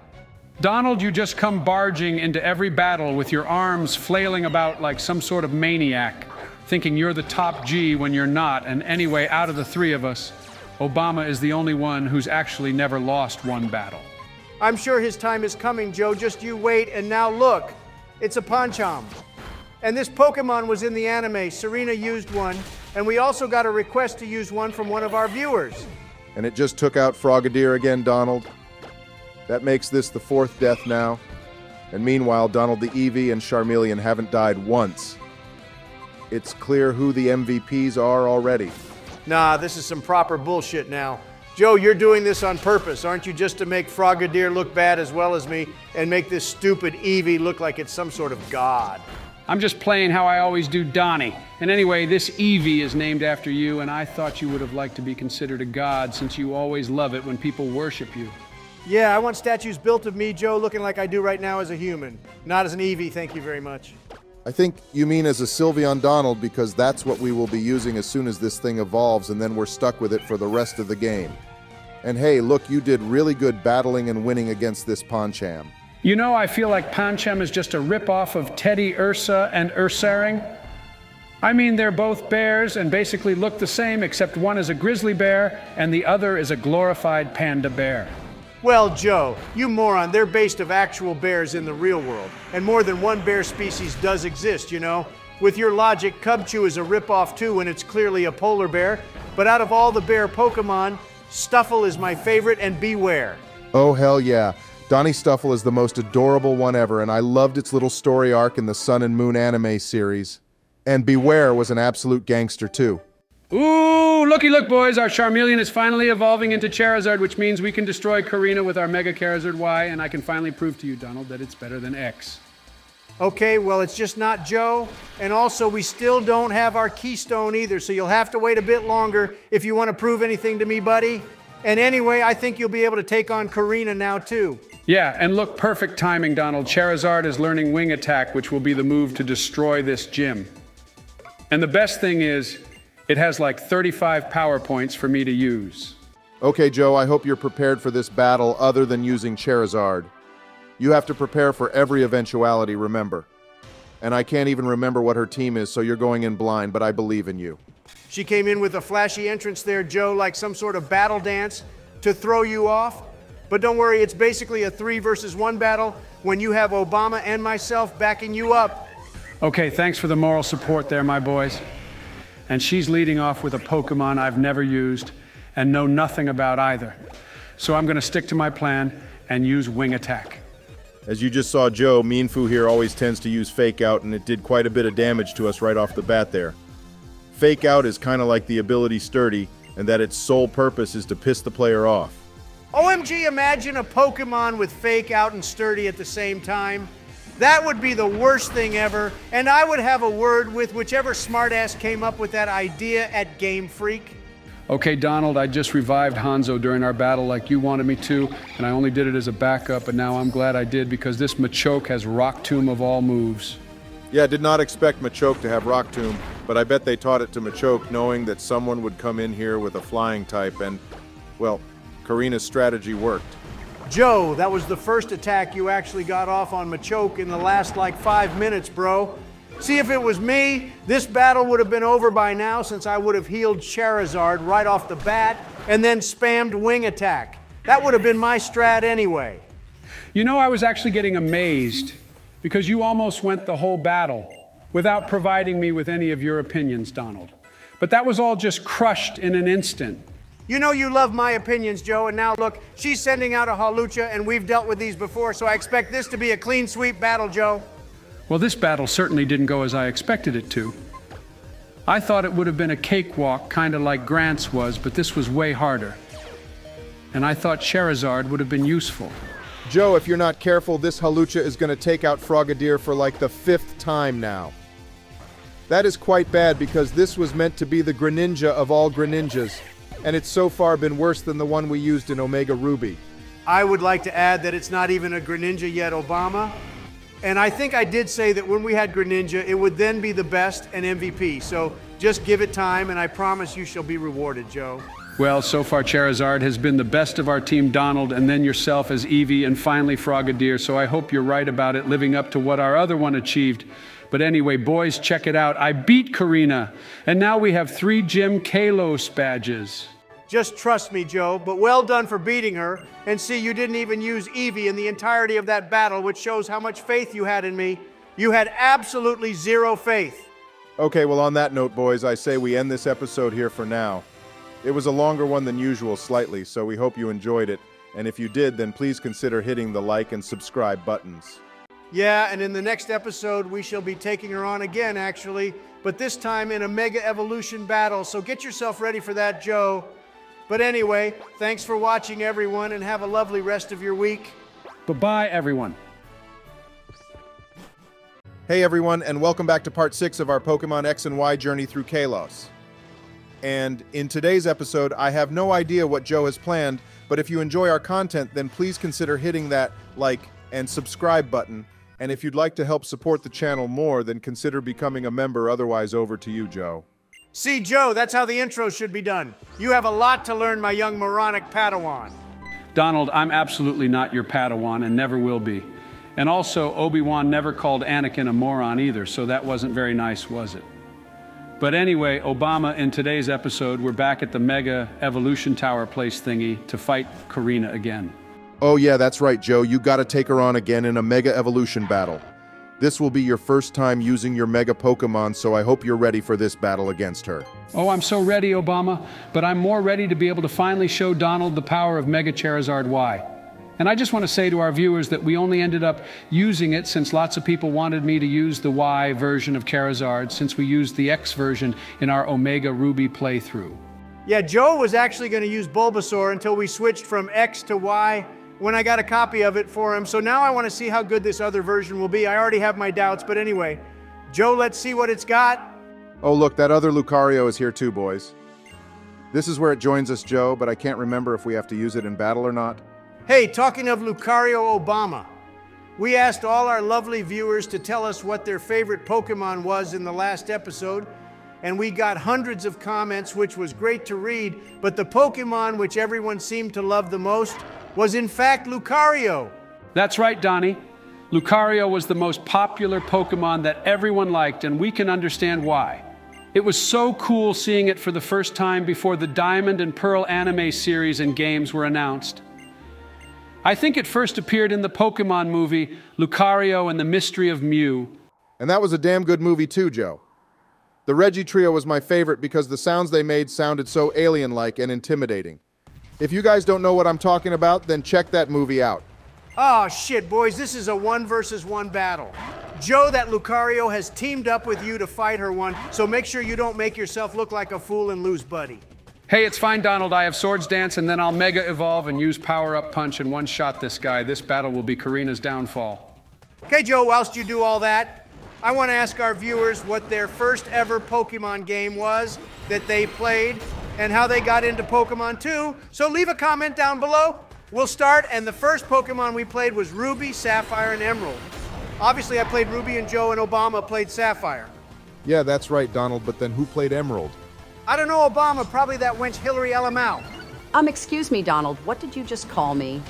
Donald, you just come barging into every battle with your arms flailing about like some sort of maniac, thinking you're the top G when you're not. And anyway, out of the three of us, Obama is the only one who's actually never lost one battle. I'm sure his time is coming, Joe. Just you wait. And now look, it's a Pancham. And this Pokemon was in the anime. Serena used one. And we also got a request to use one from one of our viewers. And it just took out Frogadier again, Donald. That makes this the fourth death now. And meanwhile, Donald the Eevee and Charmeleon haven't died once. It's clear who the MVPs are already. Nah, this is some proper bullshit now. Joe, you're doing this on purpose, aren't you? Just to make Frogadier look bad as well as me and make this stupid Eevee look like it's some sort of god. I'm just playing how I always do Donnie. And anyway, this Eevee is named after you, and I thought you would have liked to be considered a god since you always love it when people worship you. Yeah, I want statues built of me, Joe, looking like I do right now as a human, not as an Eevee, thank you very much. I think you mean as a Sylveon Donald because that's what we will be using as soon as this thing evolves, and then we're stuck with it for the rest of the game. And hey, look, you did really good battling and winning against this Pancham. You know, I feel like Pancham is just a ripoff of Teddiursa and Ursaring. I mean, they're both bears and basically look the same, except one is a grizzly bear and the other is a glorified panda bear. Well, Joe, you moron, they're based of actual bears in the real world. And more than one bear species does exist, you know? With your logic, Cubchoo is a ripoff too when it's clearly a polar bear. But out of all the bear Pokemon, Stufful is my favorite and Bewear. Oh, hell yeah. Donnie Stufful is the most adorable one ever, and I loved its little story arc in the Sun and Moon anime series. And Bewear was an absolute gangster too. Ooh, looky look, boys. Our Charmeleon is finally evolving into Charizard, which means we can destroy Korrina with our Mega Charizard Y, and I can finally prove to you, Donald, that it's better than X. Okay, well, it's just not Joe. And also, we still don't have our keystone either, so you'll have to wait a bit longer if you want to prove anything to me, buddy. And anyway, I think you'll be able to take on Korrina now, too. Yeah, and look, perfect timing, Donald. Charizard is learning Wing Attack, which will be the move to destroy this gym. And the best thing is, it has like 35 power points for me to use. Okay, Joe, I hope you're prepared for this battle other than using Charizard. You have to prepare for every eventuality, remember. And I can't even remember what her team is, so you're going in blind, but I believe in you. She came in with a flashy entrance there, Joe, like some sort of battle dance to throw you off. But don't worry, it's basically a three versus one battle when you have Obama and myself backing you up. Okay, thanks for the moral support there, my boys and she's leading off with a Pokemon I've never used and know nothing about either. So I'm going to stick to my plan and use Wing Attack. As you just saw Joe, Mienfoo here always tends to use Fake Out, and it did quite a bit of damage to us right off the bat there. Fake Out is kind of like the ability Sturdy, and that its sole purpose is to piss the player off. OMG, imagine a Pokemon with Fake Out and Sturdy at the same time. That would be the worst thing ever, and I would have a word with whichever smartass came up with that idea at Game Freak. Okay, Donald, I just revived Hanzo during our battle like you wanted me to, and I only did it as a backup, but now I'm glad I did because this Machoke has Rock Tomb of all moves. Yeah, I did not expect Machoke to have Rock Tomb, but I bet they taught it to Machoke knowing that someone would come in here with a flying type, and, well, Korrina's strategy worked. Joe, that was the first attack you actually got off on Machoke in the last like five minutes, bro. See, if it was me, this battle would have been over by now since I would have healed Charizard right off the bat and then spammed Wing Attack. That would have been my strat anyway. You know, I was actually getting amazed because you almost went the whole battle without providing me with any of your opinions, Donald. But that was all just crushed in an instant. You know you love my opinions, Joe, and now look, she's sending out a Hawlucha, and we've dealt with these before, so I expect this to be a clean sweep battle, Joe. Well, this battle certainly didn't go as I expected it to. I thought it would have been a cakewalk, kind of like Grant's was, but this was way harder. And I thought Charizard would have been useful. Joe, if you're not careful, this Hawlucha is going to take out Frogadier for like the fifth time now. That is quite bad because this was meant to be the Greninja of all Greninjas and it's so far been worse than the one we used in Omega Ruby. I would like to add that it's not even a Greninja yet, Obama. And I think I did say that when we had Greninja, it would then be the best and MVP. So just give it time, and I promise you shall be rewarded, Joe. Well, so far Charizard has been the best of our team, Donald, and then yourself as Eevee, and finally Frogadier. So I hope you're right about it, living up to what our other one achieved. But anyway, boys, check it out. I beat Korrina, and now we have three Gym Kalos badges. Just trust me, Joe, but well done for beating her. And see, you didn't even use Eevee in the entirety of that battle, which shows how much faith you had in me. You had absolutely zero faith. Okay, well, on that note, boys, I say we end this episode here for now. It was a longer one than usual, slightly, so we hope you enjoyed it. And if you did, then please consider hitting the like and subscribe buttons. Yeah, and in the next episode, we shall be taking her on again, actually, but this time in a Mega Evolution battle. So get yourself ready for that, Joe. But anyway, thanks for watching, everyone, and have a lovely rest of your week. Bye-bye, everyone. Hey, everyone, and welcome back to part 6 of our Pokemon X and Y journey through Kalos. And in today's episode, I have no idea what Joe has planned, but if you enjoy our content, then please consider hitting that like and subscribe button. And if you'd like to help support the channel more, then consider becoming a member. Otherwise, over to you, Joe. See, Joe, that's how the intro should be done. You have a lot to learn, my young moronic Padawan. Donald, I'm absolutely not your Padawan and never will be. And also, Obi-Wan never called Anakin a moron either, so that wasn't very nice, was it? But anyway, Obama, in today's episode, we're back at the Mega Evolution Tower place thingy to fight Korrina again. Oh yeah, that's right, Joe. You gotta take her on again in a Mega Evolution battle. This will be your first time using your Mega Pokemon, so I hope you're ready for this battle against her. Oh, I'm so ready, Obama, but I'm more ready to be able to finally show Donald the power of Mega Charizard Y. And I just want to say to our viewers that we only ended up using it since lots of people wanted me to use the Y version of Charizard since we used the X version in our Omega Ruby playthrough. Yeah, Joe was actually going to use Bulbasaur until we switched from X to Y when I got a copy of it for him. So now I want to see how good this other version will be. I already have my doubts, but anyway, Joe, let's see what it's got. Oh, look, that other Lucario is here too, boys. This is where it joins us, Joe, but I can't remember if we have to use it in battle or not. Hey, talking of Lucario Obama, we asked all our lovely viewers to tell us what their favorite Pokemon was in the last episode, and we got hundreds of comments, which was great to read. But the Pokemon which everyone seemed to love the most was in fact Lucario. That's right, Donnie. Lucario was the most popular Pokemon that everyone liked, and we can understand why. It was so cool seeing it for the first time before the Diamond and Pearl anime series and games were announced. I think it first appeared in the Pokemon movie Lucario and the Mystery of Mew. And that was a damn good movie too, Joe. The Regi Trio was my favorite because the sounds they made sounded so alien-like and intimidating. If you guys don't know what I'm talking about, then check that movie out. Oh shit, boys, this is a one versus one battle. Joe, that Lucario has teamed up with you to fight her one, so make sure you don't make yourself look like a fool and lose buddy. Hey, it's fine, Donald. I have Swords Dance, and then I'll Mega Evolve and use Power Up Punch and one shot this guy. This battle will be Korrina's downfall. Okay, Joe, whilst you do all that, I want to ask our viewers what their first ever Pokemon game was that they played and how they got into Pokemon 2. So leave a comment down below. We'll start, and the first Pokemon we played was Ruby, Sapphire, and Emerald. Obviously, I played Ruby, and Joe and Obama played Sapphire. Yeah, that's right, Donald, but then who played Emerald? I don't know, Obama, probably that wench Hillary Elamau. Um, excuse me, Donald, what did you just call me?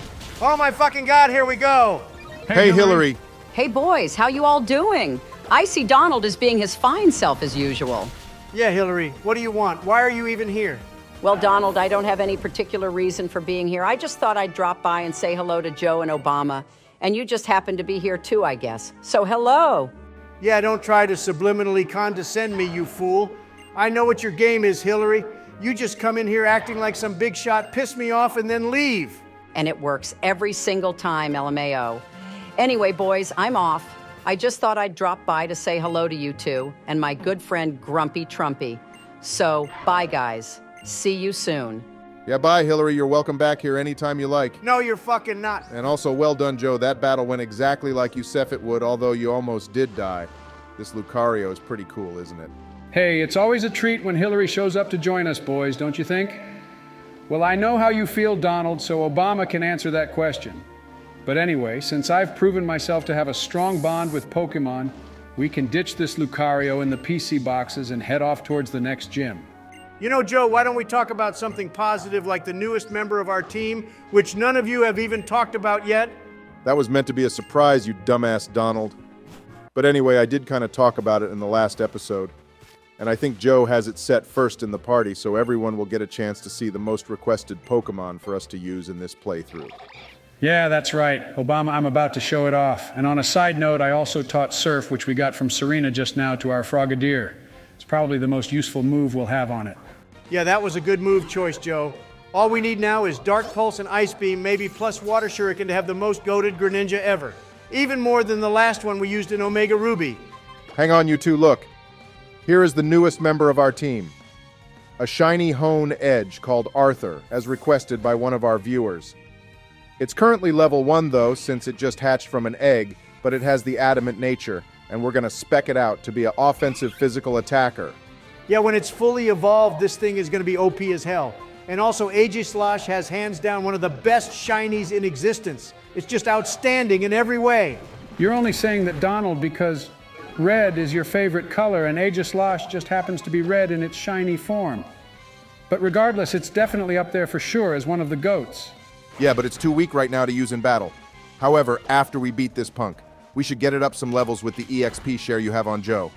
Oh my fucking god, here we go! Hey, Hillary. Hey boys, how you all doing? I see Donald as being his fine self as usual. Yeah, Hillary, what do you want? Why are you even here? Well, Donald, I don't have any particular reason for being here. I just thought I'd drop by and say hello to Joe and Obama. And you just happen to be here too, I guess. So hello. Yeah, don't try to subliminally condescend me, you fool. I know what your game is, Hillary. You just come in here acting like some big shot, piss me off, and then leave. And it works every single time, LMAO. Anyway, boys, I'm off. I just thought I'd drop by to say hello to you two and my good friend Grumpy Trumpy. So, bye, guys. See you soon. Yeah, bye, Hillary. You're welcome back here anytime you like. No, you're fucking not. And also, well done, Joe. That battle went exactly like you said it would, although you almost did die. This Lucario is pretty cool, isn't it? Hey, it's always a treat when Hillary shows up to join us, boys, don't you think? Well, I know how you feel, Donald, so Obama can answer that question. But anyway, since I've proven myself to have a strong bond with Pokemon, we can ditch this Lucario in the PC boxes and head off towards the next gym. You know, Joe, why don't we talk about something positive like the newest member of our team, which none of you have even talked about yet? That was meant to be a surprise, you dumbass Donald. But anyway, I did kind of talk about it in the last episode. And I think Joe has it set first in the party, so everyone will get a chance to see the most requested Pokemon for us to use in this playthrough. Yeah, that's right. Obama, I'm about to show it off. And on a side note, I also taught Surf, which we got from Serena just now, to our Frogadier. It's probably the most useful move we'll have on it. Yeah, that was a good move choice, Joe. All we need now is Dark Pulse and Ice Beam, maybe plus Water Shuriken to have the most goaded Greninja ever. Even more than the last one we used in Omega Ruby. Hang on, you two, look. Here is the newest member of our team. A shiny Honedge called Arthur, as requested by one of our viewers. It's currently level 1 though, since it just hatched from an egg, but it has the adamant nature, and we're gonna spec it out to be an offensive physical attacker. Yeah, when it's fully evolved, this thing is going to be OP as hell. And also, Aegislash has hands down one of the best shinies in existence. It's just outstanding in every way. You're only saying that Donald because red is your favorite color and Aegislash just happens to be red in its shiny form. But regardless, it's definitely up there for sure as one of the goats. Yeah, but it's too weak right now to use in battle. However, after we beat this punk, we should get it up some levels with the EXP share you have on Joe.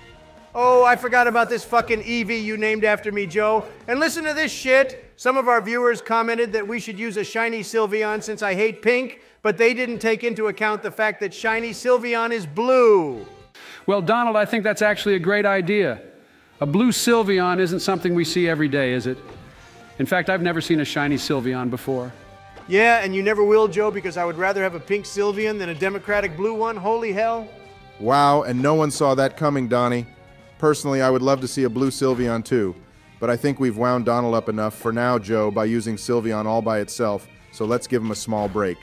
Oh, I forgot about this fucking Eevee you named after me, Joe. And listen to this shit. Some of our viewers commented that we should use a shiny Sylveon since I hate pink, but they didn't take into account the fact that shiny Sylveon is blue. Well, Donald, I think that's actually a great idea. A blue Sylveon isn't something we see every day, is it? In fact, I've never seen a shiny Sylveon before. Yeah, and you never will, Joe, because I would rather have a pink Sylveon than a democratic blue one. Holy hell. Wow, and no one saw that coming, Donnie. Personally, I would love to see a blue Sylveon too, but I think we've wound Donald up enough for now, Joe, by using Sylveon all by itself, so let's give him a small break.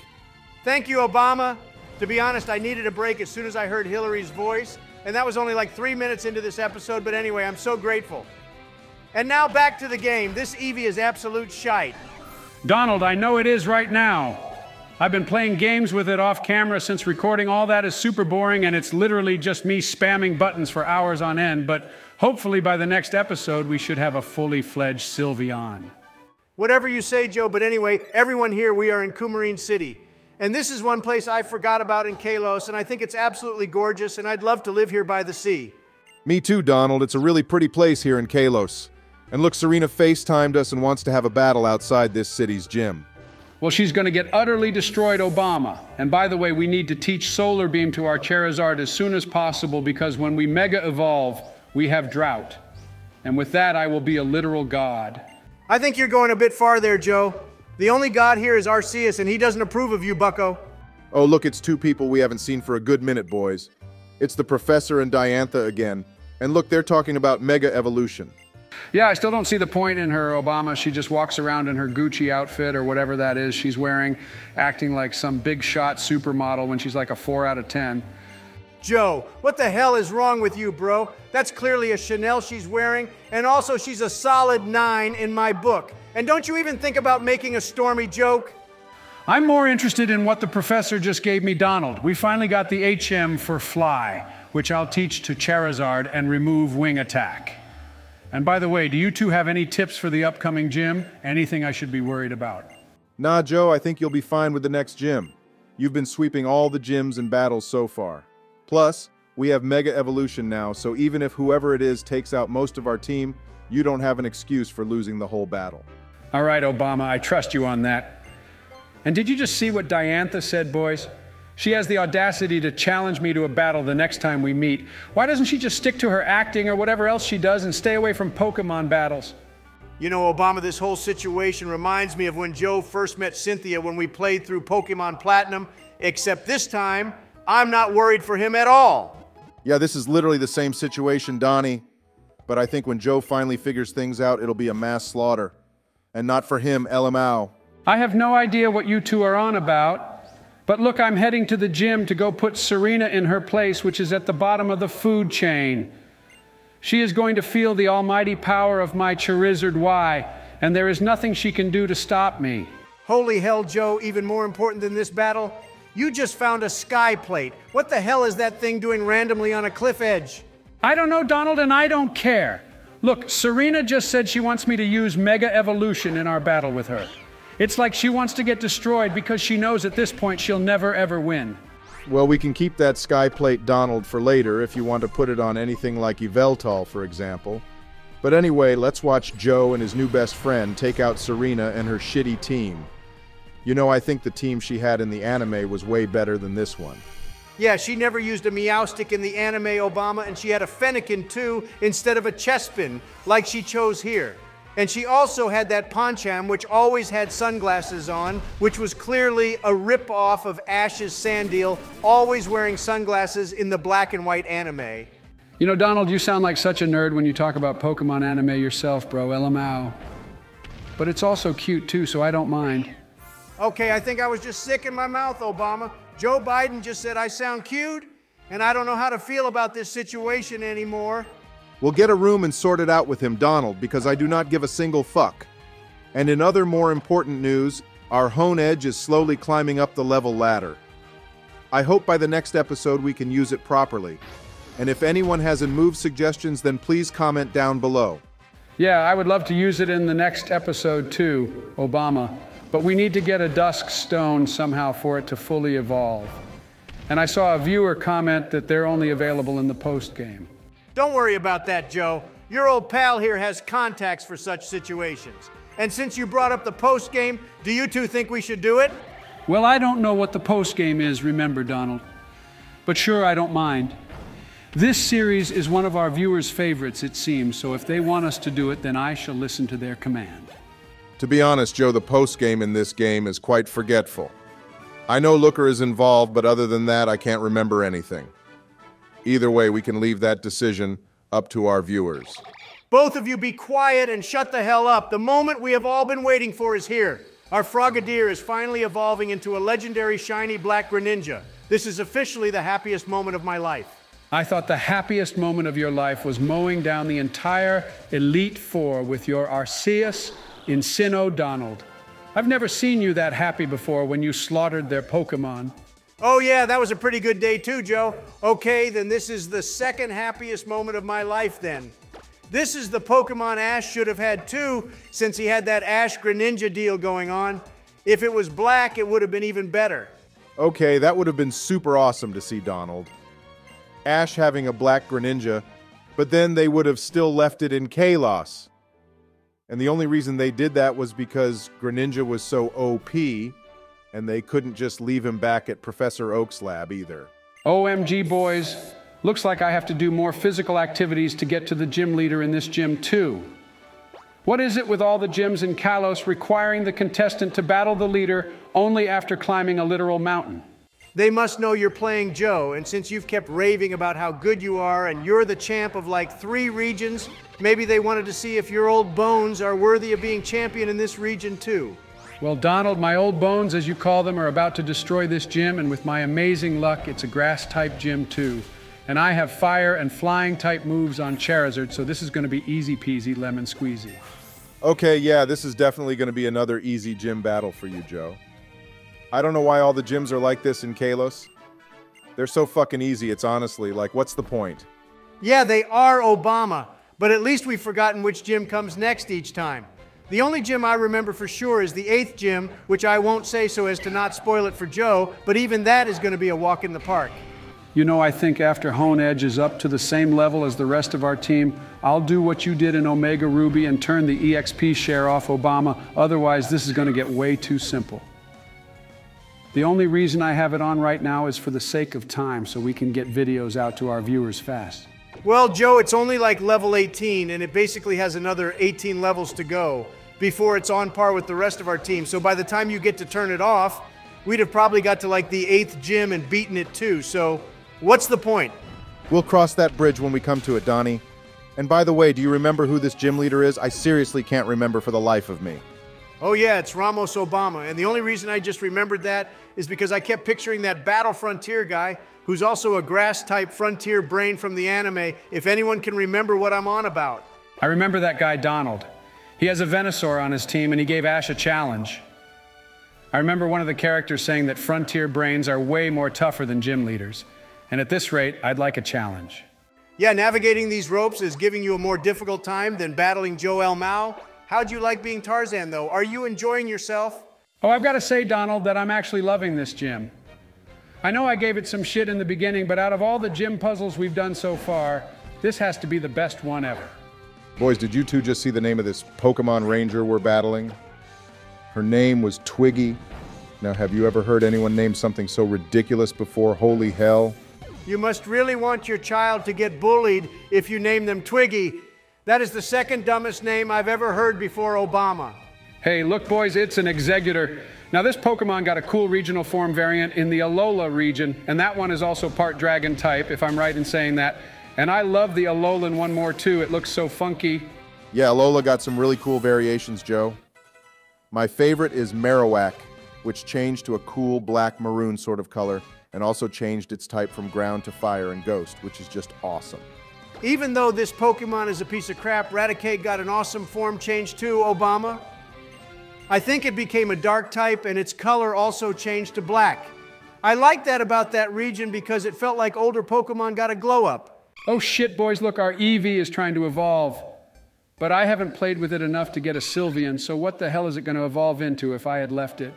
Thank you, Obama. To be honest, I needed a break as soon as I heard Hillary's voice, and that was only like three minutes into this episode, but anyway, I'm so grateful. And now back to the game. This Eevee is absolute shite. Donald, I know it is right now. I've been playing games with it off camera since recording all that is super boring and it's literally just me spamming buttons for hours on end, but hopefully by the next episode we should have a fully fledged Sylveon. Whatever you say, Joe, but anyway, everyone here, we are in Coumarine City. And this is one place I forgot about in Kalos, and I think it's absolutely gorgeous, and I'd love to live here by the sea. Me too, Donald. It's a really pretty place here in Kalos. And look, Serena FaceTimed us and wants to have a battle outside this city's gym. Well, she's going to get utterly destroyed Obama. And by the way, we need to teach Solar Beam to our Charizard as soon as possible because when we mega evolve, we have drought. And with that, I will be a literal god. I think you're going a bit far there, Joe. The only god here is Arceus, and he doesn't approve of you, bucko. Oh, look, it's two people we haven't seen for a good minute, boys. It's the Professor and Diantha again. And look, they're talking about mega evolution. Yeah, I still don't see the point in her, Obama. She just walks around in her Gucci outfit or whatever that is she's wearing, acting like some big shot supermodel when she's like a 4 out of 10. Joe, what the hell is wrong with you, bro? That's clearly a Chanel she's wearing, and also she's a solid 9 in my book. And don't you even think about making a stormy joke? I'm more interested in what the professor just gave me, Donald. We finally got the HM for Fly, which I'll teach to Charizard and remove wing attack. And by the way, do you two have any tips for the upcoming gym? Anything I should be worried about? Nah, Joe, I think you'll be fine with the next gym. You've been sweeping all the gyms and battles so far. Plus, we have Mega Evolution now, so even if whoever it is takes out most of our team, you don't have an excuse for losing the whole battle. All right, Obama, I trust you on that. And did you just see what Diantha said, boys? She has the audacity to challenge me to a battle the next time we meet. Why doesn't she just stick to her acting or whatever else she does and stay away from Pokemon battles? You know, Obama, this whole situation reminds me of when Joe first met Cynthia when we played through Pokemon Platinum, except this time, I'm not worried for him at all. Yeah, this is literally the same situation, Donnie. But I think when Joe finally figures things out, it'll be a mass slaughter. And not for him, LMAO. I have no idea what you two are on about. But look, I'm heading to the gym to go put Serena in her place, which is at the bottom of the food chain. She is going to feel the almighty power of my Charizard Y, and there is nothing she can do to stop me. Holy hell, Joe, even more important than this battle, you just found a sky plate. What the hell is that thing doing randomly on a cliff edge? I don't know, Donald, and I don't care. Look, Serena just said she wants me to use Mega Evolution in our battle with her. It's like she wants to get destroyed because she knows at this point she'll never ever win. Well, we can keep that Skyplate Donald for later if you want to put it on anything like Yveltal, for example. But anyway, let's watch Joe and his new best friend take out Serena and her shitty team. You know, I think the team she had in the anime was way better than this one. Yeah, she never used a Meowstic in the anime Obama, and she had a Fennekin too instead of a Chespin, like she chose here. And she also had that Pancham, which always had sunglasses on, which was clearly a rip-off of Ash's Sandile, always wearing sunglasses in the black and white anime. You know, Donald, you sound like such a nerd when you talk about Pokemon anime yourself, bro. LMAO. But it's also cute too, so I don't mind. Okay, I think I was just sick in my mouth, Obama. Joe Biden just said I sound cute, and I don't know how to feel about this situation anymore. We'll get a room and sort it out with him, Donald, because I do not give a single fuck. And in other more important news, our Honedge is slowly climbing up the level ladder. I hope by the next episode we can use it properly. And if anyone has move suggestions, then please comment down below. Yeah, I would love to use it in the next episode too, Obama. But we need to get a dusk stone somehow for it to fully evolve. And I saw a viewer comment that they're only available in the post game. Don't worry about that, Joe. Your old pal here has contacts for such situations. And since you brought up the post game, do you two think we should do it? Well, I don't know what the post game is, remember, Donald. But sure, I don't mind. This series is one of our viewers' favorites, it seems, so if they want us to do it, then I shall listen to their command. To be honest, Joe, the post game in this game is quite forgetful. I know Looker is involved, but other than that, I can't remember anything. Either way, we can leave that decision up to our viewers. Both of you be quiet and shut the hell up. The moment we have all been waiting for is here. Our Frogadier is finally evolving into a legendary shiny black Greninja. This is officially the happiest moment of my life. I thought the happiest moment of your life was mowing down the entire Elite Four with your Arceus in Sinnoh Donald. I've never seen you that happy before when you slaughtered their Pokemon. Oh, yeah, that was a pretty good day too, Joe. Okay, then this is the second happiest moment of my life then. This is the Pokemon Ash should have had too, since he had that Ash Greninja deal going on. If it was black, it would have been even better. Okay, that would have been super awesome to see Donald. Ash having a black Greninja, but then they would have still left it in Kalos. And the only reason they did that was because Greninja was so OP and they couldn't just leave him back at Professor Oak's lab either. OMG, boys. Looks like I have to do more physical activities to get to the gym leader in this gym, too. What is it with all the gyms in Kalos requiring the contestant to battle the leader only after climbing a literal mountain? They must know you're playing Joe, and since you've kept raving about how good you are and you're the champ of like three regions, maybe they wanted to see if your old bones are worthy of being champion in this region too. Well, Donald, my old bones, as you call them, are about to destroy this gym, and with my amazing luck, it's a grass type gym too. And I have fire and flying type moves on Charizard, so this is going to be easy peasy lemon squeezy. Okay, yeah, this is definitely going to be another easy gym battle for you, Joe. I don't know why all the gyms are like this in Kalos. They're so fucking easy, it's honestly like, what's the point? Yeah, they are Obama, but at least we've forgotten which gym comes next each time. The only gym I remember for sure is the eighth gym, which I won't say so as to not spoil it for Joe, but even that is going to be a walk in the park. You know, I think after Honedge is up to the same level as the rest of our team, I'll do what you did in Omega Ruby and turn the EXP share off Obama. Otherwise, this is going to get way too simple. The only reason I have it on right now is for the sake of time so we can get videos out to our viewers fast. Well, Joe, it's only like level 18, and it basically has another 18 levels to go before it's on par with the rest of our team. So by the time you get to turn it off, we'd have probably got to like the eighth gym and beaten it too. So what's the point? We'll cross that bridge when we come to it, Donnie. And by the way, do you remember who this gym leader is? I seriously can't remember for the life of me. Oh, yeah, it's Ramos Obama. And the only reason I just remembered that is because I kept picturing that Battle Frontier guy who's also a grass type frontier brain from the anime, if anyone can remember what I'm on about. I remember that guy, Donald. He has a Venusaur on his team and he gave Ash a challenge. I remember one of the characters saying that frontier brains are way more tougher than gym leaders. And at this rate, I'd like a challenge. Yeah, navigating these ropes is giving you a more difficult time than battling Joel Mao. How'd you like being Tarzan, though? Are you enjoying yourself? Oh, I've got to say, Donald, that I'm actually loving this gym. I know I gave it some shit in the beginning, but out of all the gym puzzles we've done so far, this has to be the best one ever. Boys, did you two just see the name of this Pokemon Ranger we're battling? Her name was Twiggy. Now, have you ever heard anyone name something so ridiculous before? Holy hell. You must really want your child to get bullied if you name them Twiggy. That is the second dumbest name I've ever heard before Obama. Hey, look, boys, it's an Exeggutor. Now, this Pokemon got a cool regional form variant in the Alola region, and that one is also part dragon type, if I'm right in saying that. And I love the Alolan one more too. It looks so funky. Yeah, Alola got some really cool variations, Joe. My favorite is Marowak, which changed to a cool black maroon sort of color and also changed its type from ground to fire and ghost, which is just awesome. Even though this Pokemon is a piece of crap, Raticate got an awesome form change too, Obama. I think it became a dark type and its color also changed to black. I like that about that region because it felt like older Pokemon got a glow up. Oh shit, boys, look, our Eevee is trying to evolve. But I haven't played with it enough to get a Sylveon, so what the hell is it going to evolve into if I had left it?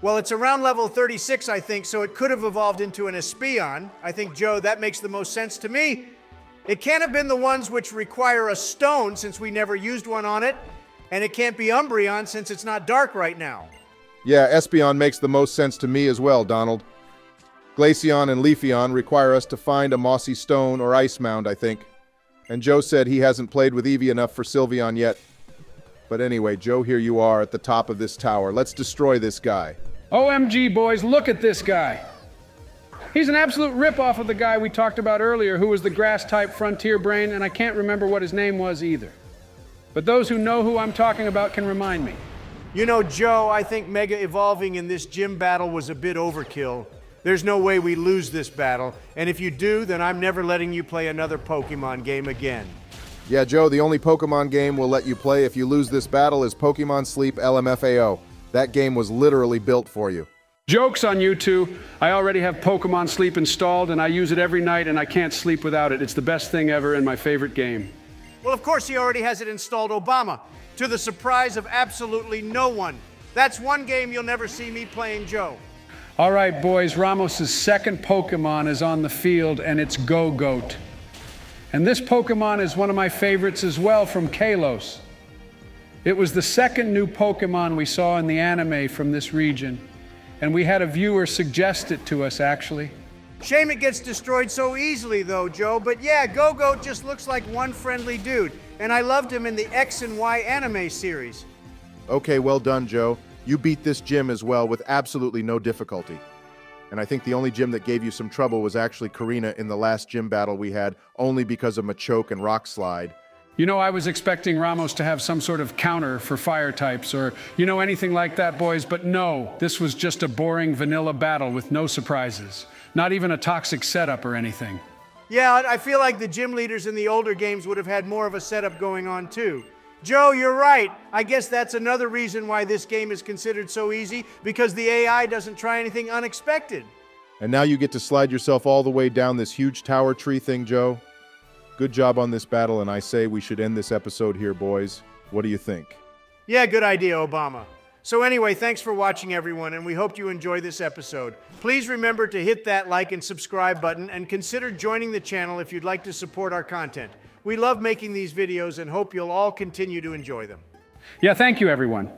Well, it's around level 36, I think, so it could have evolved into an Espeon. I think, Joe, that makes the most sense to me. It can't have been the ones which require a stone since we never used one on it, and it can't be Umbreon since it's not dark right now. Yeah, Espeon makes the most sense to me as well, Donald. Glaceon and Leafeon require us to find a mossy stone or ice mound, I think. And Joe said he hasn't played with Eevee enough for Sylveon yet. But anyway, Joe, here you are at the top of this tower. Let's destroy this guy. OMG, boys, look at this guy. He's an absolute ripoff of the guy we talked about earlier, who was the grass type frontier brain, and I can't remember what his name was either. But those who know who I'm talking about can remind me. You know, Joe, I think Mega evolving in this gym battle was a bit overkill. There's no way we lose this battle, and if you do, then I'm never letting you play another Pokemon game again. Yeah, Joe, the only Pokemon game we'll let you play if you lose this battle is Pokemon Sleep LMFAO. That game was literally built for you. Jokes on you two. I already have Pokemon Sleep installed and I use it every night and I can't sleep without it. It's the best thing ever and my favorite game. Well, of course, he already has it installed, Obama, to the surprise of absolutely no one. That's one game you'll never see me playing, Joe. All right, boys, Ramos' second Pokemon is on the field and it's Gogoat. And this Pokemon is one of my favorites as well from Kalos. It was the second new Pokemon we saw in the anime from this region, and we had a viewer suggest it to us actually. Shame it gets destroyed so easily, though, Joe. But yeah, Gogoat just looks like one friendly dude, and I loved him in the X and Y anime series. Okay, well done, Joe. You beat this gym as well with absolutely no difficulty. And I think the only gym that gave you some trouble was actually Korrina in the last gym battle we had, only because of Machoke and Rock Slide. You know, I was expecting Ramos to have some sort of counter for fire types or, you know, anything like that, boys, but no. This was just a boring vanilla battle with no surprises. Not even a toxic setup or anything. Yeah, I feel like the gym leaders in the older games would have had more of a setup going on, too. Joe, you're right. I guess that's another reason why this game is considered so easy, because the AI doesn't try anything unexpected. And now you get to slide yourself all the way down this huge tower tree thing, Joe. Good job on this battle, and I say we should end this episode here, boys. What do you think? Yeah, good idea, Obama. So, anyway, thanks for watching, everyone, and we hope you enjoy this episode. Please remember to hit that like and subscribe button and consider joining the channel if you'd like to support our content. We love making these videos and hope you'll all continue to enjoy them. Yeah, thank you, everyone.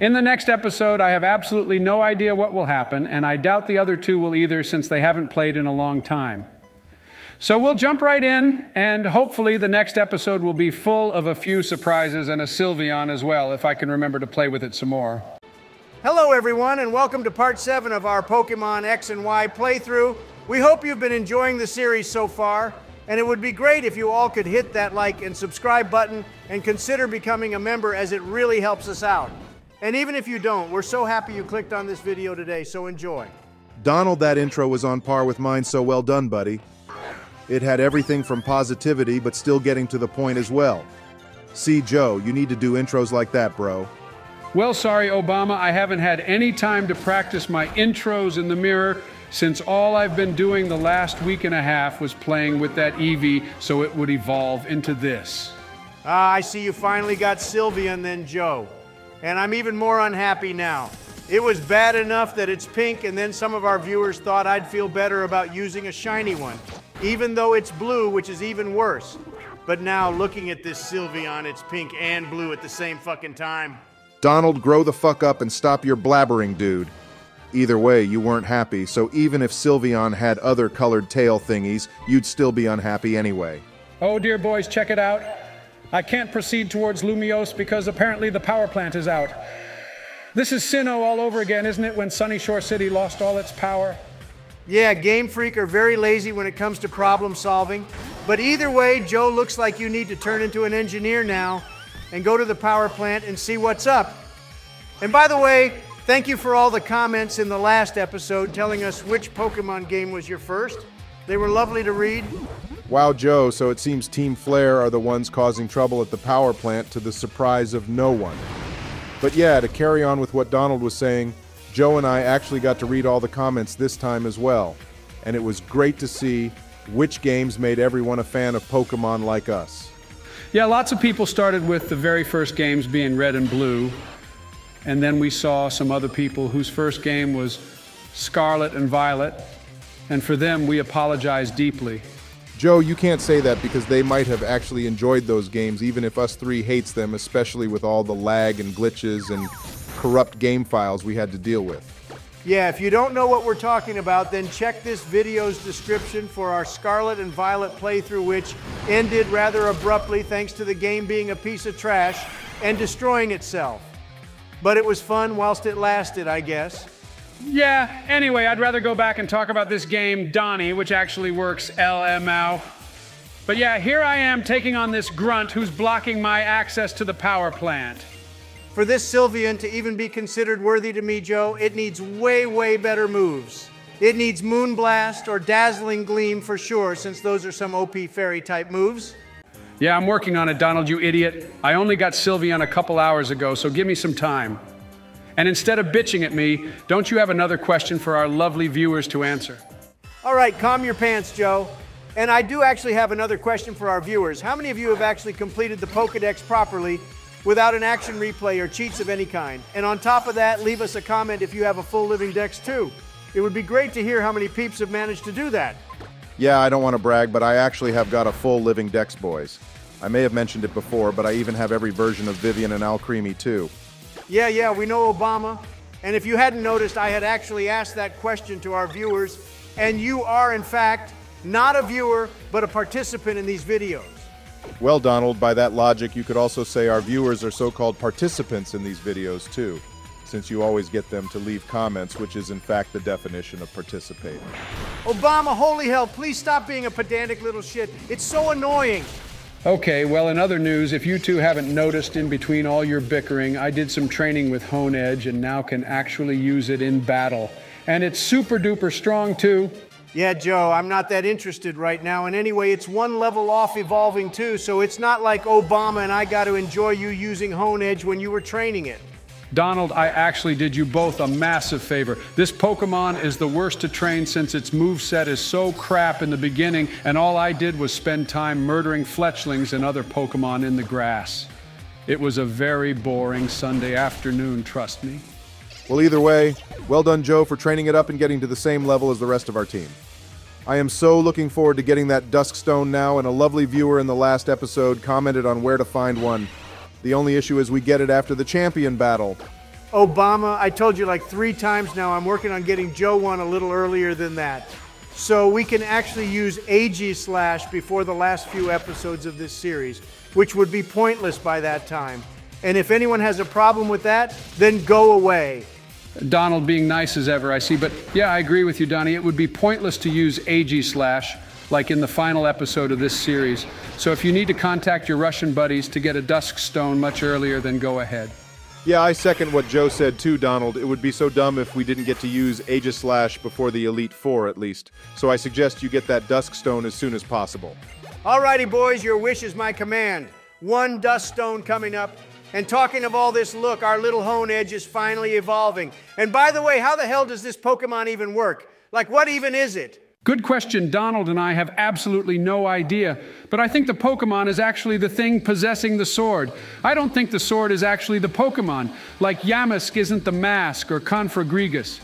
In the next episode, I have absolutely no idea what will happen, and I doubt the other two will either since they haven't played in a long time. So we'll jump right in, and hopefully the next episode will be full of a few surprises and a Sylveon as well, if I can remember to play with it some more. Hello, everyone, and welcome to part seven of our Pokemon X and Y playthrough. We hope you've been enjoying the series so far, and it would be great if you all could hit that like and subscribe button and consider becoming a member as it really helps us out. And even if you don't, we're so happy you clicked on this video today, so enjoy. Donald, that intro was on par with mine, so well done, buddy. It had everything from positivity, but still getting to the point as well. See, Joe, you need to do intros like that, bro. Well, sorry, Obama, I haven't had any time to practice my intros in the mirror since all I've been doing the last week and a half was playing with that Eevee so it would evolve into this. Ah, I see you finally got Sylveon then Joe. And I'm even more unhappy now. It was bad enough that it's pink, and then some of our viewers thought I'd feel better about using a shiny one, even though it's blue, which is even worse. But now, looking at this Sylveon, it's pink and blue at the same fucking time. Donald, grow the fuck up and stop your blabbering, dude. Either way, you weren't happy, so even if Sylveon had other colored tail thingies, you'd still be unhappy anyway. Oh, dear boys, check it out. I can't proceed towards Lumiose because apparently the power plant is out. This is Sinnoh all over again, isn't it, when Sunyshore City lost all its power? Yeah, Game Freak are very lazy when it comes to problem solving. But either way, Joe looks like you need to turn into an engineer now and go to the power plant and see what's up. And by the way, thank you for all the comments in the last episode telling us which Pokemon game was your first. They were lovely to read. Wow, Joe, so it seems Team Flare are the ones causing trouble at the power plant to the surprise of no one. But yeah, to carry on with what Donald was saying, Joe and I actually got to read all the comments this time as well. And it was great to see which games made everyone a fan of Pokemon like us. Yeah, lots of people started with the very first games being red and blue. And then we saw some other people whose first game was Scarlet and Violet. And for them, we apologize deeply. Joe, you can't say that because they might have actually enjoyed those games, even if us three hates them, especially with all the lag and glitches and corrupt game files we had to deal with. Yeah, if you don't know what we're talking about, then check this video's description for our Scarlet and Violet playthrough, which ended rather abruptly thanks to the game being a piece of trash and destroying itself. But it was fun whilst it lasted, I guess. Yeah, anyway, I'd rather go back and talk about this game, Donnie, which actually works LMAO. But yeah, here I am taking on this grunt who's blocking my access to the power plant. For this Sylveon to even be considered worthy to me, Joe, it needs way, way better moves. It needs Moonblast or Dazzling Gleam for sure, since those are some OP Fairy type moves. Yeah, I'm working on it, Donald, you idiot. I only got Sylveon a couple hours ago, so give me some time. And instead of bitching at me, don't you have another question for our lovely viewers to answer? All right, calm your pants, Joe. And I do actually have another question for our viewers. How many of you have actually completed the Pokedex properly without an action replay or cheats of any kind? And on top of that, leave us a comment if you have a full living dex too. It would be great to hear how many peeps have managed to do that. Yeah, I don't want to brag, but I actually have got a full living Dex Boys. I may have mentioned it before, but I even have every version of Vivillon and Alcremie too. Yeah, yeah, we know Obama. And if you hadn't noticed, I had actually asked that question to our viewers, and you are, in fact, not a viewer, but a participant in these videos. Well, Donald, by that logic, you could also say our viewers are so called participants in these videos too, since you always get them to leave comments, which is in fact the definition of participating. Obama, holy hell, please stop being a pedantic little shit. It's so annoying. Okay, well, in other news, if you two haven't noticed in between all your bickering, I did some training with Honedge and now can actually use it in battle. And it's super duper strong, too. Yeah, Joe, I'm not that interested right now. And anyway, it's one level off evolving too, so it's not like Obama and I got to enjoy you using Honedge when you were training it. Donald, I actually did you both a massive favor. This Pokemon is the worst to train since its move set is so crap in the beginning, and all I did was spend time murdering fletchlings and other Pokemon in the grass. It was a very boring Sunday afternoon, trust me. Well, either way, well done, Joe, for training it up and getting to the same level as the rest of our team. I am so looking forward to getting that Duskstone now, and a lovely viewer in the last episode commented on where to find one. The only issue is we get it after the champion battle. Obama, I told you like three times now, I'm working on getting Joe one a little earlier than that. So we can actually use Aegislash before the last few episodes of this series, which would be pointless by that time. And if anyone has a problem with that, then go away. Donald being nice as ever, I see. But yeah, I agree with you, Donnie. It would be pointless to use Aegislash like in the final episode of this series. So if you need to contact your Russian buddies to get a Dusk Stone much earlier, then go ahead. Yeah, I second what Joe said too, Donald. It would be so dumb if we didn't get to use Aegislash before the Elite Four, at least. So I suggest you get that Dusk Stone as soon as possible. Alrighty, boys, your wish is my command. One Dusk Stone coming up. And talking of all this, look, our little Honedge is finally evolving. And by the way, how the hell does this Pokemon even work? Like, what even is it? Good question. Donald and I have absolutely no idea. But I think the Pokemon is actually the thing possessing the sword. I don't think the sword is actually the Pokemon, like Yamask isn't the mask or Cofagrigus.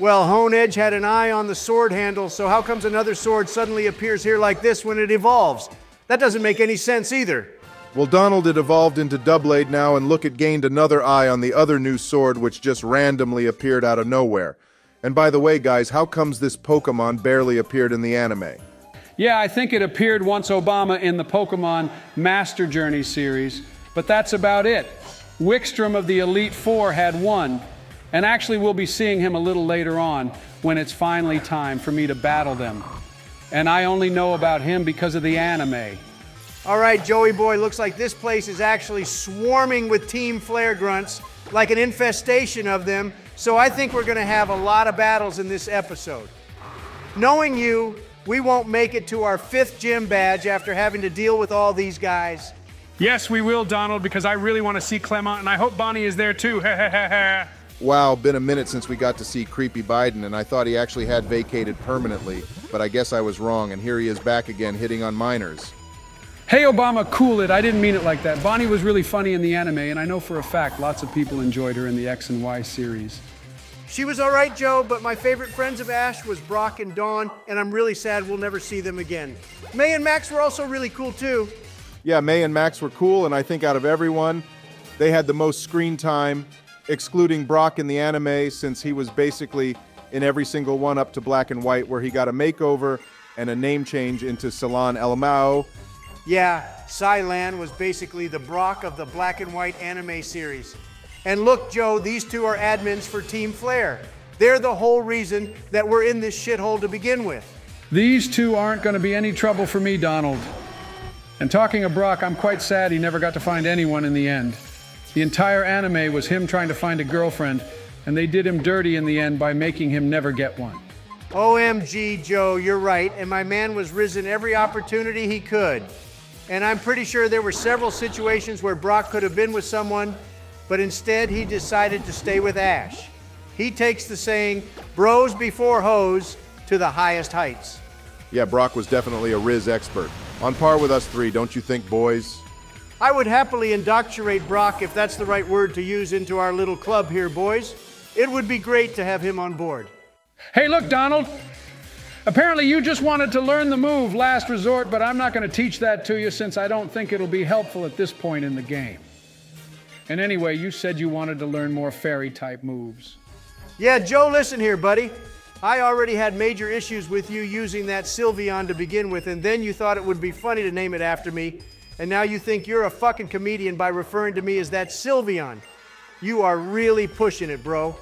Well, Honedge had an eye on the sword handle, so how comes another sword suddenly appears here like this when it evolves? That doesn't make any sense either. Well, Donald had evolved into Doublade now, and look, it gained another eye on the other new sword, which just randomly appeared out of nowhere. And by the way, guys, how comes this Pokemon barely appeared in the anime? Yeah, I think it appeared once Obama in the Pokemon Master Journey series, but that's about it. Wikstrom of the Elite Four had one, and actually we'll be seeing him a little later on when it's finally time for me to battle them. And I only know about him because of the anime. All right, Joey boy, looks like this place is actually swarming with Team Flare Grunts, like an infestation of them. So I think we're going to have a lot of battles in this episode. Knowing you, we won't make it to our fifth gym badge after having to deal with all these guys. Yes, we will, Donald, because I really want to see Clemont, and I hope Bonnie is there too. [LAUGHS] wow, been a minute since we got to see Creepy Biden, and I thought he actually had vacated permanently, but I guess I was wrong, and here he is back again hitting on minors. Hey, Obama, cool it. I didn't mean it like that. Bonnie was really funny in the anime, and I know for a fact lots of people enjoyed her in the X and Y series. She was all right, Joe, but my favorite friends of Ash was Brock and Dawn, and I'm really sad we'll never see them again. May and Max were also really cool, too. Yeah, May and Max were cool, and I think out of everyone, they had the most screen time, excluding Brock in the anime, since he was basically in every single one up to Black and White, where he got a makeover and a name change into Cilan Elamao, yeah, Cilan was basically the Brock of the black and white anime series. And look, Joe, these two are admins for Team Flare. They're the whole reason that we're in this shithole to begin with. These two aren't going to be any trouble for me, Donald. And talking of Brock, I'm quite sad he never got to find anyone in the end. The entire anime was him trying to find a girlfriend, and they did him dirty in the end by making him never get one. OMG, Joe, you're right, and my man was risen every opportunity he could. And I'm pretty sure there were several situations where Brock could have been with someone, but instead he decided to stay with Ash. He takes the saying, bros before hoes, to the highest heights. Yeah, Brock was definitely a Riz expert. On par with us three, don't you think, boys? I would happily indoctrinate Brock, if that's the right word to use, into our little club here, boys. It would be great to have him on board. Hey, look, Donald. Apparently, you just wanted to learn the move last resort, but I'm not going to teach that to you since I don't think it'll be helpful at this point in the game. And anyway, you said you wanted to learn more fairy type moves. Yeah, Joe, listen here, buddy. I already had major issues with you using that Sylveon to begin with, and then you thought it would be funny to name it after me, and now you think you're a fucking comedian by referring to me as that Sylveon. You are really pushing it, bro.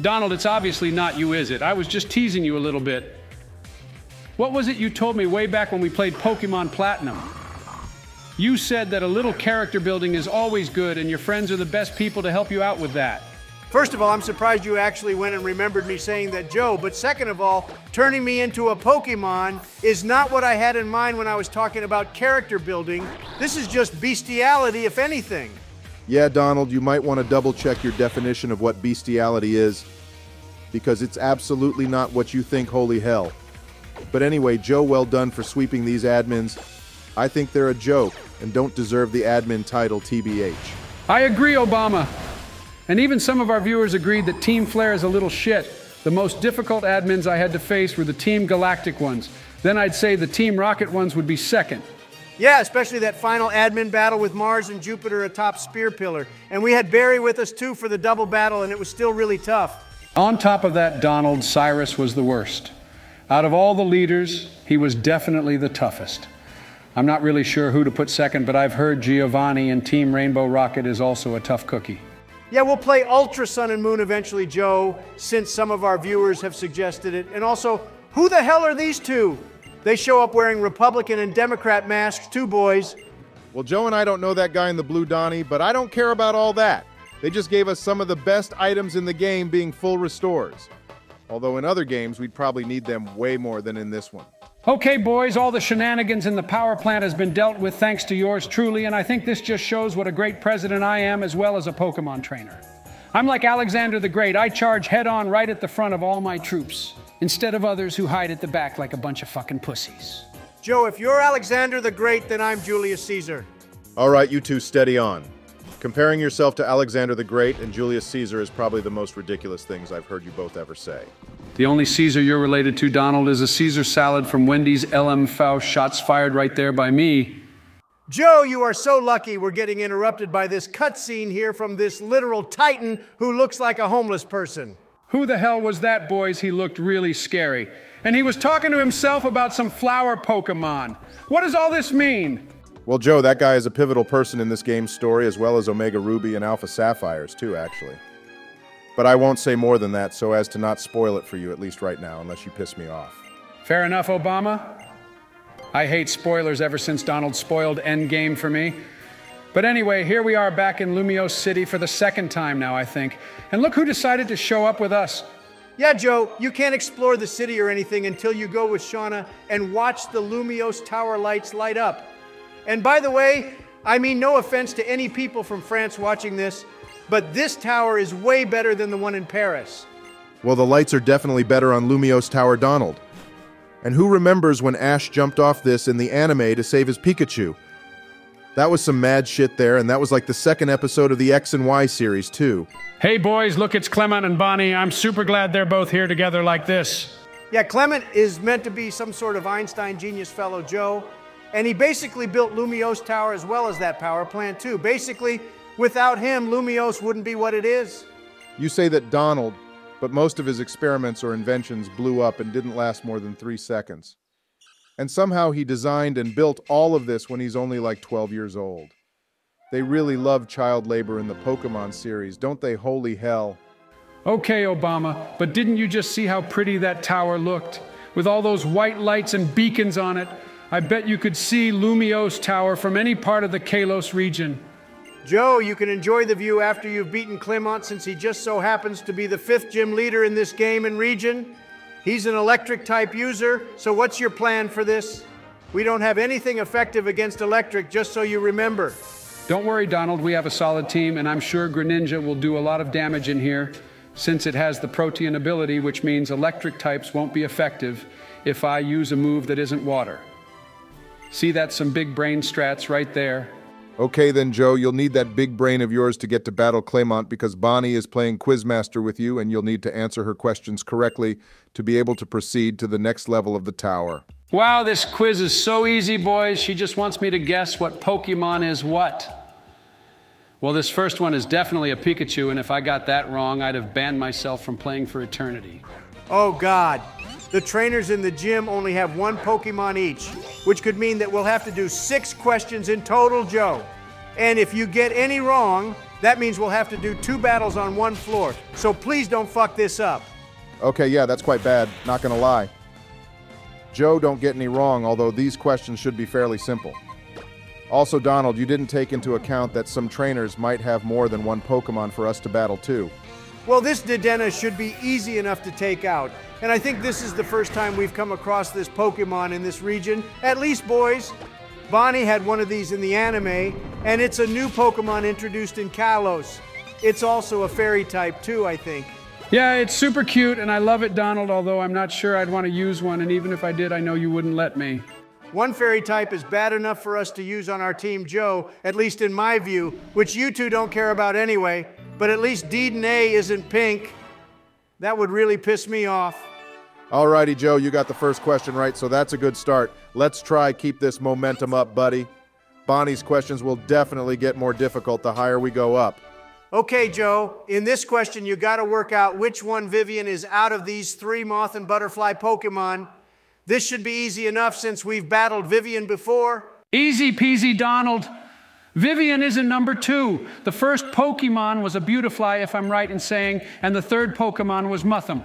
Donald, it's obviously not you, is it? I was just teasing you a little bit. What was it you told me way back when we played Pokemon Platinum? You said that a little character building is always good and your friends are the best people to help you out with that. First of all, I'm surprised you actually went and remembered me saying that, Joe. But second of all, turning me into a Pokemon is not what I had in mind when I was talking about character building. This is just bestiality, if anything. Yeah, Donald, you might want to double check your definition of what bestiality is, because it's absolutely not what you think, holy hell. But anyway, Joe, well done for sweeping these admins. I think they're a joke and don't deserve the admin title, TBH. I agree, Obama. And even some of our viewers agreed that Team Flare is a little shit. The most difficult admins I had to face were the Team Galactic ones. Then I'd say the Team Rocket ones would be second. Yeah, especially that final admin battle with Mars and Jupiter atop Spear Pillar. And we had Barry with us too for the double battle, and it was still really tough. On top of that, Donald, Cyrus was the worst. Out of all the leaders, he was definitely the toughest. I'm not really sure who to put second, but I've heard Giovanni and Team Rainbow Rocket is also a tough cookie. Yeah, we'll play Ultra Sun and Moon eventually, Joe, since some of our viewers have suggested it. And also, who the hell are these two? They show up wearing Republican and Democrat masks, too, boys. Well, Joe and I don't know that guy in the blue Donnie, but I don't care about all that. They just gave us some of the best items in the game being full restores. Although in other games, we'd probably need them way more than in this one. Okay, boys, all the shenanigans in the power plant has been dealt with thanks to yours truly, and I think this just shows what a great president I am as well as a Pokemon trainer. I'm like Alexander the Great. I charge head on right at the front of all my troops, instead of others who hide at the back like a bunch of fucking pussies. Joe, if you're Alexander the Great, then I'm Julius Caesar. All right, you two, steady on. Comparing yourself to Alexander the Great and Julius Caesar is probably the most ridiculous things I've heard you both ever say. The only Caesar you're related to, Donald, is a Caesar salad from Wendy's LM Faust. Shots fired right there by me. Joe, you are so lucky we're getting interrupted by this cutscene here from this literal titan who looks like a homeless person. Who the hell was that, boys? He looked really scary. And he was talking to himself about some flower Pokemon. What does all this mean? Well, Joe, that guy is a pivotal person in this game's story, as well as Omega Ruby and Alpha Sapphires, too, actually. But I won't say more than that so as to not spoil it for you, at least right now, unless you piss me off. Fair enough, Obama. I hate spoilers ever since Donald spoiled Endgame for me. But anyway, here we are back in Lumiose City for the second time now, I think. And look who decided to show up with us. Yeah, Joe, you can't explore the city or anything until you go with Shauna and watch the Lumiose Tower lights light up. And by the way, I mean no offense to any people from France watching this, but this tower is way better than the one in Paris. Well, the lights are definitely better on Lumiose Tower Donald. And who remembers when Ash jumped off this in the anime to save his Pikachu? That was some mad shit there, and that was like the second episode of the X and Y series, too. Hey, boys, look, it's Clemont and Bonnie. I'm super glad they're both here together like this. Yeah, Clemont is meant to be some sort of Einstein genius fellow, Joe. And he basically built Lumiose Tower as well as that power plant, too. Basically, without him, Lumiose wouldn't be what it is. You say that Donald, but most of his experiments or inventions blew up and didn't last more than three seconds. And somehow he designed and built all of this when he's only like 12 years old. They really love child labor in the Pokemon series, don't they? Holy hell. Okay, Obama, but didn't you just see how pretty that tower looked? With all those white lights and beacons on it, I bet you could see Lumiose Tower from any part of the Kalos region. Joe, you can enjoy the view after you've beaten Clemont since he just so happens to be the fifth gym leader in this game and region. He's an electric type user, so what's your plan for this? We don't have anything effective against electric, just so you remember. Don't worry, Donald, we have a solid team, and I'm sure Greninja will do a lot of damage in here since it has the protean ability, which means electric types won't be effective if I use a move that isn't water. See that some big brain strats right there. Okay then, Joe, you'll need that big brain of yours to get to battle Clemont because Bonnie is playing Quizmaster with you and you'll need to answer her questions correctly to be able to proceed to the next level of the tower. Wow, this quiz is so easy, boys. She just wants me to guess what Pokemon is what. Well, this first one is definitely a Pikachu, and if I got that wrong, I'd have banned myself from playing for eternity. Oh, God. The trainers in the gym only have one Pokemon each, which could mean that we'll have to do six questions in total, Joe. And if you get any wrong, that means we'll have to do two battles on one floor. So please don't fuck this up. Okay, yeah, that's quite bad. Not gonna lie. Joe, don't get any wrong, although these questions should be fairly simple. Also, Donald, you didn't take into account that some trainers might have more than one Pokemon for us to battle too. Well, this Dedenne should be easy enough to take out. And I think this is the first time we've come across this Pokemon in this region. At least, boys. Bonnie had one of these in the anime, and it's a new Pokemon introduced in Kalos. It's also a fairy type, too, I think. Yeah, it's super cute, and I love it, Donald, although I'm not sure I'd want to use one, and even if I did, I know you wouldn't let me. One fairy type is bad enough for us to use on our team Joe, at least in my view, which you two don't care about anyway, but at least Dedenne isn't pink. That would really piss me off. Alrighty, Joe, you got the first question right, so that's a good start. Let's try keep this momentum up, buddy. Bonnie's questions will definitely get more difficult the higher we go up. Okay, Joe, in this question, you got to work out which one Vivillon is out of these three moth and butterfly Pokemon. This should be easy enough since we've battled Vivillon before. Easy peasy, Donald. Vivillon is in number two. The first Pokemon was a Beautifly, if I'm right in saying, and the third Pokemon was Mothim.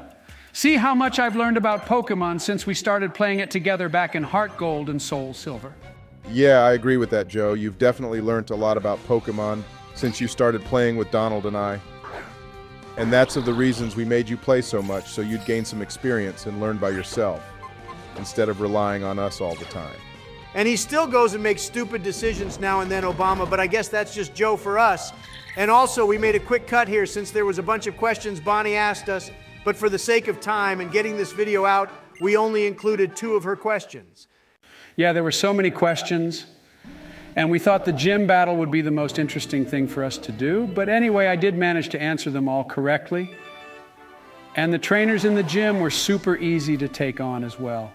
See how much I've learned about Pokemon since we started playing it together back in HeartGold and SoulSilver. Yeah, I agree with that, Joe. You've definitely learned a lot about Pokemon since you started playing with Donald and I. And that's of the reasons we made you play so much, so you'd gain some experience and learn by yourself, instead of relying on us all the time. And he still goes and makes stupid decisions now and then, Obama, but I guess that's just Joe for us. And also, we made a quick cut here since there was a bunch of questions Bonnie asked us, but for the sake of time and getting this video out, we only included two of her questions. Yeah, there were so many questions, and we thought the gym battle would be the most interesting thing for us to do. But anyway, I did manage to answer them all correctly. And the trainers in the gym were super easy to take on as well.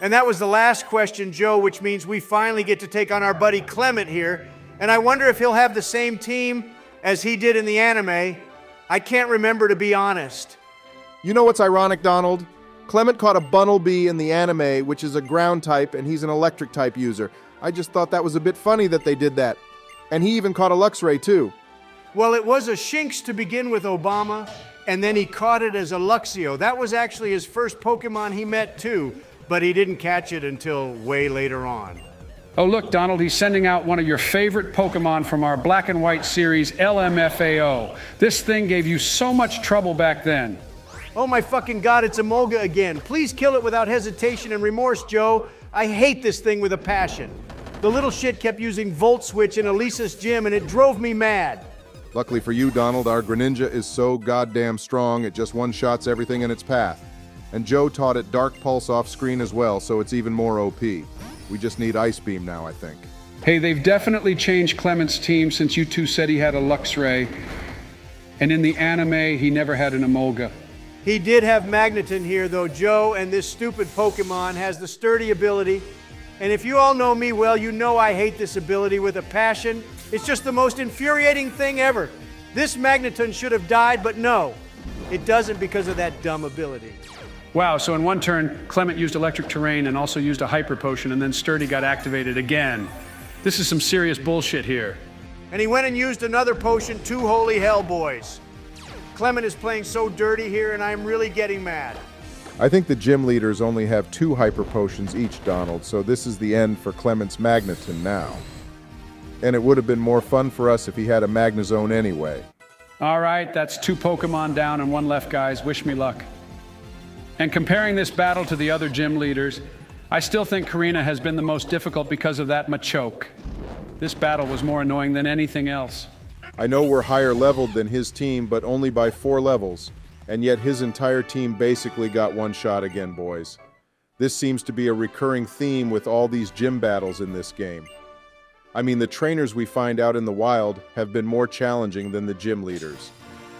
And that was the last question, Joe, which means we finally get to take on our buddy Clemont here. And I wonder if he'll have the same team as he did in the anime. I can't remember, to be honest. You know what's ironic, Donald? Clemont caught a Bunnelby in the anime, which is a ground type, and he's an electric type user. I just thought that was a bit funny that they did that. And he even caught a Luxray, too. Well, it was a Shinx to begin with, Obama, and then he caught it as a Luxio. That was actually his first Pokemon he met, too, but he didn't catch it until way later on. Oh, look, Donald, he's sending out one of your favorite Pokemon from our black and white series, LMFAO. This thing gave you so much trouble back then. Oh my fucking god, it's a Emolga again. Please kill it without hesitation and remorse, Joe. I hate this thing with a passion. The little shit kept using Volt Switch in Elesa's gym and it drove me mad. Luckily for you, Donald, our Greninja is so goddamn strong it just one-shots everything in its path. And Joe taught it Dark Pulse off screen as well, so it's even more OP. We just need Ice Beam now, I think. Hey, they've definitely changed Clemont's team since you two said he had a Luxray. And in the anime, he never had an Emolga. He did have Magneton here, though Joe and this stupid Pokemon has the sturdy ability. And if you all know me well, you know I hate this ability with a passion. It's just the most infuriating thing ever. This Magneton should have died, but no, it doesn't because of that dumb ability. Wow, so in one turn, Clemont used electric terrain and also used a hyper potion, and then Sturdy got activated again. This is some serious bullshit here. And he went and used another potion, two holy hell boys. Clemont is playing so dirty here, and I'm really getting mad. I think the gym leaders only have two hyper potions each, Donald, so this is the end for Clemont's Magneton now. And it would have been more fun for us if he had a Magnezone anyway. All right, that's two Pokemon down and one left, guys. Wish me luck. And comparing this battle to the other gym leaders, I still think Korrina has been the most difficult because of that Machoke. This battle was more annoying than anything else. I know we're higher leveled than his team, but only by four levels, and yet his entire team basically got one shot again, boys. This seems to be a recurring theme with all these gym battles in this game. I mean, the trainers we find out in the wild have been more challenging than the gym leaders.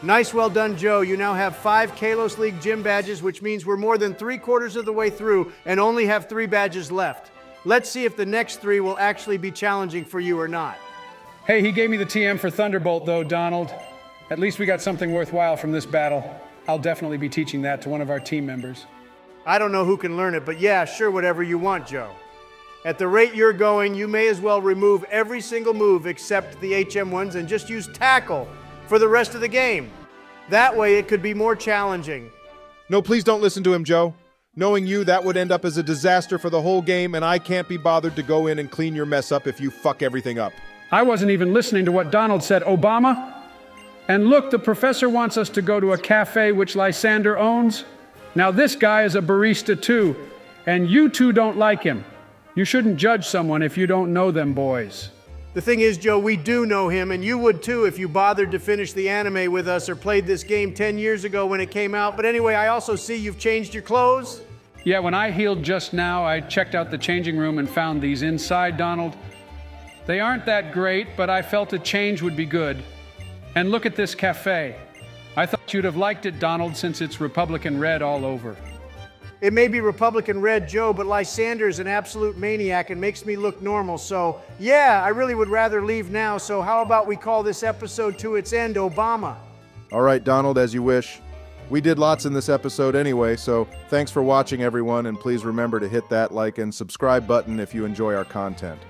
Nice, well done, Joe. You now have five Kalos League gym badges, which means we're more than three quarters of the way through and only have three badges left. Let's see if the next three will actually be challenging for you or not. Hey, he gave me the TM for Thunderbolt, though, Donald. At least we got something worthwhile from this battle. I'll definitely be teaching that to one of our team members. I don't know who can learn it, but yeah, sure, whatever you want, Joe. At the rate you're going, you may as well remove every single move except the HM ones and just use tackle for the rest of the game. That way it could be more challenging. No, please don't listen to him, Joe. Knowing you, that would end up as a disaster for the whole game, and I can't be bothered to go in and clean your mess up if you fuck everything up. I wasn't even listening to what Donald said. Obama? And look, the professor wants us to go to a cafe which Lysandre owns. Now, this guy is a barista too, and you two don't like him. You shouldn't judge someone if you don't know them, boys. The thing is, Joe, we do know him, and you would too if you bothered to finish the anime with us or played this game 10 years ago when it came out. But anyway, I also see you've changed your clothes. Yeah, when I healed just now, I checked out the changing room and found these inside, Donald. They aren't that great, but I felt a change would be good. And look at this cafe. I thought you'd have liked it, Donald, since it's Republican red all over. It may be Republican Red Joe, but Lysandre's an absolute maniac and makes me look normal. So, yeah, I really would rather leave now. So, how about we call this episode to its end Obama? All right, Donald, as you wish. We did lots in this episode anyway, so thanks for watching, everyone, and please remember to hit that like and subscribe button if you enjoy our content.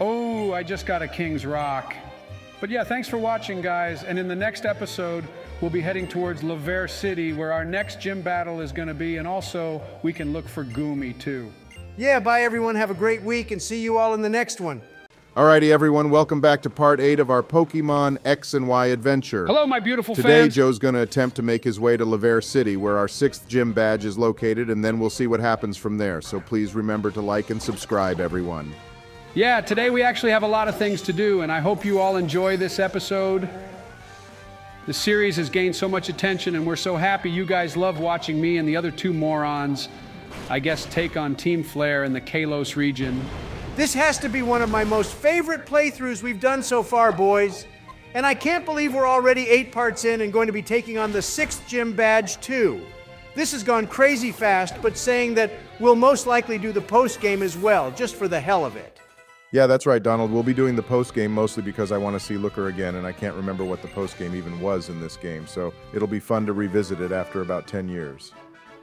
Oh, I just got a King's Rock. But yeah, thanks for watching, guys. And in the next episode, we'll be heading towards Laverre City, where our next gym battle is going to be. And also, we can look for Goomy, too. Yeah, bye everyone. Have a great week and see you all in the next one. Alrighty, everyone, welcome back to part 8 of our Pokemon X and Y adventure. Hello, my beautiful Today, fans. Joe's going to attempt to make his way to Laverre City, where our sixth gym badge is located, and then we'll see what happens from there. So please remember to like and subscribe, everyone. Yeah, today we actually have a lot of things to do, and I hope you all enjoy this episode. The series has gained so much attention, and we're so happy you guys love watching me and the other two morons, I guess, take on Team Flare in the Kalos region. This has to be one of my most favorite playthroughs we've done so far, boys. And I can't believe we're already eight parts in and going to be taking on the sixth gym badge, too. This has gone crazy fast, but saying that we'll most likely do the post game as well, just for the hell of it. Yeah, that's right, Donald. We'll be doing the post game mostly because I want to see Looker again, and I can't remember what the post game even was in this game, so it'll be fun to revisit it after about 10 years.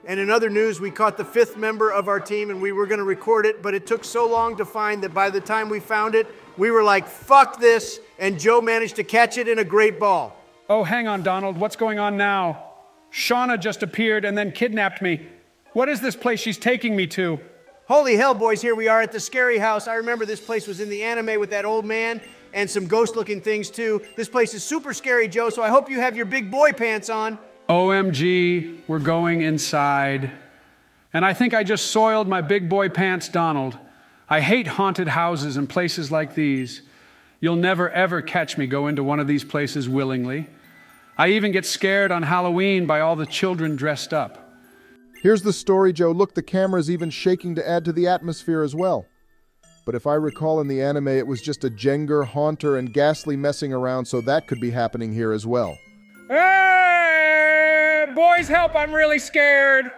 And in other news, we caught the fifth member of our team and we were going to record it, but it took so long to find that by the time we found it, we were like, fuck this, and Joe managed to catch it in a great ball. Oh, hang on, Donald. What's going on now? Shauna just appeared and then kidnapped me. What is this place she's taking me to? Holy hell, boys, here we are at the scary house. I remember this place was in the anime with that old man and some ghost looking things too. This place is super scary, Joe, so I hope you have your big boy pants on. OMG, we're going inside. And I think I just soiled my big boy pants, Donald. I hate haunted houses and places like these. You'll never ever catch me go into one of these places willingly. I even get scared on Halloween by all the children dressed up. Here's the story, Joe. Look, the camera's even shaking to add to the atmosphere as well. But if I recall in the anime, it was just a Gengar, Haunter, and Gastly messing around, so that could be happening here as well. Hey, boys, help! I'm really scared.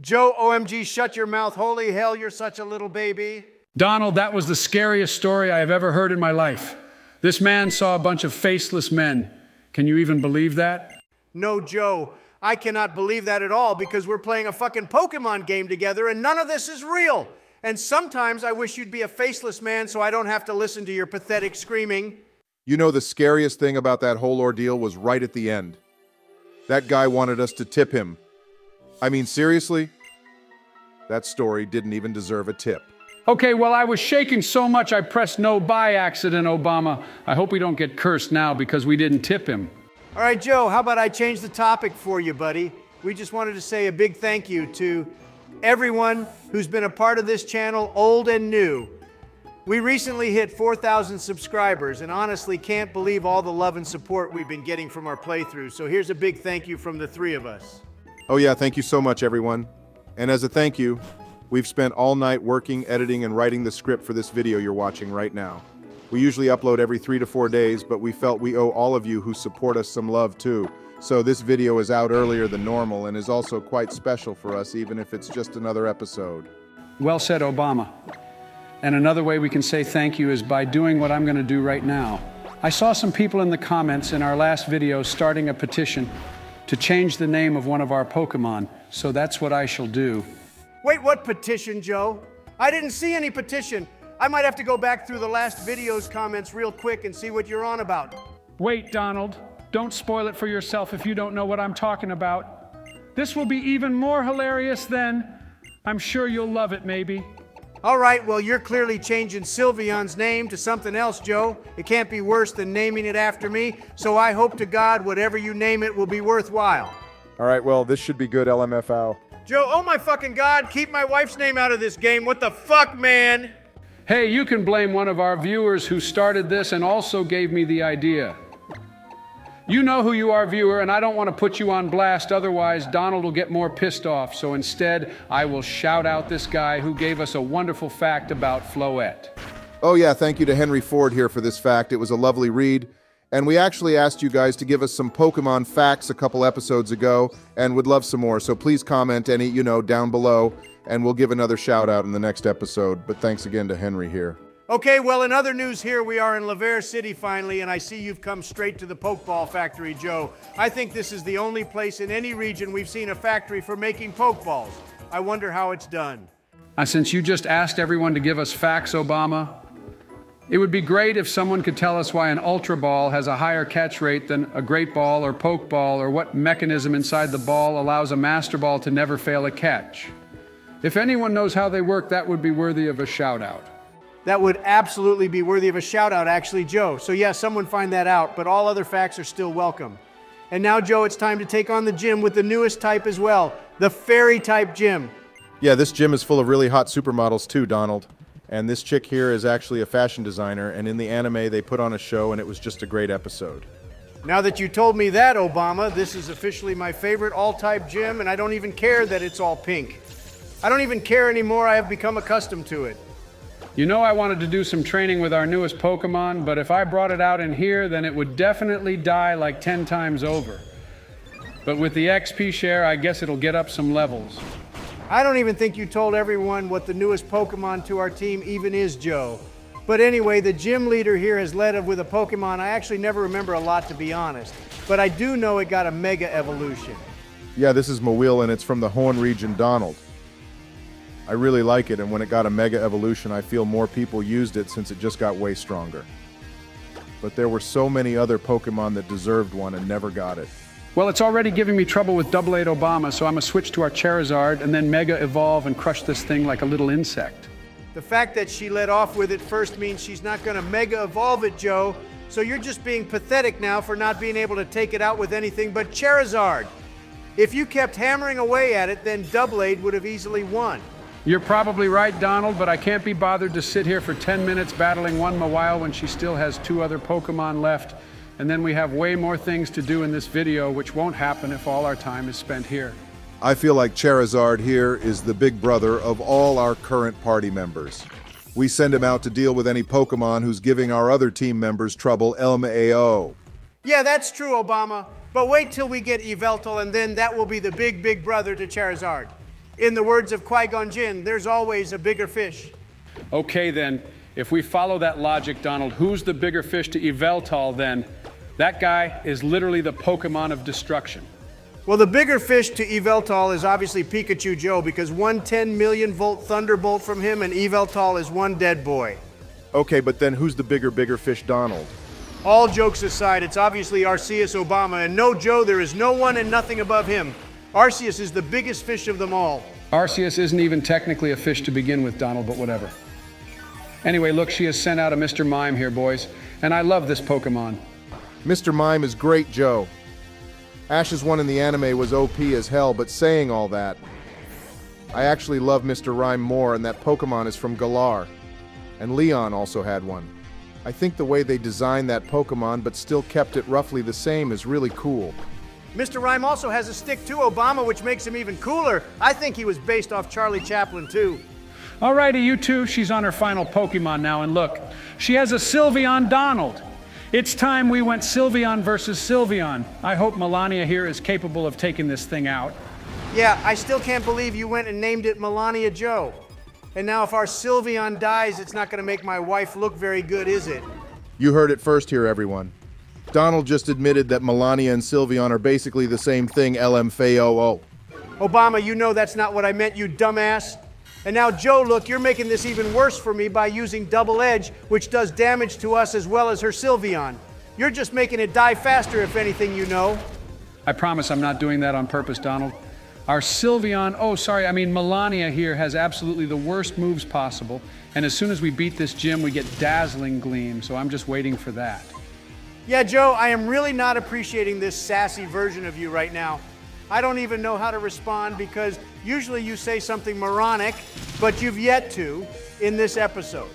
Joe, OMG, shut your mouth. Holy hell, you're such a little baby. Donald, that was the scariest story I have ever heard in my life. This man saw a bunch of faceless men. Can you even believe that? No, Joe, I cannot believe that at all because we're playing a fucking Pokemon game together and none of this is real. And sometimes I wish you'd be a faceless man so I don't have to listen to your pathetic screaming. You know, the scariest thing about that whole ordeal was right at the end. That guy wanted us to tip him. I mean, seriously? That story didn't even deserve a tip. Okay, well, I was shaking so much I pressed no by accident, Obama. I hope we don't get cursed now because we didn't tip him. All right, Joe, how about I change the topic for you, buddy? We just wanted to say a big thank you to everyone who's been a part of this channel, old and new. We recently hit 4,000 subscribers and honestly can't believe all the love and support we've been getting from our playthroughs. So here's a big thank you from the three of us. Oh, yeah, thank you so much, everyone. And as a thank you, we've spent all night working, editing, and writing the script for this video you're watching right now. We usually upload every three to four days, but we felt we owe all of you who support us some love too. So this video is out earlier than normal and is also quite special for us, even if it's just another episode. Well said, Obama. And another way we can say thank you is by doing what I'm going to do right now. I saw some people in the comments in our last video starting a petition to change the name of one of our Pokemon, so that's what I shall do. Wait, what petition, Joe? I didn't see any petition. I might have to go back through the last video's comments real quick and see what you're on about. Wait, Donald. Don't spoil it for yourself if you don't know what I'm talking about. This will be even more hilarious then. I'm sure you'll love it, maybe. All right, well, you're clearly changing Sylveon's name to something else, Joe. It can't be worse than naming it after me, so I hope to God whatever you name it will be worthwhile. All right, well, this should be good, LMFAO. Joe, oh my fucking God, keep my wife's name out of this game. What the fuck, man? Hey, you can blame one of our viewers who started this and also gave me the idea. You know who you are, viewer, and I don't want to put you on blast, otherwise, Donald will get more pissed off. So instead, I will shout out this guy who gave us a wonderful fact about Floette. Oh, yeah, thank you to Henry Ford here for this fact. It was a lovely read, And we actually asked you guys to give us some Pokemon facts a couple episodes ago and would love some more. So please comment any, you know, down below and we'll give another shout out in the next episode. But thanks again to Henry here. Okay, well, in other news here, we are in Laverre City finally, and I see you've come straight to the Pokeball factory, Joe. I think this is the only place in any region we've seen a factory for making Pokeballs. I wonder how it's done. Uh, since you just asked everyone to give us facts, Obama, it would be great if someone could tell us why an Ultra Ball has a higher catch rate than a Great Ball or Pokeball, or what mechanism inside the ball allows a Master Ball to never fail a catch. If anyone knows how they work, that would be worthy of a shout out. That would absolutely be worthy of a shout out, actually, Joe. So, yes, yeah, someone find that out, but all other facts are still welcome. And now, Joe, it's time to take on the gym with the newest type as well the fairy type gym. Yeah, this gym is full of really hot supermodels too, Donald. And this chick here is actually a fashion designer, and in the anime, they put on a show, and it was just a great episode. Now that you told me that, Obama, this is officially my favorite all type gym, and I don't even care that it's all pink. I don't even care anymore, I have become accustomed to it. You know I wanted to do some training with our newest Pokemon, but if I brought it out in here, then it would definitely die like 10 times over. But with the XP share, I guess it'll get up some levels. I don't even think you told everyone what the newest Pokemon to our team even is, Joe. But anyway, the gym leader here has led with a Pokemon I actually never remember a lot, to be honest. But I do know it got a Mega Evolution. Yeah, this is Mawile, and it's from the Hoenn region, Donald. I really like it, and when it got a Mega Evolution, I feel more people used it since it just got way stronger. But there were so many other Pokemon that deserved one and never got it. Well, it's already giving me trouble with Doublade Obama, so I'm gonna switch to our Charizard and then Mega Evolve and crush this thing like a little insect. The fact that she let off with it first means she's not gonna Mega Evolve it, Joe. So you're just being pathetic now for not being able to take it out with anything but Charizard. If you kept hammering away at it, then Doublade would have easily won. You're probably right, Donald, but I can't be bothered to sit here for 10 minutes battling one Mawile when she still has two other Pokemon left. And then we have way more things to do in this video, which won't happen if all our time is spent here. I feel like Charizard here is the big brother of all our current party members. We send him out to deal with any Pokemon who's giving our other team members trouble, LMAO. Yeah, that's true, Obama. But wait till we get Yveltal, and then that will be the big, big brother to Charizard. In the words of Qui Gon Jinn, there's always a bigger fish. Okay, then, if we follow that logic, Donald, who's the bigger fish to Yveltal then? That guy is literally the Pokemon of destruction. Well, the bigger fish to Yveltal is obviously Pikachu Joe because one 10 million volt thunderbolt from him and Yveltal is one dead boy. Okay, but then who's the bigger, bigger fish, Donald? All jokes aside, it's obviously Arceus Obama, and no Joe, there is no one and nothing above him. Arceus is the biggest fish of them all. Arceus isn't even technically a fish to begin with, Donald, but whatever. Anyway, look, she has sent out a Mr. Mime here, boys, and I love this Pokemon. Mr. Mime is great, Joe. Ash's one in the anime was OP as hell, but saying all that, I actually love Mr. Rime more, and that Pokemon is from Galar. And Leon also had one. I think the way they designed that Pokemon but still kept it roughly the same is really cool. Mr. Rime also has a stick to Obama, which makes him even cooler. I think he was based off Charlie Chaplin, too. Alrighty, you two, she's on her final Pokemon now, and look, she has a Sylveon Donald. It's time we went Sylveon versus Sylveon. I hope Melania here is capable of taking this thing out. Yeah, I still can't believe you went and named it Melania Joe. And now if our Sylveon dies, it's not going to make my wife look very good, is it? You heard it first here, everyone. Donald just admitted that Melania and Sylveon are basically the same thing, LMFAOO. Obama, you know that's not what I meant, you dumbass. And now, Joe, look, you're making this even worse for me by using Double Edge, which does damage to us as well as her Sylveon. You're just making it die faster, if anything, you know. I promise I'm not doing that on purpose, Donald. Our Sylveon, oh, sorry, I mean, Melania here has absolutely the worst moves possible. And as soon as we beat this gym, we get Dazzling Gleam, so I'm just waiting for that. Yeah, Joe, I am really not appreciating this sassy version of you right now. I don't even know how to respond because usually you say something moronic, but you've yet to in this episode.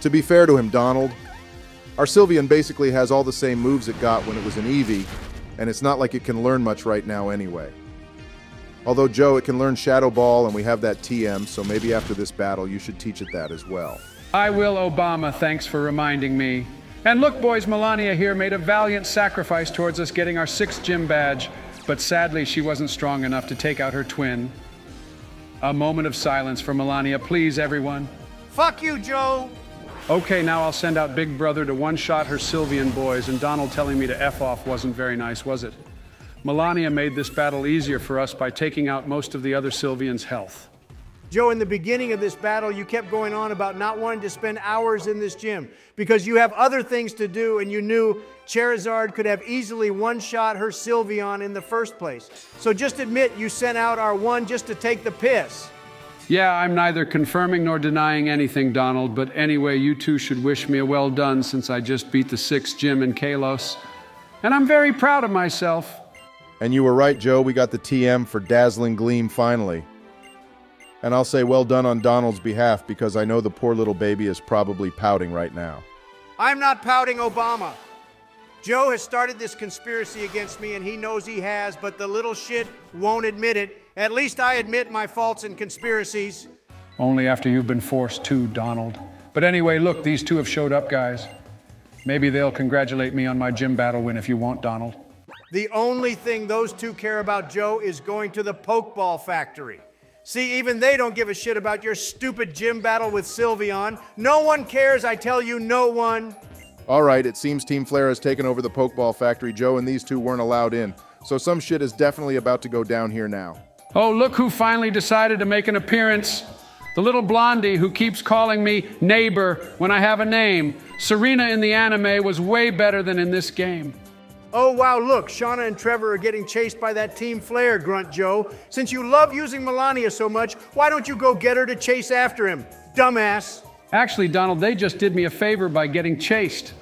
To be fair to him, Donald, our Sylveon basically has all the same moves it got when it was an Eevee, and it's not like it can learn much right now anyway. Although, Joe, it can learn Shadow Ball, and we have that TM, so maybe after this battle you should teach it that as well. I will, Obama. Thanks for reminding me. And look, boys, Melania here made a valiant sacrifice towards us getting our sixth gym badge, but sadly she wasn't strong enough to take out her twin. A moment of silence for Melania, please, everyone. Fuck you, Joe. Okay, now I'll send out Big Brother to one-shot her Sylveon boys, and Donald telling me to F off wasn't very nice, was it? Melania made this battle easier for us by taking out most of the other Sylveons' health. Joe, in the beginning of this battle, you kept going on about not wanting to spend hours in this gym because you have other things to do and you knew Charizard could have easily one shot her Sylveon in the first place. So just admit you sent out our one just to take the piss. Yeah, I'm neither confirming nor denying anything, Donald, but anyway, you two should wish me a well done since I just beat the sixth gym in Kalos. And I'm very proud of myself. And you were right, Joe, we got the TM for Dazzling Gleam finally. And I'll say well done on Donald's behalf because I know the poor little baby is probably pouting right now. I'm not pouting Obama. Joe has started this conspiracy against me and he knows he has, but the little shit won't admit it. At least I admit my faults and conspiracies. Only after you've been forced to, Donald. But anyway, look, these two have showed up, guys. Maybe they'll congratulate me on my gym battle win if you want, Donald. The only thing those two care about, Joe, is going to the Pokeball factory. See, even they don't give a shit about your stupid gym battle with Sylveon. No one cares, I tell you, no one. All right, it seems Team Flare has taken over the Pokeball factory, Joe, and these two weren't allowed in. So some shit is definitely about to go down here now. Oh, look who finally decided to make an appearance. The little blondie who keeps calling me neighbor when I have a name. Serena in the anime was way better than in this game. Oh, wow, look, Shauna and Trevor are getting chased by that Team Flare, Grunt Joe. Since you love using Melania so much, why don't you go get her to chase after him? Dumbass. Actually, Donald, they just did me a favor by getting chased.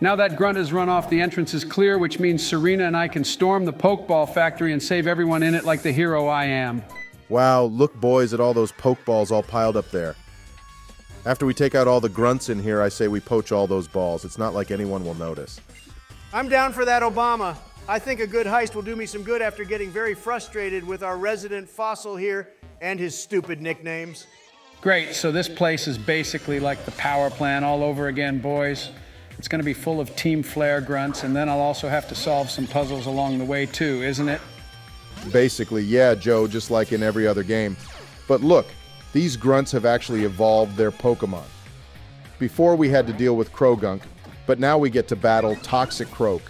Now that Grunt has run off, the entrance is clear, which means Serena and I can storm the Pokeball factory and save everyone in it like the hero I am. Wow, look, boys, at all those Pokeballs all piled up there. After we take out all the grunts in here, I say we poach all those balls. It's not like anyone will notice. I'm down for that, Obama. I think a good heist will do me some good after getting very frustrated with our resident fossil here and his stupid nicknames. Great, so this place is basically like the power plant all over again, boys. It's going to be full of Team Flare grunts, and then I'll also have to solve some puzzles along the way, too, isn't it? Basically, yeah, Joe, just like in every other game. But look, these grunts have actually evolved their Pokemon. Before we had to deal with Croagunk, but now we get to battle Toxicroak.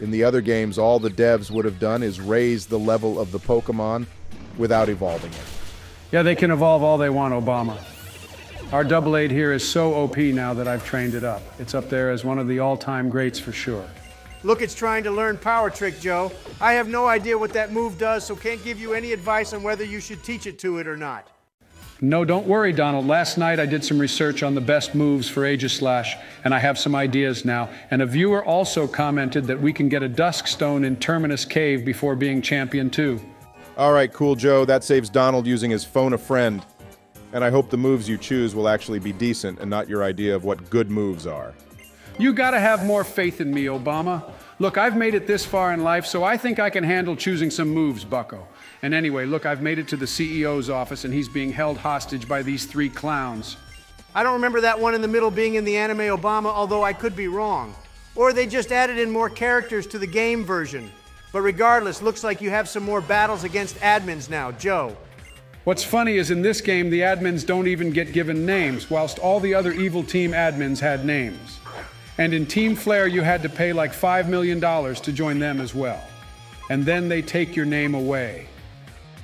In the other games, all the devs would have done is raise the level of the Pokemon without evolving it. Yeah, they can evolve all they want, Obama. Our Doublade here is so OP now that I've trained it up. It's up there as one of the all-time greats for sure. Look, it's trying to learn Power Trick, Joe. I have no idea what that move does, so can't give you any advice on whether you should teach it to it or not. No, don't worry, Donald. Last night I did some research on the best moves for Aegislash, and I have some ideas now. And a viewer also commented that we can get a Dusk Stone in Terminus Cave before being champion too. All right, cool, Joe. That saves Donald using his phone a friend and I hope the moves you choose will actually be decent and not your idea of what good moves are. You gotta have more faith in me, Obama. Look, I've made it this far in life, so I think I can handle choosing some moves, bucko. And anyway, look, I've made it to the CEO's office and he's being held hostage by these three clowns. I don't remember that one in the middle being in the anime Obama, although I could be wrong. Or they just added in more characters to the game version. But regardless, looks like you have some more battles against admins now, Joe. What's funny is in this game, the admins don't even get given names, whilst all the other evil team admins had names. And in Team Flare, you had to pay like $5 million to join them as well. And then they take your name away.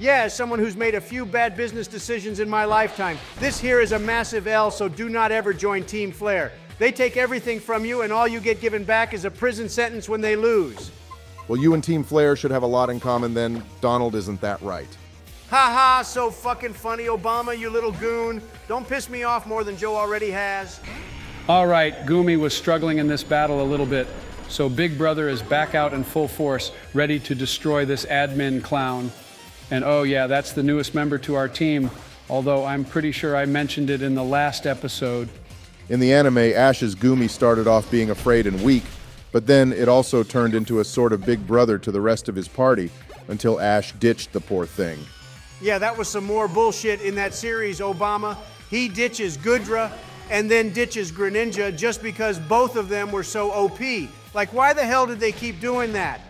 Yeah, as someone who's made a few bad business decisions in my lifetime, this here is a massive L, so do not ever join Team Flare. They take everything from you, and all you get given back is a prison sentence when they lose. Well, you and Team Flare should have a lot in common then. Donald isn't that right. Ha ha, so fucking funny, Obama, you little goon. Don't piss me off more than Joe already has. All right, Goomy was struggling in this battle a little bit, so Big Brother is back out in full force, ready to destroy this admin clown. And oh, yeah, that's the newest member to our team, although I'm pretty sure I mentioned it in the last episode. In the anime, Ash's Goomy started off being afraid and weak, but then it also turned into a sort of big brother to the rest of his party until Ash ditched the poor thing. Yeah, that was some more bullshit in that series, Obama. He ditches Goodra and then ditches Greninja just because both of them were so OP. Like, why the hell did they keep doing that?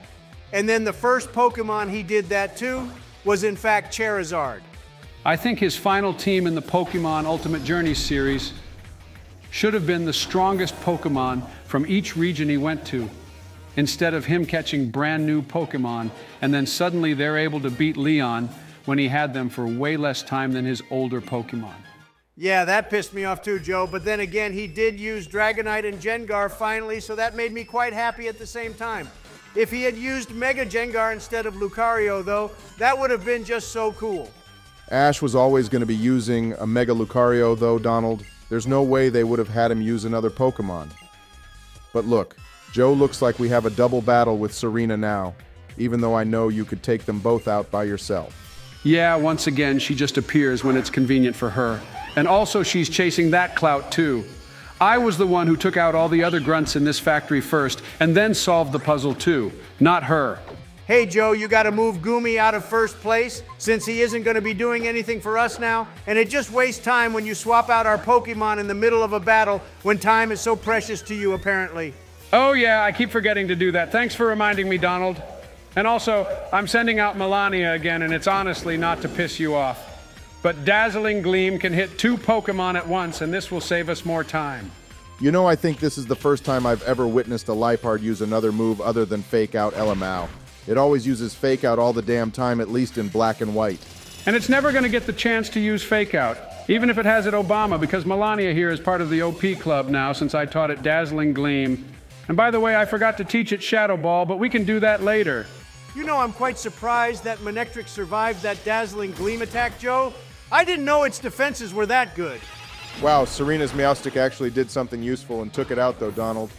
And then the first Pokemon he did that to was, in fact, Charizard. I think his final team in the Pokemon Ultimate Journey series should have been the strongest Pokemon from each region he went to, instead of him catching brand new Pokemon and then suddenly they're able to beat Leon when he had them for way less time than his older Pokemon. Yeah, that pissed me off too, Joe. But then again, he did use Dragonite and Gengar finally, so that made me quite happy at the same time. If he had used Mega Gengar instead of Lucario, though, that would have been just so cool. Ash was always going to be using a Mega Lucario, though, Donald. There's no way they would have had him use another Pokemon. But look, Joe looks like we have a double battle with Serena now, even though I know you could take them both out by yourself. Yeah, once again, she just appears when it's convenient for her. And also, she's chasing that clout too. I was the one who took out all the other grunts in this factory first, and then solved the puzzle too, not her. Hey, Joe, you got to move Goomy out of first place since he isn't going to be doing anything for us now. And it just wastes time when you swap out our Pokemon in the middle of a battle when time is so precious to you, apparently. Oh, yeah, I keep forgetting to do that. Thanks for reminding me, Donald. And also, I'm sending out Melania again, and it's honestly not to piss you off. But Dazzling Gleam can hit two Pokemon at once, and this will save us more time. You know, I think this is the first time I've ever witnessed a Liepard use another move other than Fake Out LMAO. It always uses Fake Out all the damn time, at least in black and white. And it's never going to get the chance to use Fake Out, even if it has it Obama, because Melania here is part of the OP Club now since I taught it Dazzling Gleam. And by the way, I forgot to teach it Shadow Ball, but we can do that later. You know, I'm quite surprised that Manectric survived that Dazzling Gleam attack, Joe. I didn't know its defenses were that good. Wow, Serena's Meowstic actually did something useful and took it out, though, Donald.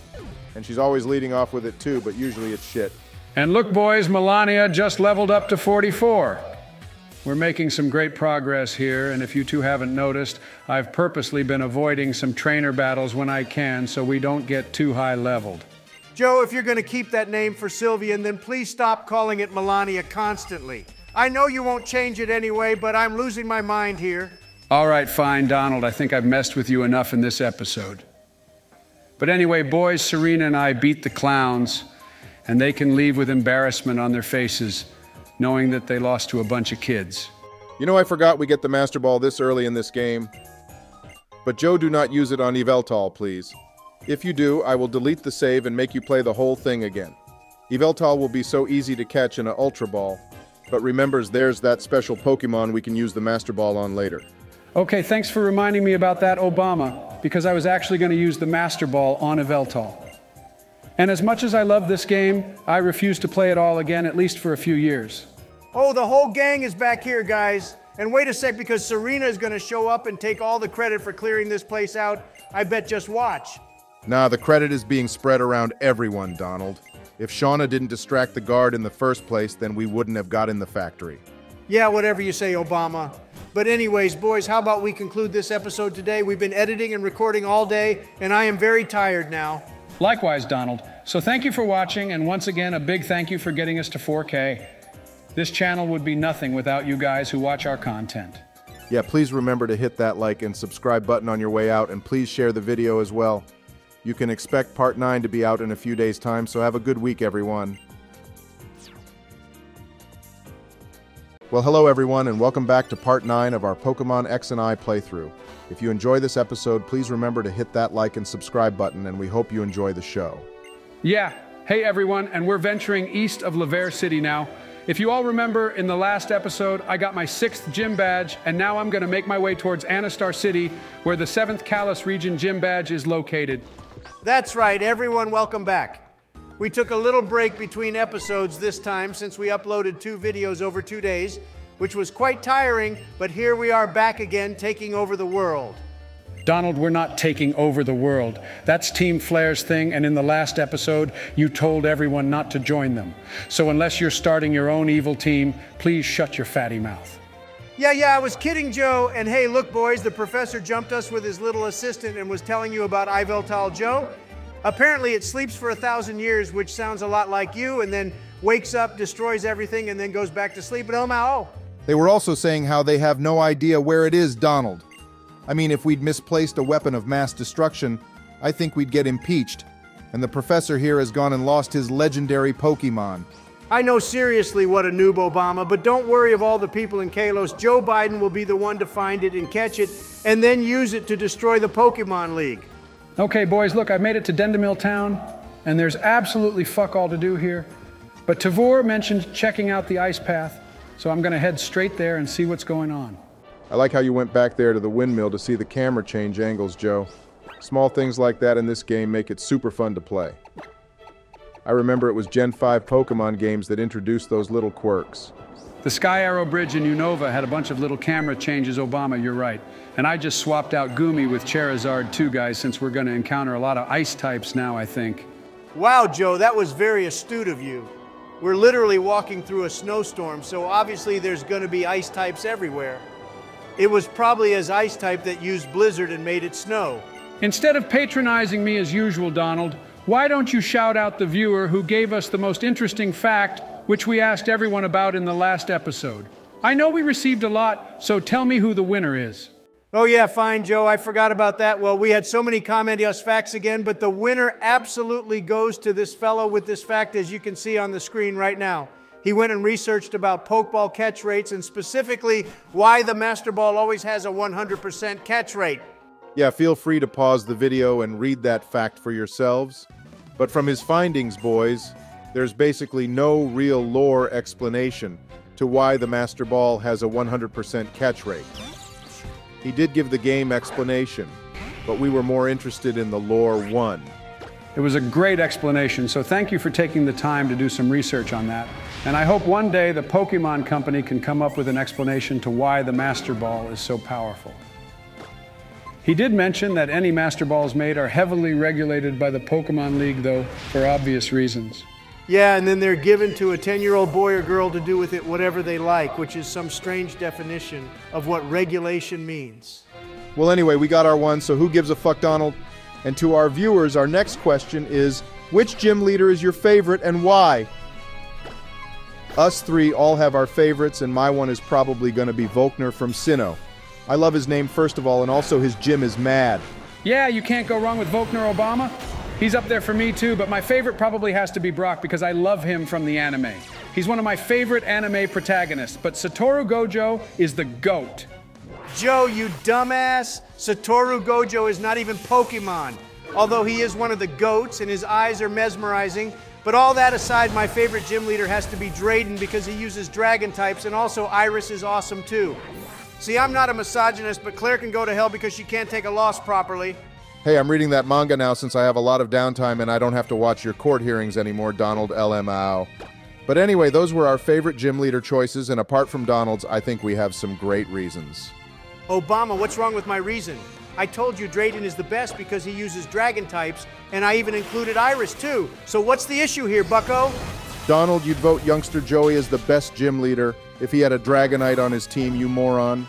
And she's always leading off with it, too, but usually it's shit. And look, boys, Melania just leveled up to 44. We're making some great progress here, and if you two haven't noticed, I've purposely been avoiding some trainer battles when I can so we don't get too high leveled. Joe, if you're going to keep that name for Sylveon, then please stop calling it Melania constantly. I know you won't change it anyway, but I'm losing my mind here. All right, fine, Donald. I think I've messed with you enough in this episode. But anyway, boys, Serena and I beat the clowns, and they can leave with embarrassment on their faces, knowing that they lost to a bunch of kids. You know, I forgot we get the Master Ball this early in this game. But Joe, do not use it on Yveltal, please. If you do, I will delete the save and make you play the whole thing again. Yveltal will be so easy to catch in an Ultra Ball, but remembers there's that special Pokemon we can use the Master Ball on later. Okay, thanks for reminding me about that, Obama, because I was actually going to use the Master Ball on Yveltal. And as much as I love this game, I refuse to play it all again, at least for a few years. Oh, the whole gang is back here, guys. And wait a sec, because Serena is going to show up and take all the credit for clearing this place out. I bet just watch. Nah, the credit is being spread around everyone, Donald. If Shauna didn't distract the guard in the first place, then we wouldn't have got in the factory. Yeah, whatever you say, Obama. But, anyways, boys, how about we conclude this episode today? We've been editing and recording all day, and I am very tired now. Likewise, Donald. So thank you for watching, and once again, a big thank you for getting us to 4K. This channel would be nothing without you guys who watch our content. Yeah, please remember to hit that like and subscribe button on your way out, and please share the video as well. You can expect part 9 to be out in a few days' time, so have a good week, everyone. Well, hello, everyone, and welcome back to part 9 of our Pokemon X and I playthrough. If you enjoy this episode, please remember to hit that like and subscribe button, and we hope you enjoy the show. Yeah, hey everyone, and we're venturing east of Laverre City now. If you all remember, in the last episode, I got my sixth gym badge, and now I'm going to make my way towards Anistar City, where the 7th Kalos region gym badge is located. That's right, everyone, welcome back. We took a little break between episodes this time since we uploaded two videos over two days, which was quite tiring, but here we are back again taking over the world. Donald, we're not taking over the world. That's Team Flare's thing, and in the last episode, you told everyone not to join them. So unless you're starting your own evil team, please shut your fatty mouth. Yeah, yeah, I was kidding, Joe. And hey, look, boys, the professor jumped us with his little assistant and was telling you about Yveltal Joe. Apparently, it sleeps for a thousand years, which sounds a lot like you, and then wakes up, destroys everything, and then goes back to sleep. And oh my, oh. They were also saying how they have no idea where it is, Donald. I mean, if we'd misplaced a weapon of mass destruction, I think we'd get impeached. And the professor here has gone and lost his legendary Pokemon. I know seriously what a noob Obama, but don't worry of all the people in Kalos. Joe Biden will be the one to find it and catch it, and then use it to destroy the Pokemon League. Okay, boys, look, I've made it to Dendemille Town, and there's absolutely fuck all to do here. But Trevor mentioned checking out the ice path, so I'm gonna head straight there and see what's going on. I like how you went back there to the windmill to see the camera change angles, Joe. Small things like that in this game make it super fun to play. I remember it was Gen 5 Pokemon games that introduced those little quirks. The Sky Arrow Bridge in Unova had a bunch of little camera changes, Obama, you're right. And I just swapped out Goomy with Charizard too, guys, since we're gonna encounter a lot of ice types now, I think. Wow, Joe, that was very astute of you. We're literally walking through a snowstorm, so obviously there's going to be ice types everywhere. It was probably as ice type that used Blizzard and made it snow. Instead of patronizing me as usual, Donald, why don't you shout out the viewer who gave us the most interesting fact, which we asked everyone about in the last episode? I know we received a lot, so tell me who the winner is. Oh, yeah, fine, Joe. I forgot about that. Well, we had so many commenting us facts again, but the winner absolutely goes to this fellow with this fact, as you can see on the screen right now. He went and researched about pokeball catch rates and specifically why the Master Ball always has a 100% catch rate. Yeah, feel free to pause the video and read that fact for yourselves. But from his findings, boys, there's basically no real lore explanation to why the Master Ball has a 100% catch rate. He did give the game explanation, but we were more interested in the lore one. It was a great explanation, so thank you for taking the time to do some research on that. And I hope one day the Pokemon Company can come up with an explanation to why the Master Ball is so powerful. He did mention that any Master Balls made are heavily regulated by the Pokemon League, though, for obvious reasons. Yeah, and then they're given to a 10 year old boy or girl to do with it whatever they like, which is some strange definition of what regulation means. Well, anyway, we got our one, so who gives a fuck, Donald? And to our viewers, our next question is which gym leader is your favorite and why? Us three all have our favorites, and my one is probably going to be Volkner from Sinnoh. I love his name, first of all, and also his gym is mad. Yeah, you can't go wrong with Volkner Obama. He's up there for me too, but my favorite probably has to be Brock because I love him from the anime. He's one of my favorite anime protagonists, but Satoru Gojo is the GOAT. Joe, you dumbass. Satoru Gojo is not even Pokemon. Although he is one of the goats and his eyes are mesmerizing. But all that aside, my favorite gym leader has to be Drayden because he uses dragon types and also Iris is awesome too. See, I'm not a misogynist, but Clair can go to hell because she can't take a loss properly. Hey, I'm reading that manga now since I have a lot of downtime and I don't have to watch your court hearings anymore, Donald LMAO. But anyway, those were our favorite gym leader choices, and apart from Donald's, I think we have some great reasons. Obama, what's wrong with my reason? I told you Drayden is the best because he uses dragon types, and I even included Iris too. So what's the issue here, bucko? Donald, you'd vote youngster Joey as the best gym leader if he had a Dragonite on his team, you moron.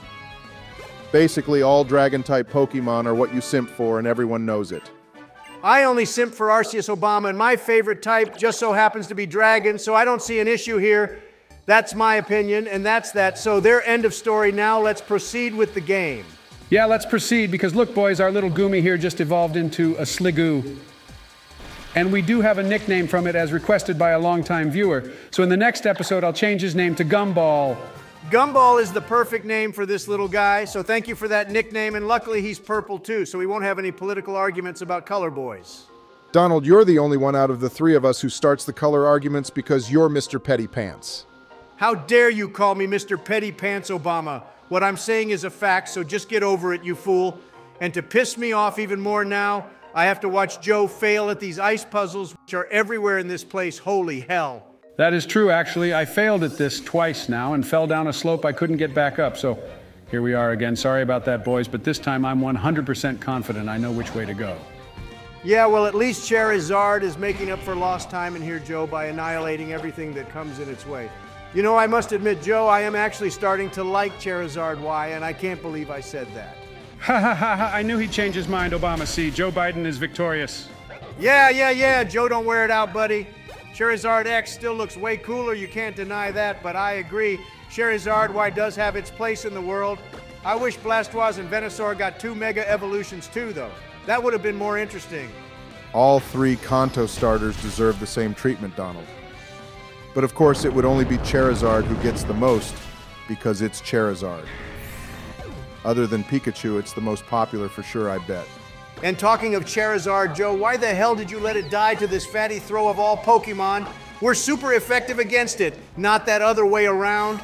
Basically, all dragon type Pokemon are what you simp for, and everyone knows it. I only simp for Arceus Obama, and my favorite type just so happens to be dragon, so I don't see an issue here. That's my opinion, and that's that. So, their end of story. Now, let's proceed with the game. Yeah, let's proceed because look, boys, our little Goomy here just evolved into a Sliggoo. And we do have a nickname from it as requested by a longtime viewer. So in the next episode, I'll change his name to Gumball. Gumball is the perfect name for this little guy, so thank you for that nickname. And luckily, he's purple too, so we won't have any political arguments about color boys. Donald, you're the only one out of the three of us who starts the color arguments because you're Mr. Petty Pants. How dare you call me Mr. Petty Pants Obama? What I'm saying is a fact, so just get over it, you fool. And to piss me off even more now, I have to watch Joe fail at these ice puzzles, which are everywhere in this place. Holy hell. That is true, actually. I failed at this twice now and fell down a slope I couldn't get back up. So here we are again. Sorry about that, boys, but this time I'm 100% confident I know which way to go. Yeah, well, at least Charizard is making up for lost time in here, Joe, by annihilating everything that comes in its way. You know, I must admit, Joe, I am actually starting to like Charizard Y, and I can't believe I said that. Ha ha ha ha, I knew he'd change his mind, Obama. See, Joe Biden is victorious. Yeah, yeah, yeah, Joe, don't wear it out, buddy. Charizard X still looks way cooler, you can't deny that, but I agree. Charizard Y does have its place in the world. I wish Blastoise and Venusaur got two Mega Evolutions too, though. That would have been more interesting. All three Kanto starters deserve the same treatment, Donald. But of course, it would only be Charizard who gets the most, because it's Charizard. Other than Pikachu, it's the most popular for sure, I bet. And talking of Charizard, Joe, why the hell did you let it die to this fatty Throh of all Pokemon? We're super effective against it, not that other way around.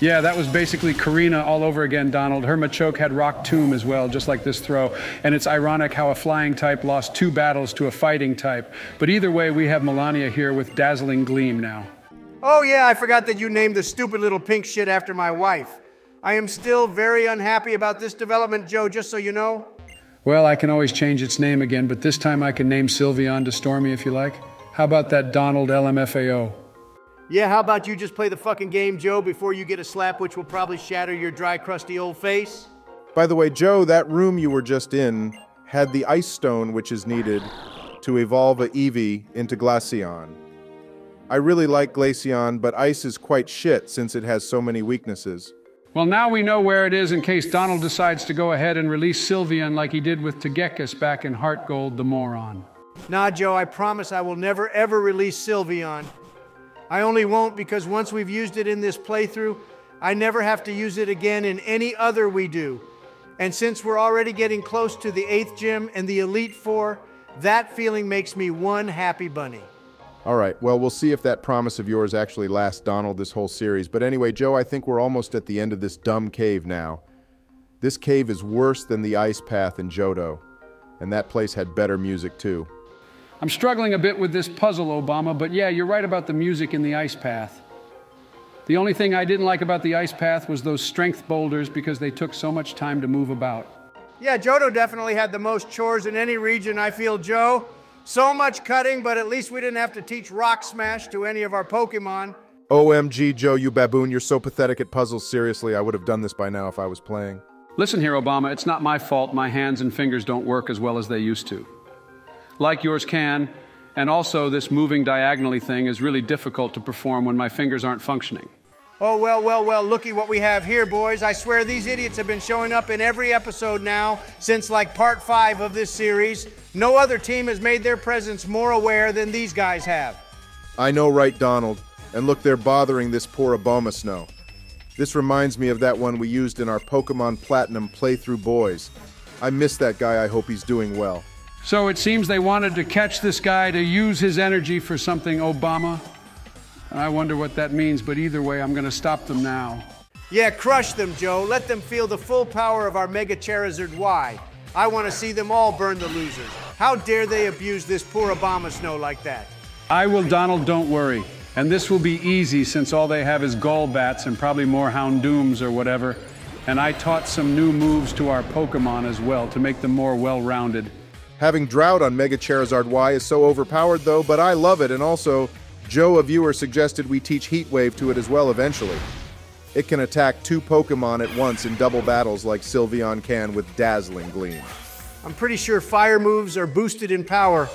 Yeah, that was basically Korrina all over again, Donald. Her Machoke had Rock Tomb as well, just like this Throh. And it's ironic how a flying type lost two battles to a fighting type. But either way, we have Melania here with Dazzling Gleam now. Oh, yeah, I forgot that you named the stupid little pink shit after my wife. I am still very unhappy about this development, Joe, just so you know. Well, I can always change its name again, but this time I can name Sylveon to Stormy if you like. How about that Donald LMFAO? Yeah, how about you just play the fucking game, Joe, before you get a slap which will probably shatter your dry, crusty old face? By the way, Joe, that room you were just in had the ice stone which is needed to evolve a Eevee into Glaceon. I really like Glaceon, but ice is quite shit since it has so many weaknesses. Well, now we know where it is in case Donald decides to go ahead and release Sylveon like he did with Togekiss back in HeartGold, the moron. Nah, Joe, I promise I will never ever release Sylveon. I only won't because once we've used it in this playthrough, I never have to use it again in any other we do. And since we're already getting close to the 8th gym and the Elite Four, that feeling makes me one happy bunny. All right, well, we'll see if that promise of yours actually lasts Donald this whole series. But anyway, Joe, I think we're almost at the end of this dumb cave now. This cave is worse than the ice path in Johto, and that place had better music too. I'm struggling a bit with this puzzle, Obama, but yeah, you're right about the music in the ice path. The only thing I didn't like about the ice path was those strength boulders because they took so much time to move about. Yeah, Johto definitely had the most chores in any region, I feel, Joe. So much cutting, but at least we didn't have to teach Rock Smash to any of our Pokemon. OMG, Joe, you baboon, you're so pathetic at puzzles. Seriously, I would have done this by now if I was playing. Listen here, Obama, it's not my fault my hands and fingers don't work as well as they used to. Like yours can, and also this moving diagonally thing is really difficult to perform when my fingers aren't functioning. Oh, well, well, well, looky what we have here, boys. I swear these idiots have been showing up in every episode now since like part five of this series. No other team has made their presence more aware than these guys have. I know, right, Donald? And look, they're bothering this poor Abomasnow. This reminds me of that one we used in our Pokemon Platinum playthrough boys. I miss that guy. I hope he's doing well. So it seems they wanted to catch this guy to use his energy for something, Obama. And I wonder what that means, but either way, I'm going to stop them now. Yeah, crush them, Joe. Let them feel the full power of our Mega Charizard Y. I want to see them all burn the losers. How dare they abuse this poor Abomasnow like that? I will, Donald, don't worry. And this will be easy since all they have is Golbats and probably more Houndooms or whatever. And I taught some new moves to our Pokemon as well to make them more well rounded. Having Drought on Mega Charizard Y is so overpowered, though, but I love it, and also, Joe, a viewer, suggested we teach Heat Wave to it as well eventually. It can attack two Pokemon at once in double battles like Sylveon can with Dazzling Gleam. I'm pretty sure fire moves are boosted in power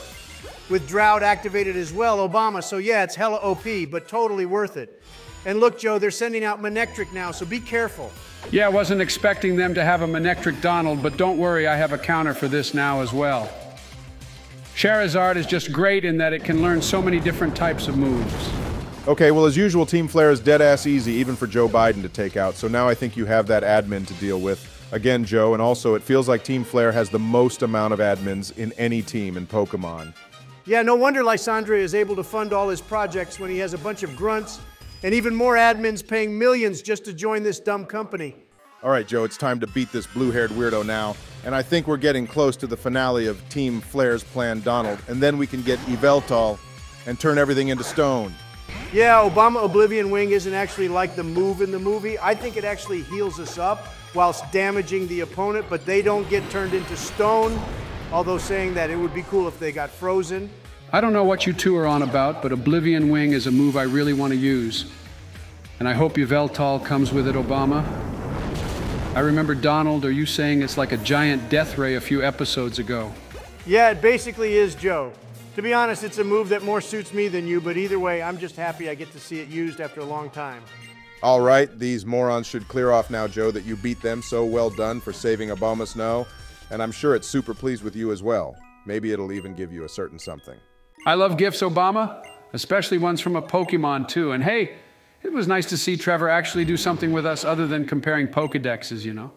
with Drought activated as well, Obama. So yeah, it's hella OP, but totally worth it. And look, Joe, they're sending out Manectric now, so be careful. Yeah, I wasn't expecting them to have a Manectric Donald, but don't worry, I have a counter for this now as well. Charizard is just great in that it can learn so many different types of moves. Okay, well, as usual, Team Flare is dead ass easy, even for Joe Biden to take out. So now I think you have that admin to deal with. Again, Joe, and also it feels like Team Flare has the most amount of admins in any team in Pokemon. Yeah, no wonder Lysandre is able to fund all his projects when he has a bunch of grunts and even more admins paying millions just to join this dumb company. All right, Joe, it's time to beat this blue haired weirdo now. And I think we're getting close to the finale of Team Flare's plan, Donald. And then we can get Yveltal and turn everything into stone. Yeah, Obama Oblivion Wing isn't actually like the move in the movie. I think it actually heals us up whilst damaging the opponent, but they don't get turned into stone. Although saying that it would be cool if they got frozen. I don't know what you two are on about, but Oblivion Wing is a move I really want to use. And I hope Yveltal comes with it, Obama. I remember Donald or you saying it's like a giant death ray a few episodes ago. Yeah, it basically is Joe. To be honest, it's a move that more suits me than you, but either way, I'm just happy I get to see it used after a long time. All right, these morons should clear off now, Joe, that you beat them so well done for saving Abomasnow. And I'm sure it's super pleased with you as well. Maybe it'll even give you a certain something. I love gifts, Obama, especially ones from a Pokemon, too. And hey, it was nice to see Trevor actually do something with us other than comparing Pokedexes, you know?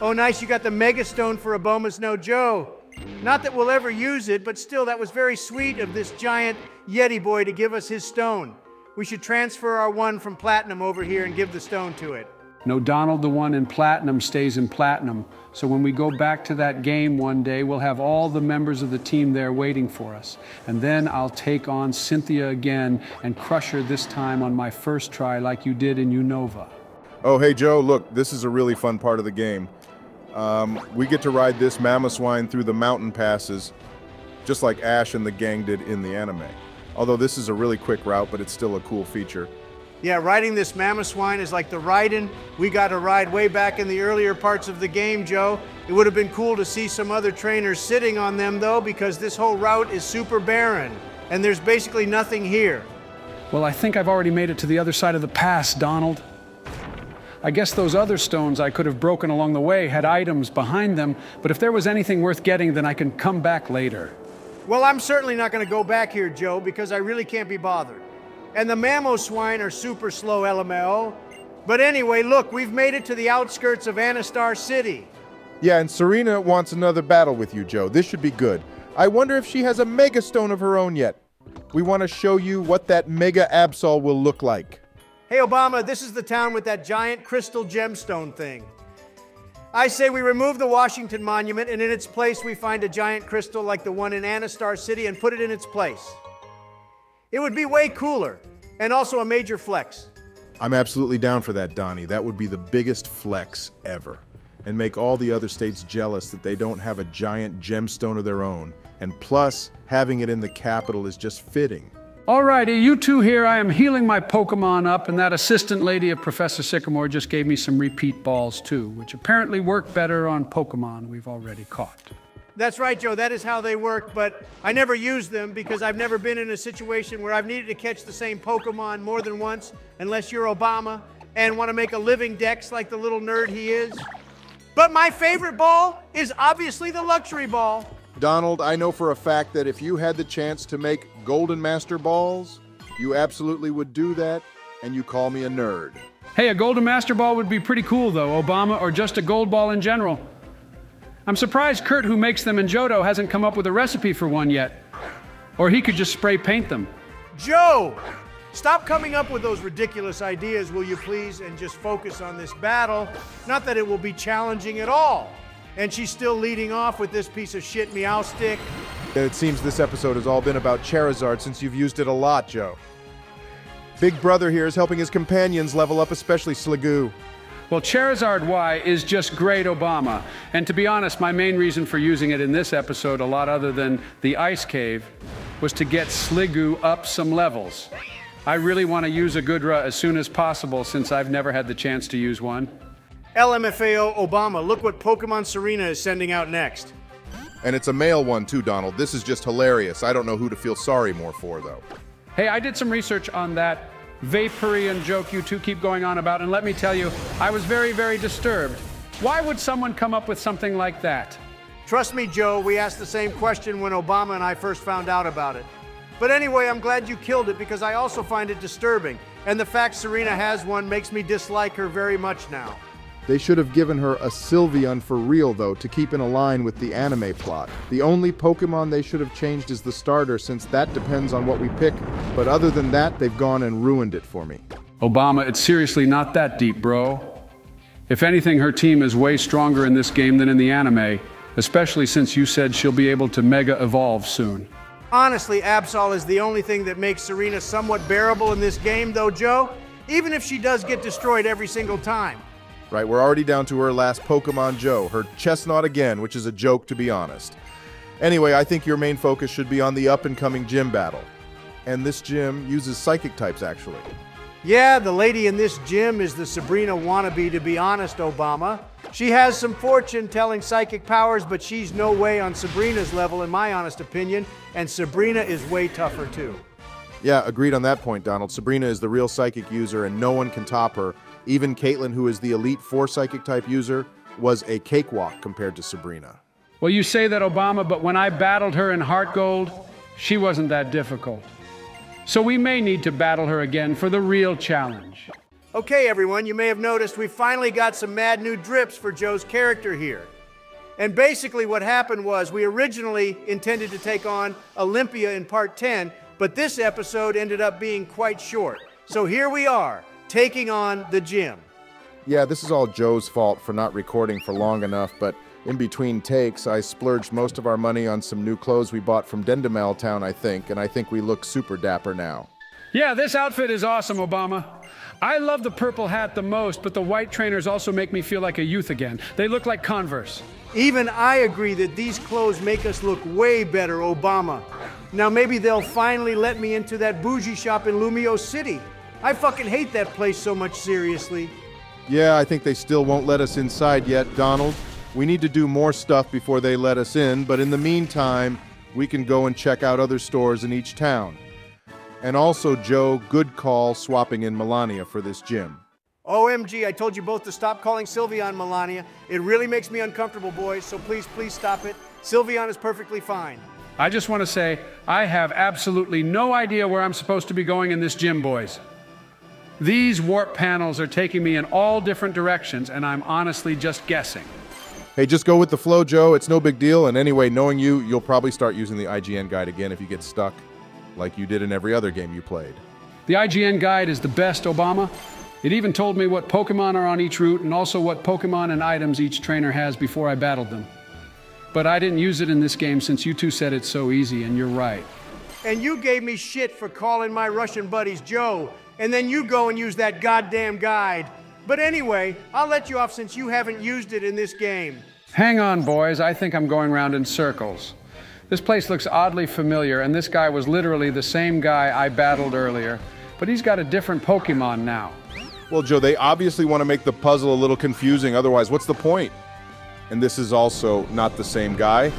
Oh, nice, you got the Mega Stone for Abomasnow Joe. Not that we'll ever use it, but still, that was very sweet of this giant Yeti boy to give us his stone. We should transfer our one from Platinum over here and give the stone to it. No, Donald, the one in platinum stays in platinum. So when we go back to that game one day, we'll have all the members of the team there waiting for us. And then I'll take on Cynthia again and crush her this time on my first try, like you did in Unova. Oh, hey, Joe, look, this is a really fun part of the game. Um, we get to ride this Mamoswine through the mountain passes, just like Ash and the gang did in the anime. Although this is a really quick route, but it's still a cool feature. Yeah, riding this Mamoswine is like the riding we got to ride way back in the earlier parts of the game, Joe. It would have been cool to see some other trainers sitting on them, though, because this whole route is super barren, and there's basically nothing here. Well, I think I've already made it to the other side of the pass, Donald. I guess those other stones I could have broken along the way had items behind them, but if there was anything worth getting, then I can come back later. Well, I'm certainly not going to go back here, Joe, because I really can't be bothered. And the Mamoswine are super slow, LMAO. But anyway, look, we've made it to the outskirts of Anistar City. Yeah, and Serena wants another battle with you, Joe. This should be good. I wonder if she has a Mega Stone of her own yet. We want to show you what that Mega Absol will look like. Hey, Obama, this is the town with that giant crystal gemstone thing. I say we remove the Washington Monument and in its place we find a giant crystal like the one in Anistar City and put it in its place. It would be way cooler and also a major flex. I'm absolutely down for that, Donnie. That would be the biggest flex ever. And make all the other states jealous that they don't have a giant gemstone of their own. And plus, having it in the capital is just fitting. Alrighty, you two here, I am healing my Pokemon up, and that assistant lady of Professor Sycamore just gave me some repeat balls too, which apparently work better on Pokemon we've already caught. That's right, Joe. That is how they work, but I never use them because I've never been in a situation where I've needed to catch the same Pokemon more than once, unless you're Obama and want to make a living dex like the little nerd he is. But my favorite ball is obviously the luxury ball. Donald, I know for a fact that if you had the chance to make Golden Master balls, you absolutely would do that, and you call me a nerd. Hey, a Golden Master Ball would be pretty cool, though, Obama, or just a gold ball in general. I'm surprised Kurt, who makes them in Johto, hasn't come up with a recipe for one yet. Or he could just spray paint them. Joe, stop coming up with those ridiculous ideas, will you please, and just focus on this battle. Not that it will be challenging at all. And she's still leading off with this piece of shit Meowstic. It seems this episode has all been about Charizard since you've used it a lot, Joe. Big Brother here is helping his companions level up, especially Sliggoo. Well, Charizard Y is just great Obama. And to be honest, my main reason for using it in this episode, a lot other than the Ice Cave, was to get Sliggoo up some levels. I really want to use a Goodra as soon as possible since I've never had the chance to use one. LMFAO Obama, look what Pokemon Serena is sending out next. And it's a male one too, Donald. This is just hilarious. I don't know who to feel sorry more for, though. Hey, I did some research on that Vaporeon joke you two keep going on about, and let me tell you, I was very, very disturbed. Why would someone come up with something like that? Trust me, Joe, we asked the same question when Obama and I first found out about it. But anyway, I'm glad you killed it because I also find it disturbing. And the fact Serena has one makes me dislike her very much now. They should have given her a Sylveon for real, though, to keep in a line with the anime plot. The only Pokemon they should have changed is the starter, since that depends on what we pick. But other than that, they've gone and ruined it for me. Obama, it's seriously not that deep, bro. If anything, her team is way stronger in this game than in the anime, especially since you said she'll be able to mega evolve soon. Honestly, Absol is the only thing that makes Serena somewhat bearable in this game, though, Joe, even if she does get destroyed every single time. Right, we're already down to her last Pokemon Joe, her Chesnaught again, which is a joke to be honest. Anyway, I think your main focus should be on the up and coming gym battle. And this gym uses psychic types, actually. Yeah, the lady in this gym is the Sabrina wannabe, to be honest, Obama. She has some fortune telling psychic powers, but she's no way on Sabrina's level, in my honest opinion, and Sabrina is way tougher, too. Yeah, agreed on that point, Donald. Sabrina is the real psychic user, and no one can top her. Even Caitlin, who is the elite four psychic type user, was a cakewalk compared to Sabrina. Well, you say that, Obama, but when I battled her in HeartGold, she wasn't that difficult. So we may need to battle her again for the real challenge. Okay, everyone, you may have noticed we finally got some mad new drips for Joe's character here. And basically, what happened was we originally intended to take on Olympia in part 10, but this episode ended up being quite short. So here we are, taking on the gym. Yeah, this is all Joe's fault for not recording for long enough, but in between takes, I splurged most of our money on some new clothes we bought from Dendemille Town, I think, and I think we look super dapper now. Yeah, this outfit is awesome, Obama. I love the purple hat the most, but the white trainers also make me feel like a youth again. They look like Converse. Even I agree that these clothes make us look way better, Obama. Now maybe they'll finally let me into that bougie shop in Lumiose City. I fucking hate that place so much, seriously. Yeah, I think they still won't let us inside yet, Donald. We need to do more stuff before they let us in, but in the meantime, we can go and check out other stores in each town. And also, Joe, good call swapping in Melania for this gym. OMG, I told you both to stop calling Sylveon Melania. It really makes me uncomfortable, boys, so please, please stop it. Sylveon is perfectly fine. I just want to say I have absolutely no idea where I'm supposed to be going in this gym, boys. These warp panels are taking me in all different directions, and I'm honestly just guessing. Hey, just go with the flow, Joe. It's no big deal. And anyway, knowing you, you'll probably start using the IGN guide again if you get stuck, like you did in every other game you played. The IGN guide is the best, Obama. It even told me what Pokemon are on each route and also what Pokemon and items each trainer has before I battled them. But I didn't use it in this game since you two said it's so easy, and you're right. And you gave me shit for calling my Russian buddies Joe, and then you go and use that goddamn guide. But anyway, I'll let you off since you haven't used it in this game. Hang on, boys. I think I'm going round in circles. This place looks oddly familiar, and this guy was literally the same guy I battled earlier, but he's got a different Pokemon now. Well, Joe, they obviously want to make the puzzle a little confusing. Otherwise, what's the point? And this is also not the same guy.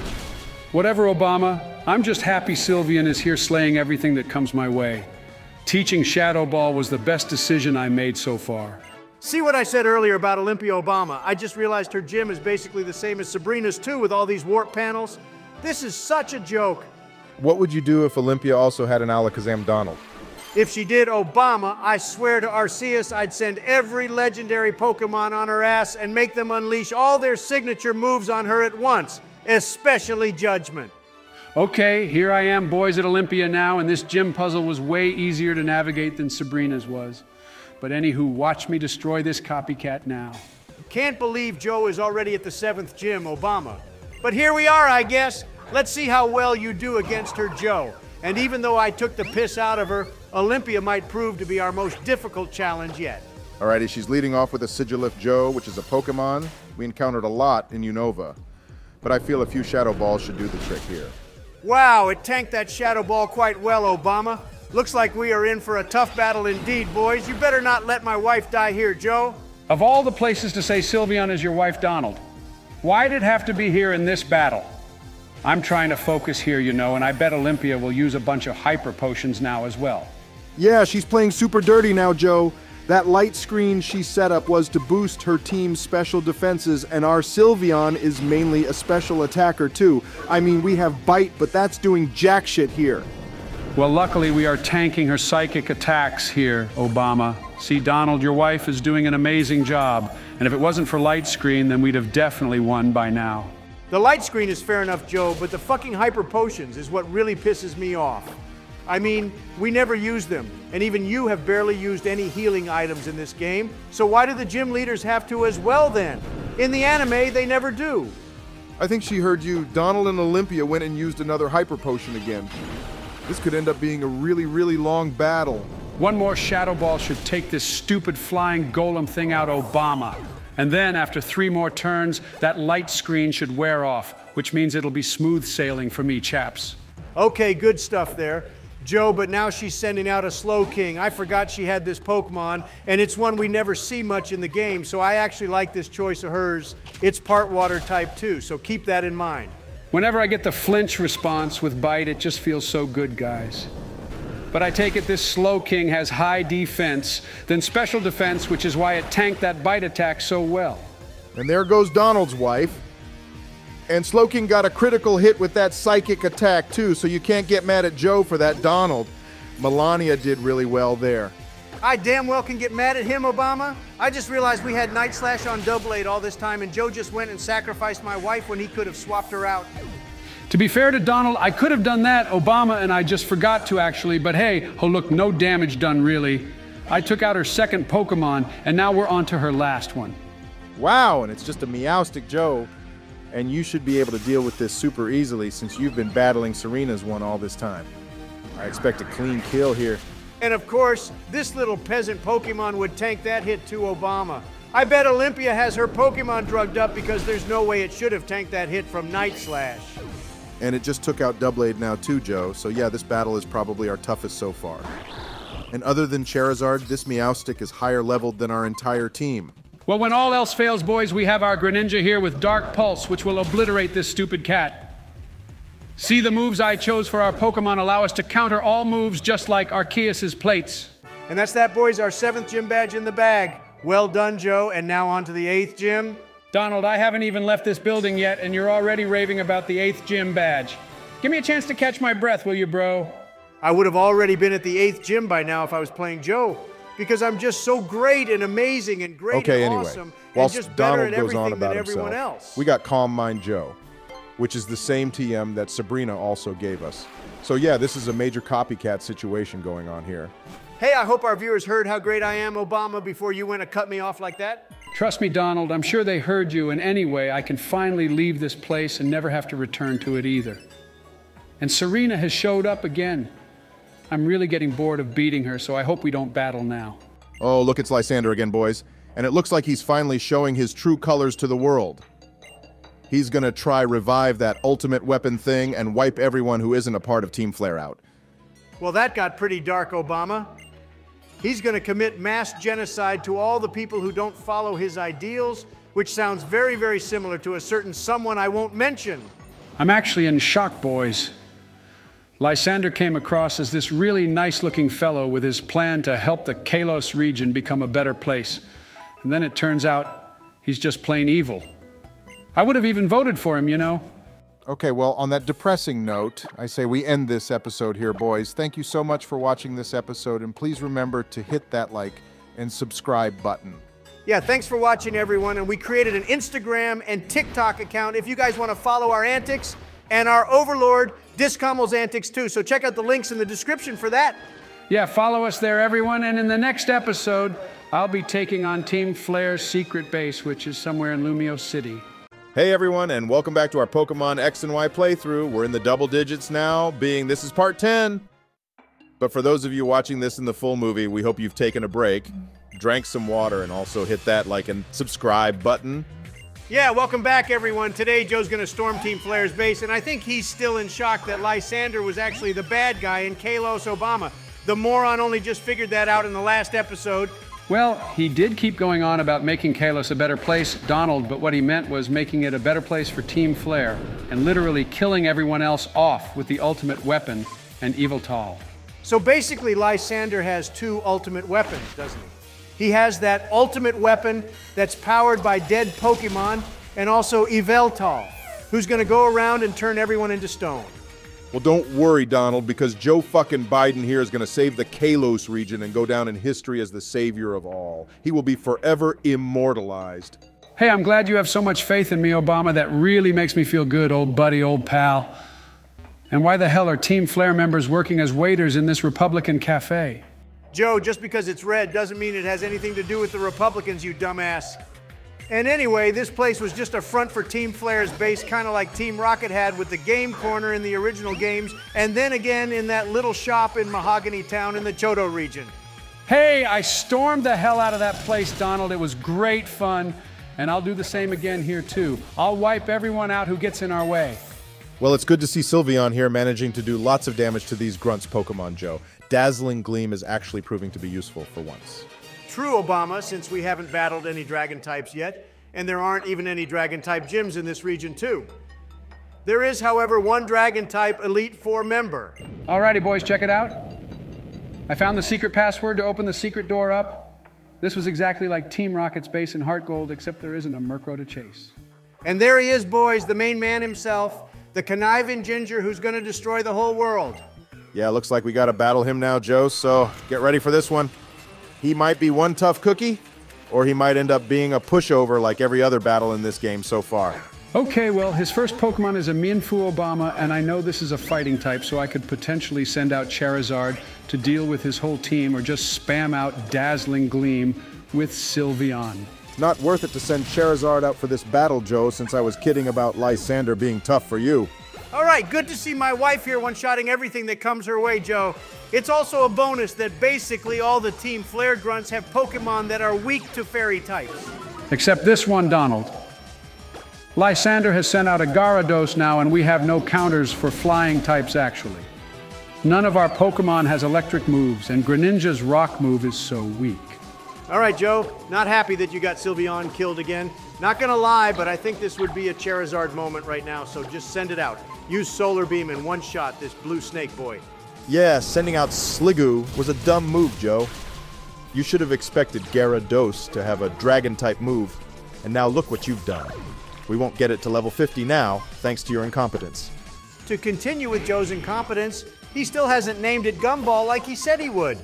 Whatever, Obama. I'm just happy Sylveon is here slaying everything that comes my way. Teaching Shadow Ball was the best decision I made so far. See what I said earlier about Olympia Obama? I just realized her gym is basically the same as Sabrina's too with all these warp panels. This is such a joke. What would you do if Olympia also had an Alakazam Donald? If she did Obama, I swear to Arceus I'd send every legendary Pokemon on her ass and make them unleash all their signature moves on her at once, especially Judgment. Okay, here I am, boys at Olympia now, and this gym puzzle was way easier to navigate than Sabrina's was. But anywho, watch me destroy this copycat now. Can't believe Joe is already at the seventh gym, Obama. But here we are, I guess. Let's see how well you do against her, Joe. And even though I took the piss out of her, Olympia might prove to be our most difficult challenge yet. Alrighty, she's leading off with a Sigilyph Joe, which is a Pokemon we encountered a lot in Unova. But I feel a few Shadow Balls should do the trick here. Wow, it tanked that Shadow Ball quite well, Obama. Looks like we are in for a tough battle indeed, boys. You better not let my wife die here, Joe. Of all the places to say Sylveon is your wife, Donald, why'd it have to be here in this battle? I'm trying to focus here, you know, and I bet Olympia will use a bunch of hyper potions now as well. Yeah, she's playing super dirty now, Joe. That light screen she set up was to boost her team's special defenses, and our Sylveon is mainly a special attacker, too. I mean, we have Bite, but that's doing jack shit here. Well, luckily, we are tanking her psychic attacks here, Obama. See, Donald, your wife is doing an amazing job. And if it wasn't for light screen, then we'd have definitely won by now. The light screen is fair enough, Joe, but the fucking hyper potions is what really pisses me off. I mean, we never use them, and even you have barely used any healing items in this game, so why do the gym leaders have to as well then? In the anime, they never do. I think she heard you. Donald and Olympia went and used another hyper potion again. This could end up being a really, really long battle. One more Shadow Ball should take this stupid flying golem thing out Obama. And then, after three more turns, that light screen should wear off, which means it'll be smooth sailing for me, chaps. Okay, good stuff there. Joe, but now she's sending out a Slowking. I forgot she had this Pokemon, and it's one we never see much in the game, so I actually like this choice of hers. It's part water type too, so keep that in mind. Whenever I get the flinch response with Bite, it just feels so good, guys. but I take it this Slowking has high defense, then special defense, which is why it tanked that bite attack so well. And there goes Donald's wife. And Slowking got a critical hit with that psychic attack, too, so you can't get mad at Joe for that, Donald. Melania did really well there. I damn well can get mad at him, Obama. I just realized we had Night Slash on Doublade all this time, and Joe just went and sacrificed my wife when he could have swapped her out. To be fair to Donald, I could have done that. Obama and I just forgot to actually, but hey, oh look, no damage done really. I took out her second Pokemon, and now we're on to her last one. Wow, and it's just a Meowstic Joe. And you should be able to deal with this super easily since you've been battling Serena's one all this time. I expect a clean kill here. And of course, this little peasant Pokemon would tank that hit to Obama. I bet Olympia has her Pokemon drugged up because there's no way it should have tanked that hit from Night Slash. And it just took out Doublade now too, Joe. So yeah, this battle is probably our toughest so far. And other than Charizard, this Meowstic is higher leveled than our entire team. Well, when all else fails, boys, we have our Greninja here with Dark Pulse, which will obliterate this stupid cat. See the moves I chose for our Pokemon allow us to counter all moves just like Arceus's plates. And that's that, boys, our seventh gym badge in the bag. Well done, Joe. And now on to the eighth gym. Donald, I haven't even left this building yet, and you're already raving about the eighth gym badge. Give me a chance to catch my breath, will you, bro? I would have already been at the eighth gym by now if I was playing Joe because I'm just so great and amazing and great okay, and anyway, awesome whilst and just better Donald at goes on everything about than everyone himself, else. we got Calm Mind Joe, which is the same TM that Sabrina also gave us. So yeah, this is a major copycat situation going on here. Hey, I hope our viewers heard how great I am, Obama, before you went to cut me off like that. Trust me, Donald, I'm sure they heard you, and anyway, I can finally leave this place and never have to return to it either. And Serena has showed up again. I'm really getting bored of beating her, so I hope we don't battle now. Oh, look, it's Lysandre again, boys. And it looks like he's finally showing his true colors to the world. He's gonna try revive that ultimate weapon thing and wipe everyone who isn't a part of Team Flare out. Well, that got pretty dark, Obama. He's going to commit mass genocide to all the people who don't follow his ideals, which sounds very, very similar to a certain someone I won't mention. I'm actually in shock, boys. Lysandre came across as this really nice looking fellow with his plan to help the Kalos region become a better place. And then it turns out he's just plain evil. I would have even voted for him, you know. Okay, well, on that depressing note, I say we end this episode here, boys. Thank you so much for watching this episode, and please remember to hit that like and subscribe button. Yeah, thanks for watching, everyone. And we created an Instagram and TikTok account if you guys want to follow our antics and our overlord, Discomel's antics, too. So check out the links in the description for that. Yeah, follow us there, everyone. And in the next episode, I'll be taking on Team Flare's secret base, which is somewhere in Lumiose City. Hey everyone, and welcome back to our Pokemon X and Y playthrough. We're in the double digits now, being this is part 10. But for those of you watching this in the full movie, we hope you've taken a break, drank some water, and also hit that like and subscribe button. Yeah, welcome back, everyone. Today, Joe's going to storm Team Flare's base, and I think he's still in shock that Lysandre was actually the bad guy in Kalos Obama. The moron only just figured that out in the last episode. Well, he did keep going on about making Kalos a better place, Donald, but what he meant was making it a better place for Team Flair and literally killing everyone else off with the ultimate weapon, an Yveltal. So basically, Lysandre has two ultimate weapons, doesn't he? He has that ultimate weapon that's powered by dead Pokemon and also Yveltal, who's going to go around and turn everyone into stone. Well, don't worry, Donald, because Joe fucking Biden here is going to save the Kalos region and go down in history as the savior of all. He will be forever immortalized. Hey, I'm glad you have so much faith in me, Obama. That really makes me feel good, old buddy, old pal. And why the hell are Team Flare members working as waiters in this Republican cafe? Joe, just because it's red doesn't mean it has anything to do with the Republicans, you dumbass. And anyway, this place was just a front for Team Flare's base, kind of like Team Rocket had with the game corner in the original games, and then again in that little shop in Mahogany Town in the Johto region. Hey, I stormed the hell out of that place, Donald. It was great fun, and I'll do the same again here, too. I'll wipe everyone out who gets in our way. Well, it's good to see Sylveon here managing to do lots of damage to these grunts Pokemon, Joe. Dazzling Gleam is actually proving to be useful for once. True, Obama, since we haven't battled any dragon types yet, and there aren't even any dragon type gyms in this region, too. There is, however, one dragon type Elite Four member. Alrighty, boys, check it out. I found the secret password to open the secret door up. This was exactly like Team Rocket's base in HeartGold, except there isn't a Murkrow to chase. And there he is, boys, the main man himself, the conniving ginger who's going to destroy the whole world. Yeah, looks like we gotta battle him now, Joe, so get ready for this one. He might be one tough cookie, or he might end up being a pushover like every other battle in this game so far. Okay, well, his first Pokemon is a Mienfoo Obama, and I know this is a fighting type, so I could potentially send out Charizard to deal with his whole team, or just spam out Dazzling Gleam with Sylveon. Not worth it to send Charizard out for this battle, Joe, since I was kidding about Lysandre being tough for you. All right, good to see my wife here one shotting everything that comes her way, Joe. It's also a bonus that basically all the Team Flare Grunts have Pokemon that are weak to fairy types. Except this one, Donald. Lysandre has sent out a Gyarados now, and we have no counters for flying types, actually. None of our Pokemon has electric moves, and Greninja's rock move is so weak. All right, Joe, not happy that you got Sylveon killed again. Not gonna lie, but I think this would be a Charizard moment right now, so just send it out. Use Solar Beam and one shot this blue snake boy. Yeah, sending out Sliggoo was a dumb move, Joe. You should have expected Gyarados to have a dragon type move, and now look what you've done. We won't get it to level 50 now, thanks to your incompetence. To continue with Joe's incompetence, he still hasn't named it Gumball like he said he would.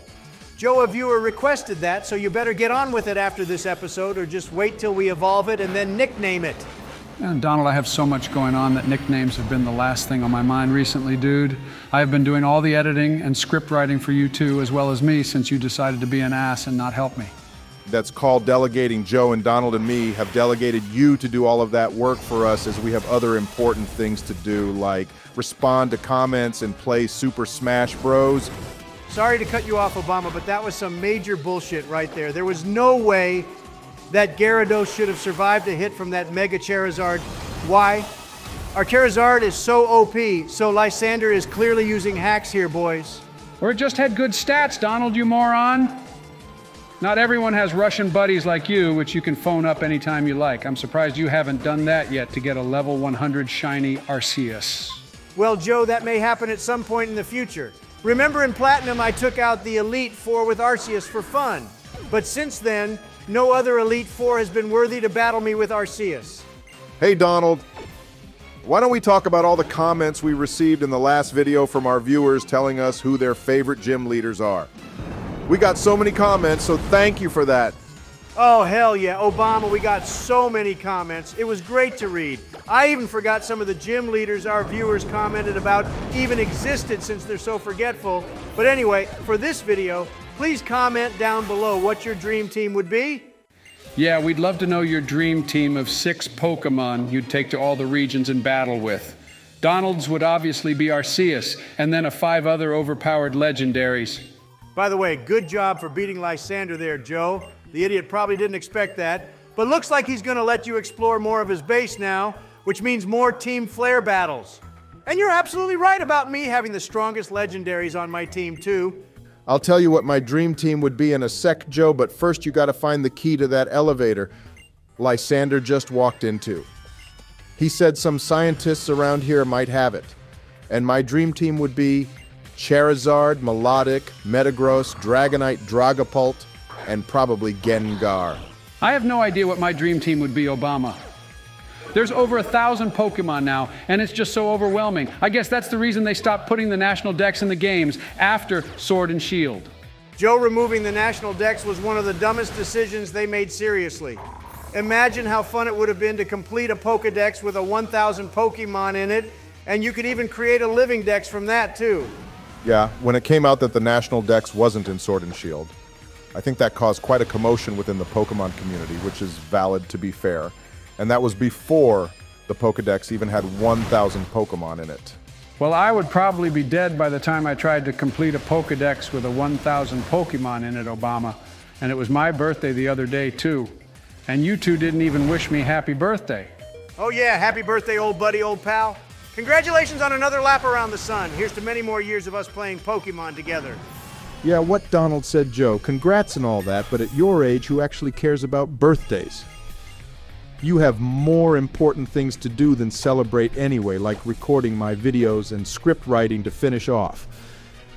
Joe, a viewer requested that, so you better get on with it after this episode or just wait till we evolve it and then nickname it. And Donald, I have so much going on that nicknames have been the last thing on my mind recently, dude. I have been doing all the editing and script writing for you too, as well as me, since you decided to be an ass and not help me. That's called delegating. Joe and Donald and me have delegated you to do all of that work for us as we have other important things to do, like respond to comments and play Super Smash Bros. Sorry to cut you off, Obama, but that was some major bullshit right there. There was no way that Gyarados should have survived a hit from that Mega Charizard. Why? Our Charizard is so OP, so Lysandre is clearly using hacks here, boys. Or it just had good stats, Donald, you moron. Not everyone has Russian buddies like you, which you can phone up anytime you like. I'm surprised you haven't done that yet to get a level 100 shiny Arceus. Well, Joe, that may happen at some point in the future. Remember in Platinum, I took out the Elite Four with Arceus for fun. But since then, no other Elite Four has been worthy to battle me with Arceus. Hey, Donald. Why don't we talk about all the comments we received in the last video from our viewers telling us who their favorite gym leaders are? We got so many comments, so thank you for that. Oh, hell yeah. Obama, we got so many comments. It was great to read. I even forgot some of the gym leaders our viewers commented about even existed since they're so forgetful. But anyway, for this video, please comment down below what your dream team would be. Yeah, we'd love to know your dream team of six Pokemon you'd take to all the regions and battle with. Donald's would obviously be Arceus, and then a five other overpowered legendaries. By the way, good job for beating Lysandre there, Joe. The idiot probably didn't expect that. But looks like he's going to let you explore more of his base now, which means more Team Flare battles. And you're absolutely right about me having the strongest legendaries on my team, too. I'll tell you what my dream team would be in a sec, Joe, but first you gotta find the key to that elevator Lysandre just walked into. He said some scientists around here might have it. And my dream team would be Charizard, Milotic, Metagross, Dragonite, Dragapult, and probably Gengar. I have no idea what my dream team would be, Obama. There's over a thousand Pokemon now, and it's just so overwhelming. I guess that's the reason they stopped putting the national dex in the games after Sword and Shield. Joe removing the national dex was one of the dumbest decisions they made seriously. Imagine how fun it would have been to complete a Pokedex with a 1,000 Pokemon in it, and you could even create a living dex from that, too. Yeah, when it came out that the national dex wasn't in Sword and Shield, I think that caused quite a commotion within the Pokemon community, which is valid to be fair. And that was before the Pokedex even had 1,000 Pokemon in it. Well, I would probably be dead by the time I tried to complete a Pokedex with a 1,000 Pokemon in it, Obama. And it was my birthday the other day, too. And you two didn't even wish me happy birthday. Oh, yeah, happy birthday, old buddy, old pal. Congratulations on another lap around the sun. Here's to many more years of us playing Pokemon together. Yeah, what Donald said, Joe. Congrats and all that, but at your age, who actually cares about birthdays? You have more important things to do than celebrate anyway, like recording my videos and script writing to finish off.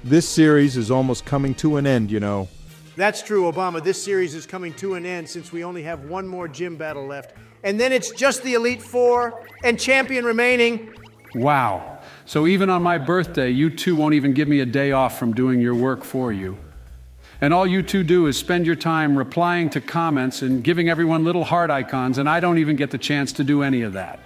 This series is almost coming to an end, you know. That's true, Obama. This series is coming to an end since we only have one more gym battle left. And then it's just the Elite Four and champion remaining. Wow. So even on my birthday, you two won't even give me a day off from doing your work for you. And all you two do is spend your time replying to comments and giving everyone little heart icons, and I don't even get the chance to do any of that.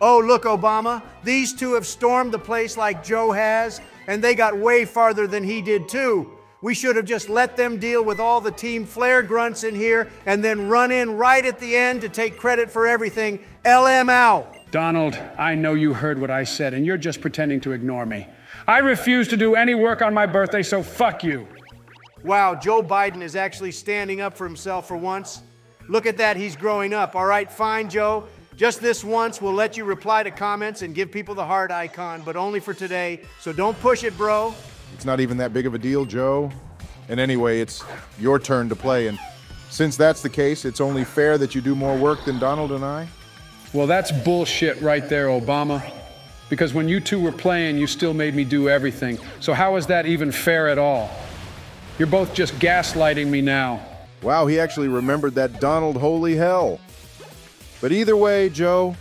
Oh, look, Obama, these two have stormed the place like Joe has, and they got way farther than he did, too. We should have just let them deal with all the Team Flare grunts in here and then run in right at the end to take credit for everything. LM out. Donald, I know you heard what I said, and you're just pretending to ignore me. I refuse to do any work on my birthday, so fuck you. Wow, Joe Biden is actually standing up for himself for once. Look at that, he's growing up. All right, fine, Joe. Just this once, we'll let you reply to comments and give people the heart icon, but only for today. So don't push it, bro. It's not even that big of a deal, Joe. And anyway, it's your turn to play. And since that's the case, it's only fair that you do more work than Donald and I. Well, that's bullshit right there, Obama. Because when you two were playing, you still made me do everything. So how is that even fair at all? You're both just gaslighting me now. Wow, he actually remembered that Donald holy hell. But either way, Joe,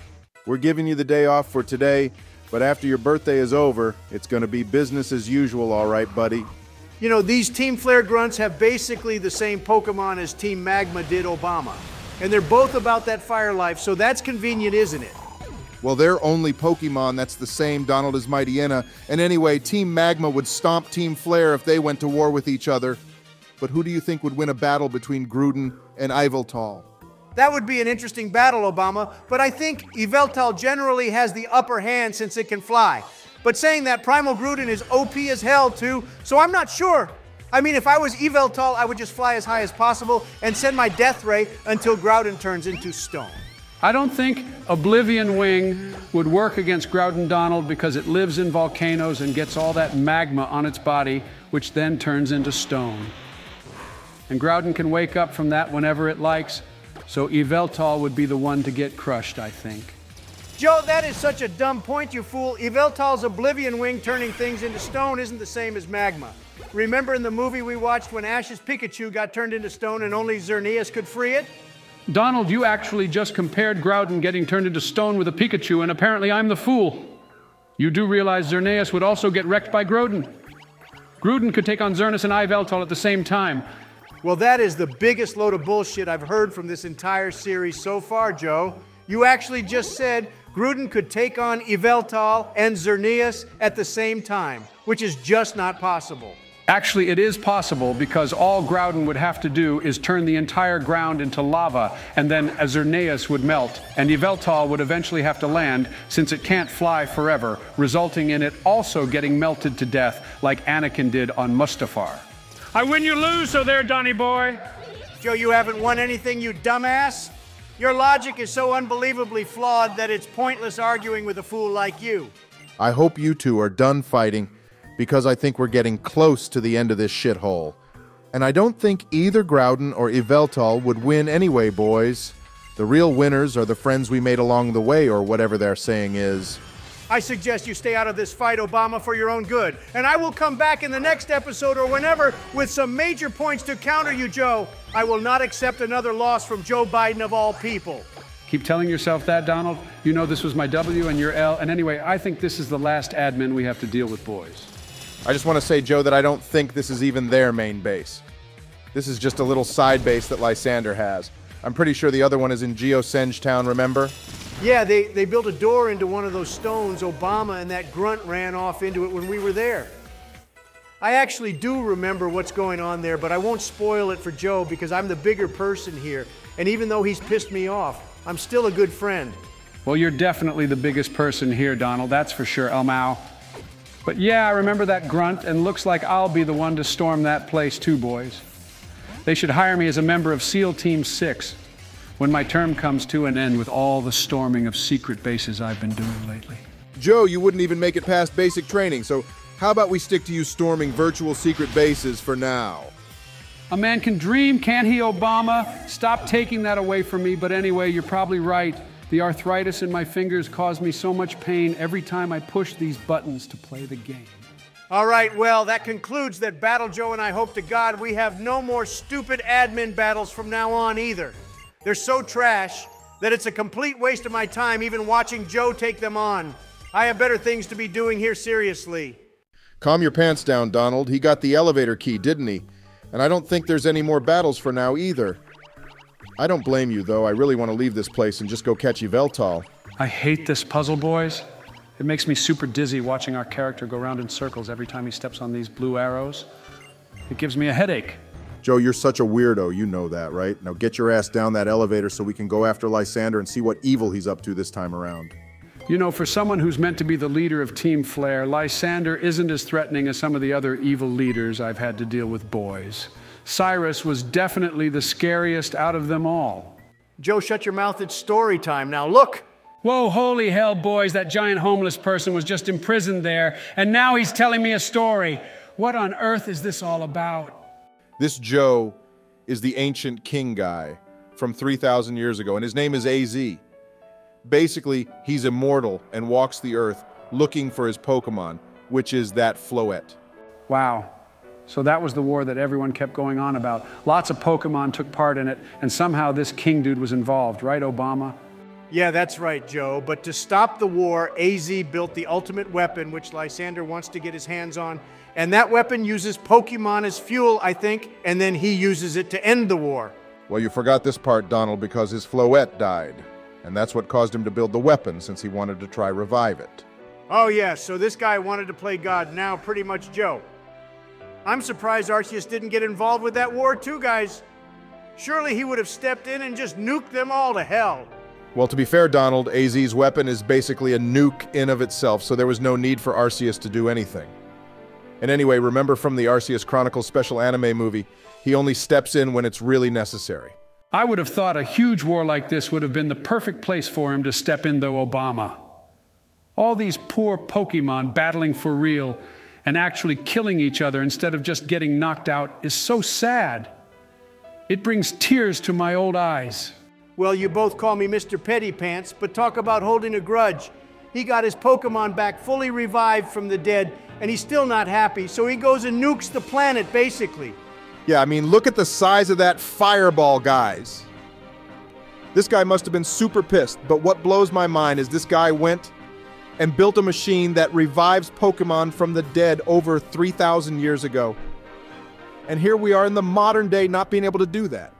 we're giving you the day off for today. But after your birthday is over, it's going to be business as usual, all right, buddy. You know, these Team Flare grunts have basically the same Pokemon as Team Magma did Obama. And they're both about that fire life, so that's convenient, isn't it? Well, they're only Pokemon that's the same Donald as Mightyena. And anyway, Team Magma would stomp Team Flare if they went to war with each other. But who do you think would win a battle between Groudon and Yveltal? That would be an interesting battle, Obama, but I think Yveltal generally has the upper hand since it can fly. But saying that, Primal Groudon is OP as hell too, so I'm not sure. I mean, if I was Yveltal, I would just fly as high as possible and send my death ray until Groudon turns into stone. I don't think Oblivion Wing would work against Groudon Donald because it lives in volcanoes and gets all that magma on its body, which then turns into stone. And Groudon can wake up from that whenever it likes, so Yveltal would be the one to get crushed, I think. Joe, that is such a dumb point, you fool. Yveltal's Oblivion Wing turning things into stone isn't the same as magma. Remember in the movie we watched when Ash's Pikachu got turned into stone and only Xerneas could free it? Donald, you actually just compared Groudon getting turned into stone with a Pikachu, and apparently I'm the fool. You do realize Xerneas would also get wrecked by Groudon. Groudon could take on Xerneas and Yveltal at the same time. Well, that is the biggest load of bullshit I've heard from this entire series so far, Joe. You actually just said Groudon could take on Yveltal and Xerneas at the same time, which is just not possible. Actually, it is possible because all Groudon would have to do is turn the entire ground into lava, and then Xerneas would melt, and Yveltal would eventually have to land since it can't fly forever, resulting in it also getting melted to death like Anakin did on Mustafar. I win, you lose, so there, Donny boy. Joe, you haven't won anything, you dumbass. Your logic is so unbelievably flawed that it's pointless arguing with a fool like you. I hope you two are done fighting because I think we're getting close to the end of this shithole. And I don't think either Groudon or Yveltal would win anyway, boys. The real winners are the friends we made along the way, or whatever their saying is. I suggest you stay out of this fight, Obama, for your own good. And I will come back in the next episode or whenever with some major points to counter you, Joe. I will not accept another loss from Joe Biden of all people. Keep telling yourself that, Donald. You know this was my W and your L. And anyway, I think this is the last admin we have to deal with, boys. I just want to say, Joe, that I don't think this is even their main base. This is just a little side base that Lysandre has. I'm pretty sure the other one is in Geosenge Town, remember? Yeah, they, they built a door into one of those stones. Obama and that grunt ran off into it when we were there. I actually do remember what's going on there, but I won't spoil it for Joe because I'm the bigger person here. And even though he's pissed me off, I'm still a good friend. Well, you're definitely the biggest person here, Donald. That's for sure, Elmao. But yeah, I remember that grunt, and looks like I'll be the one to storm that place too, boys. They should hire me as a member of SEAL Team 6 when my term comes to an end with all the storming of secret bases I've been doing lately. Joe, you wouldn't even make it past basic training, so how about we stick to you storming virtual secret bases for now? A man can dream, can't he, Obama? Stop taking that away from me, but anyway, you're probably right. The arthritis in my fingers caused me so much pain every time I push these buttons to play the game. All right, well, that concludes that battle, Joe, and I hope to God we have no more stupid admin battles from now on either. They're so trash that it's a complete waste of my time even watching Joe take them on. I have better things to be doing here seriously. Calm your pants down, Donald. He got the elevator key, didn't he? And I don't think there's any more battles for now either. I don't blame you, though. I really want to leave this place and just go catch Yveltal. I hate this puzzle, boys. It makes me super dizzy watching our character go round in circles every time he steps on these blue arrows. It gives me a headache. Joe, you're such a weirdo. You know that, right? Now get your ass down that elevator so we can go after Lysandre and see what evil he's up to this time around. You know, for someone who's meant to be the leader of Team Flare, Lysandre isn't as threatening as some of the other evil leaders I've had to deal with, boys. Cyrus was definitely the scariest out of them all. Joe, shut your mouth. It's story time now. Look! Whoa, holy hell, boys, that giant homeless person was just imprisoned there, and now he's telling me a story. What on earth is this all about? This Joe is the ancient king guy from 3,000 years ago, and his name is AZ. Basically, he's immortal and walks the earth looking for his Pokemon, which is that Floette. Wow. So that was the war that everyone kept going on about. Lots of Pokemon took part in it, and somehow this king dude was involved, right, Obama? Yeah, that's right, Joe. But to stop the war, AZ built the ultimate weapon, which Lysandre wants to get his hands on. And that weapon uses Pokemon as fuel, I think, and then he uses it to end the war. Well, you forgot this part, Donald, because his Floette died. And that's what caused him to build the weapon, since he wanted to try revive it. Oh, yeah, so this guy wanted to play God, now pretty much Joe. I'm surprised Arceus didn't get involved with that war, too, guys. Surely he would have stepped in and just nuked them all to hell. Well, to be fair, Donald, AZ's weapon is basically a nuke in of itself, so there was no need for Arceus to do anything. And anyway, remember from the Arceus Chronicles special anime movie, he only steps in when it's really necessary. I would have thought a huge war like this would have been the perfect place for him to step in, though, Obama. All these poor Pokemon battling for real and actually killing each other instead of just getting knocked out is so sad. It brings tears to my old eyes. Well, you both call me Mr. Petty Pants, but talk about holding a grudge. He got his Pokemon back fully revived from the dead, and he's still not happy, so he goes and nukes the planet, basically. Yeah, I mean, look at the size of that fireball, guys. This guy must have been super pissed, but what blows my mind is this guy went and built a machine that revives Pokemon from the dead over 3,000 years ago. And here we are in the modern day not being able to do that.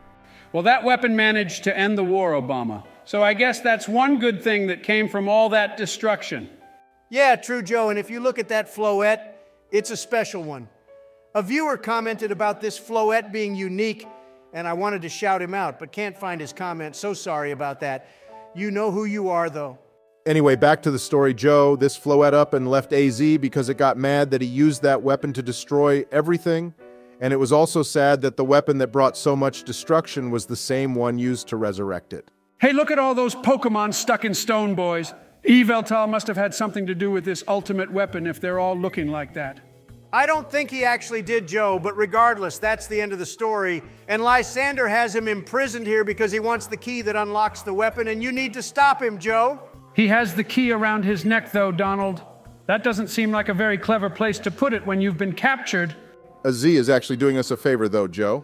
Well, that weapon managed to end the war, Obama. So I guess that's one good thing that came from all that destruction. Yeah, true, Joe. And if you look at that Floette, it's a special one. A viewer commented about this Floette being unique, and I wanted to shout him out, but can't find his comment. So sorry about that. You know who you are, though. Anyway, back to the story, Joe. This Floette up and left AZ because it got mad that he used that weapon to destroy everything. And it was also sad that the weapon that brought so much destruction was the same one used to resurrect it. Hey, look at all those Pokemon stuck in stone, boys. Yveltal must have had something to do with this ultimate weapon if they're all looking like that. I don't think he actually did, Joe, but regardless, that's the end of the story. And Lysandre has him imprisoned here because he wants the key that unlocks the weapon, and you need to stop him, Joe. He has the key around his neck, though, Donald. That doesn't seem like a very clever place to put it when you've been captured. Az is actually doing us a favor, though, Joe.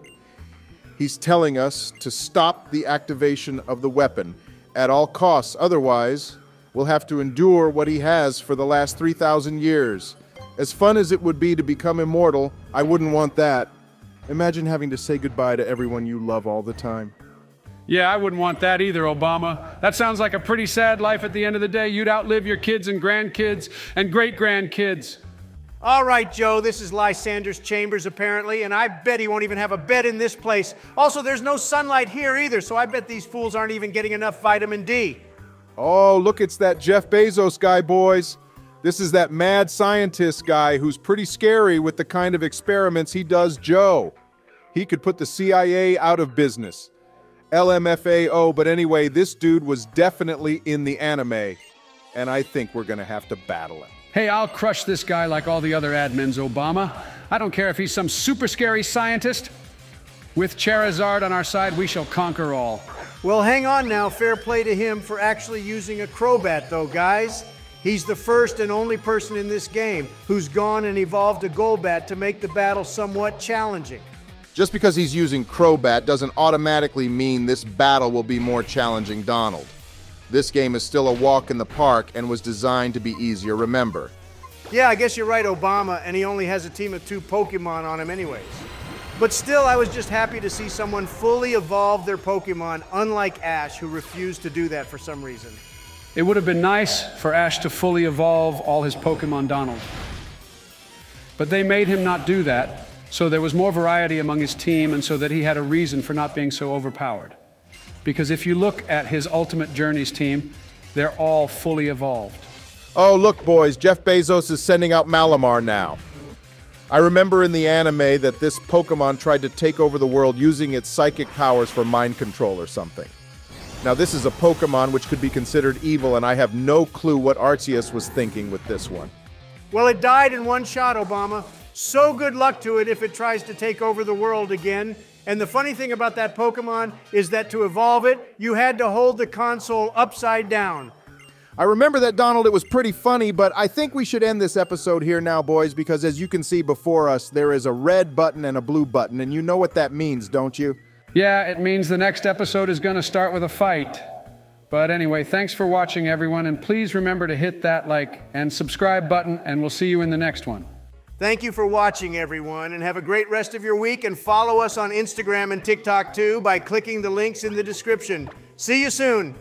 He's telling us to stop the activation of the weapon at all costs. Otherwise, we'll have to endure what he has for the last 3,000 years. As fun as it would be to become immortal, I wouldn't want that. Imagine having to say goodbye to everyone you love all the time. Yeah, I wouldn't want that either, Obama. That sounds like a pretty sad life at the end of the day. You'd outlive your kids and grandkids and great grandkids. All right, Joe, this is Lysandre's chambers, apparently, and I bet he won't even have a bed in this place. Also, there's no sunlight here either, so I bet these fools aren't even getting enough vitamin D. Oh, look, it's that Jeff Bezos guy, boys. This is that mad scientist guy who's pretty scary with the kind of experiments he does, Joe. He could put the CIA out of business. LMFAO, but anyway, this dude was definitely in the anime, and I think we're gonna have to battle him. Hey, I'll crush this guy like all the other admins, Obama. I don't care if he's some super scary scientist. With Charizard on our side, we shall conquer all. Well, hang on now. Fair play to him for actually using a Crobat, though, guys. He's the first and only person in this game who's gone and evolved a Golbat to make the battle somewhat challenging. Just because he's using Crobat doesn't automatically mean this battle will be more challenging Donald. This game is still a walk in the park and was designed to be easier, remember. Yeah, I guess you're right, Obama, and he only has a team of two Pokemon on him anyways. But still, I was just happy to see someone fully evolve their Pokemon, unlike Ash, who refused to do that for some reason. It would have been nice for Ash to fully evolve all his Pokemon Donald. But they made him not do that, so there was more variety among his team, and so that he had a reason for not being so overpowered. Because if you look at his Ultimate Journeys team, they're all fully evolved. Oh, look, boys, Jeff Bezos is sending out Malamar now. I remember in the anime that this Pokemon tried to take over the world using its psychic powers for mind control or something. Now, this is a Pokemon which could be considered evil, and I have no clue what Arceus was thinking with this one. Well, it died in one shot, Obama. So good luck to it if it tries to take over the world again. And the funny thing about that Pokemon is that to evolve it, you had to hold the console upside down. I remember that, Donald, it was pretty funny, but I think we should end this episode here now, boys, because as you can see before us, there is a red button and a blue button, and you know what that means, don't you? Yeah, it means the next episode is going to start with a fight. But anyway, thanks for watching, everyone, and please remember to hit that like and subscribe button, and we'll see you in the next one. Thank you for watching, everyone, and have a great rest of your week. And follow us on Instagram and TikTok too by clicking the links in the description. See you soon.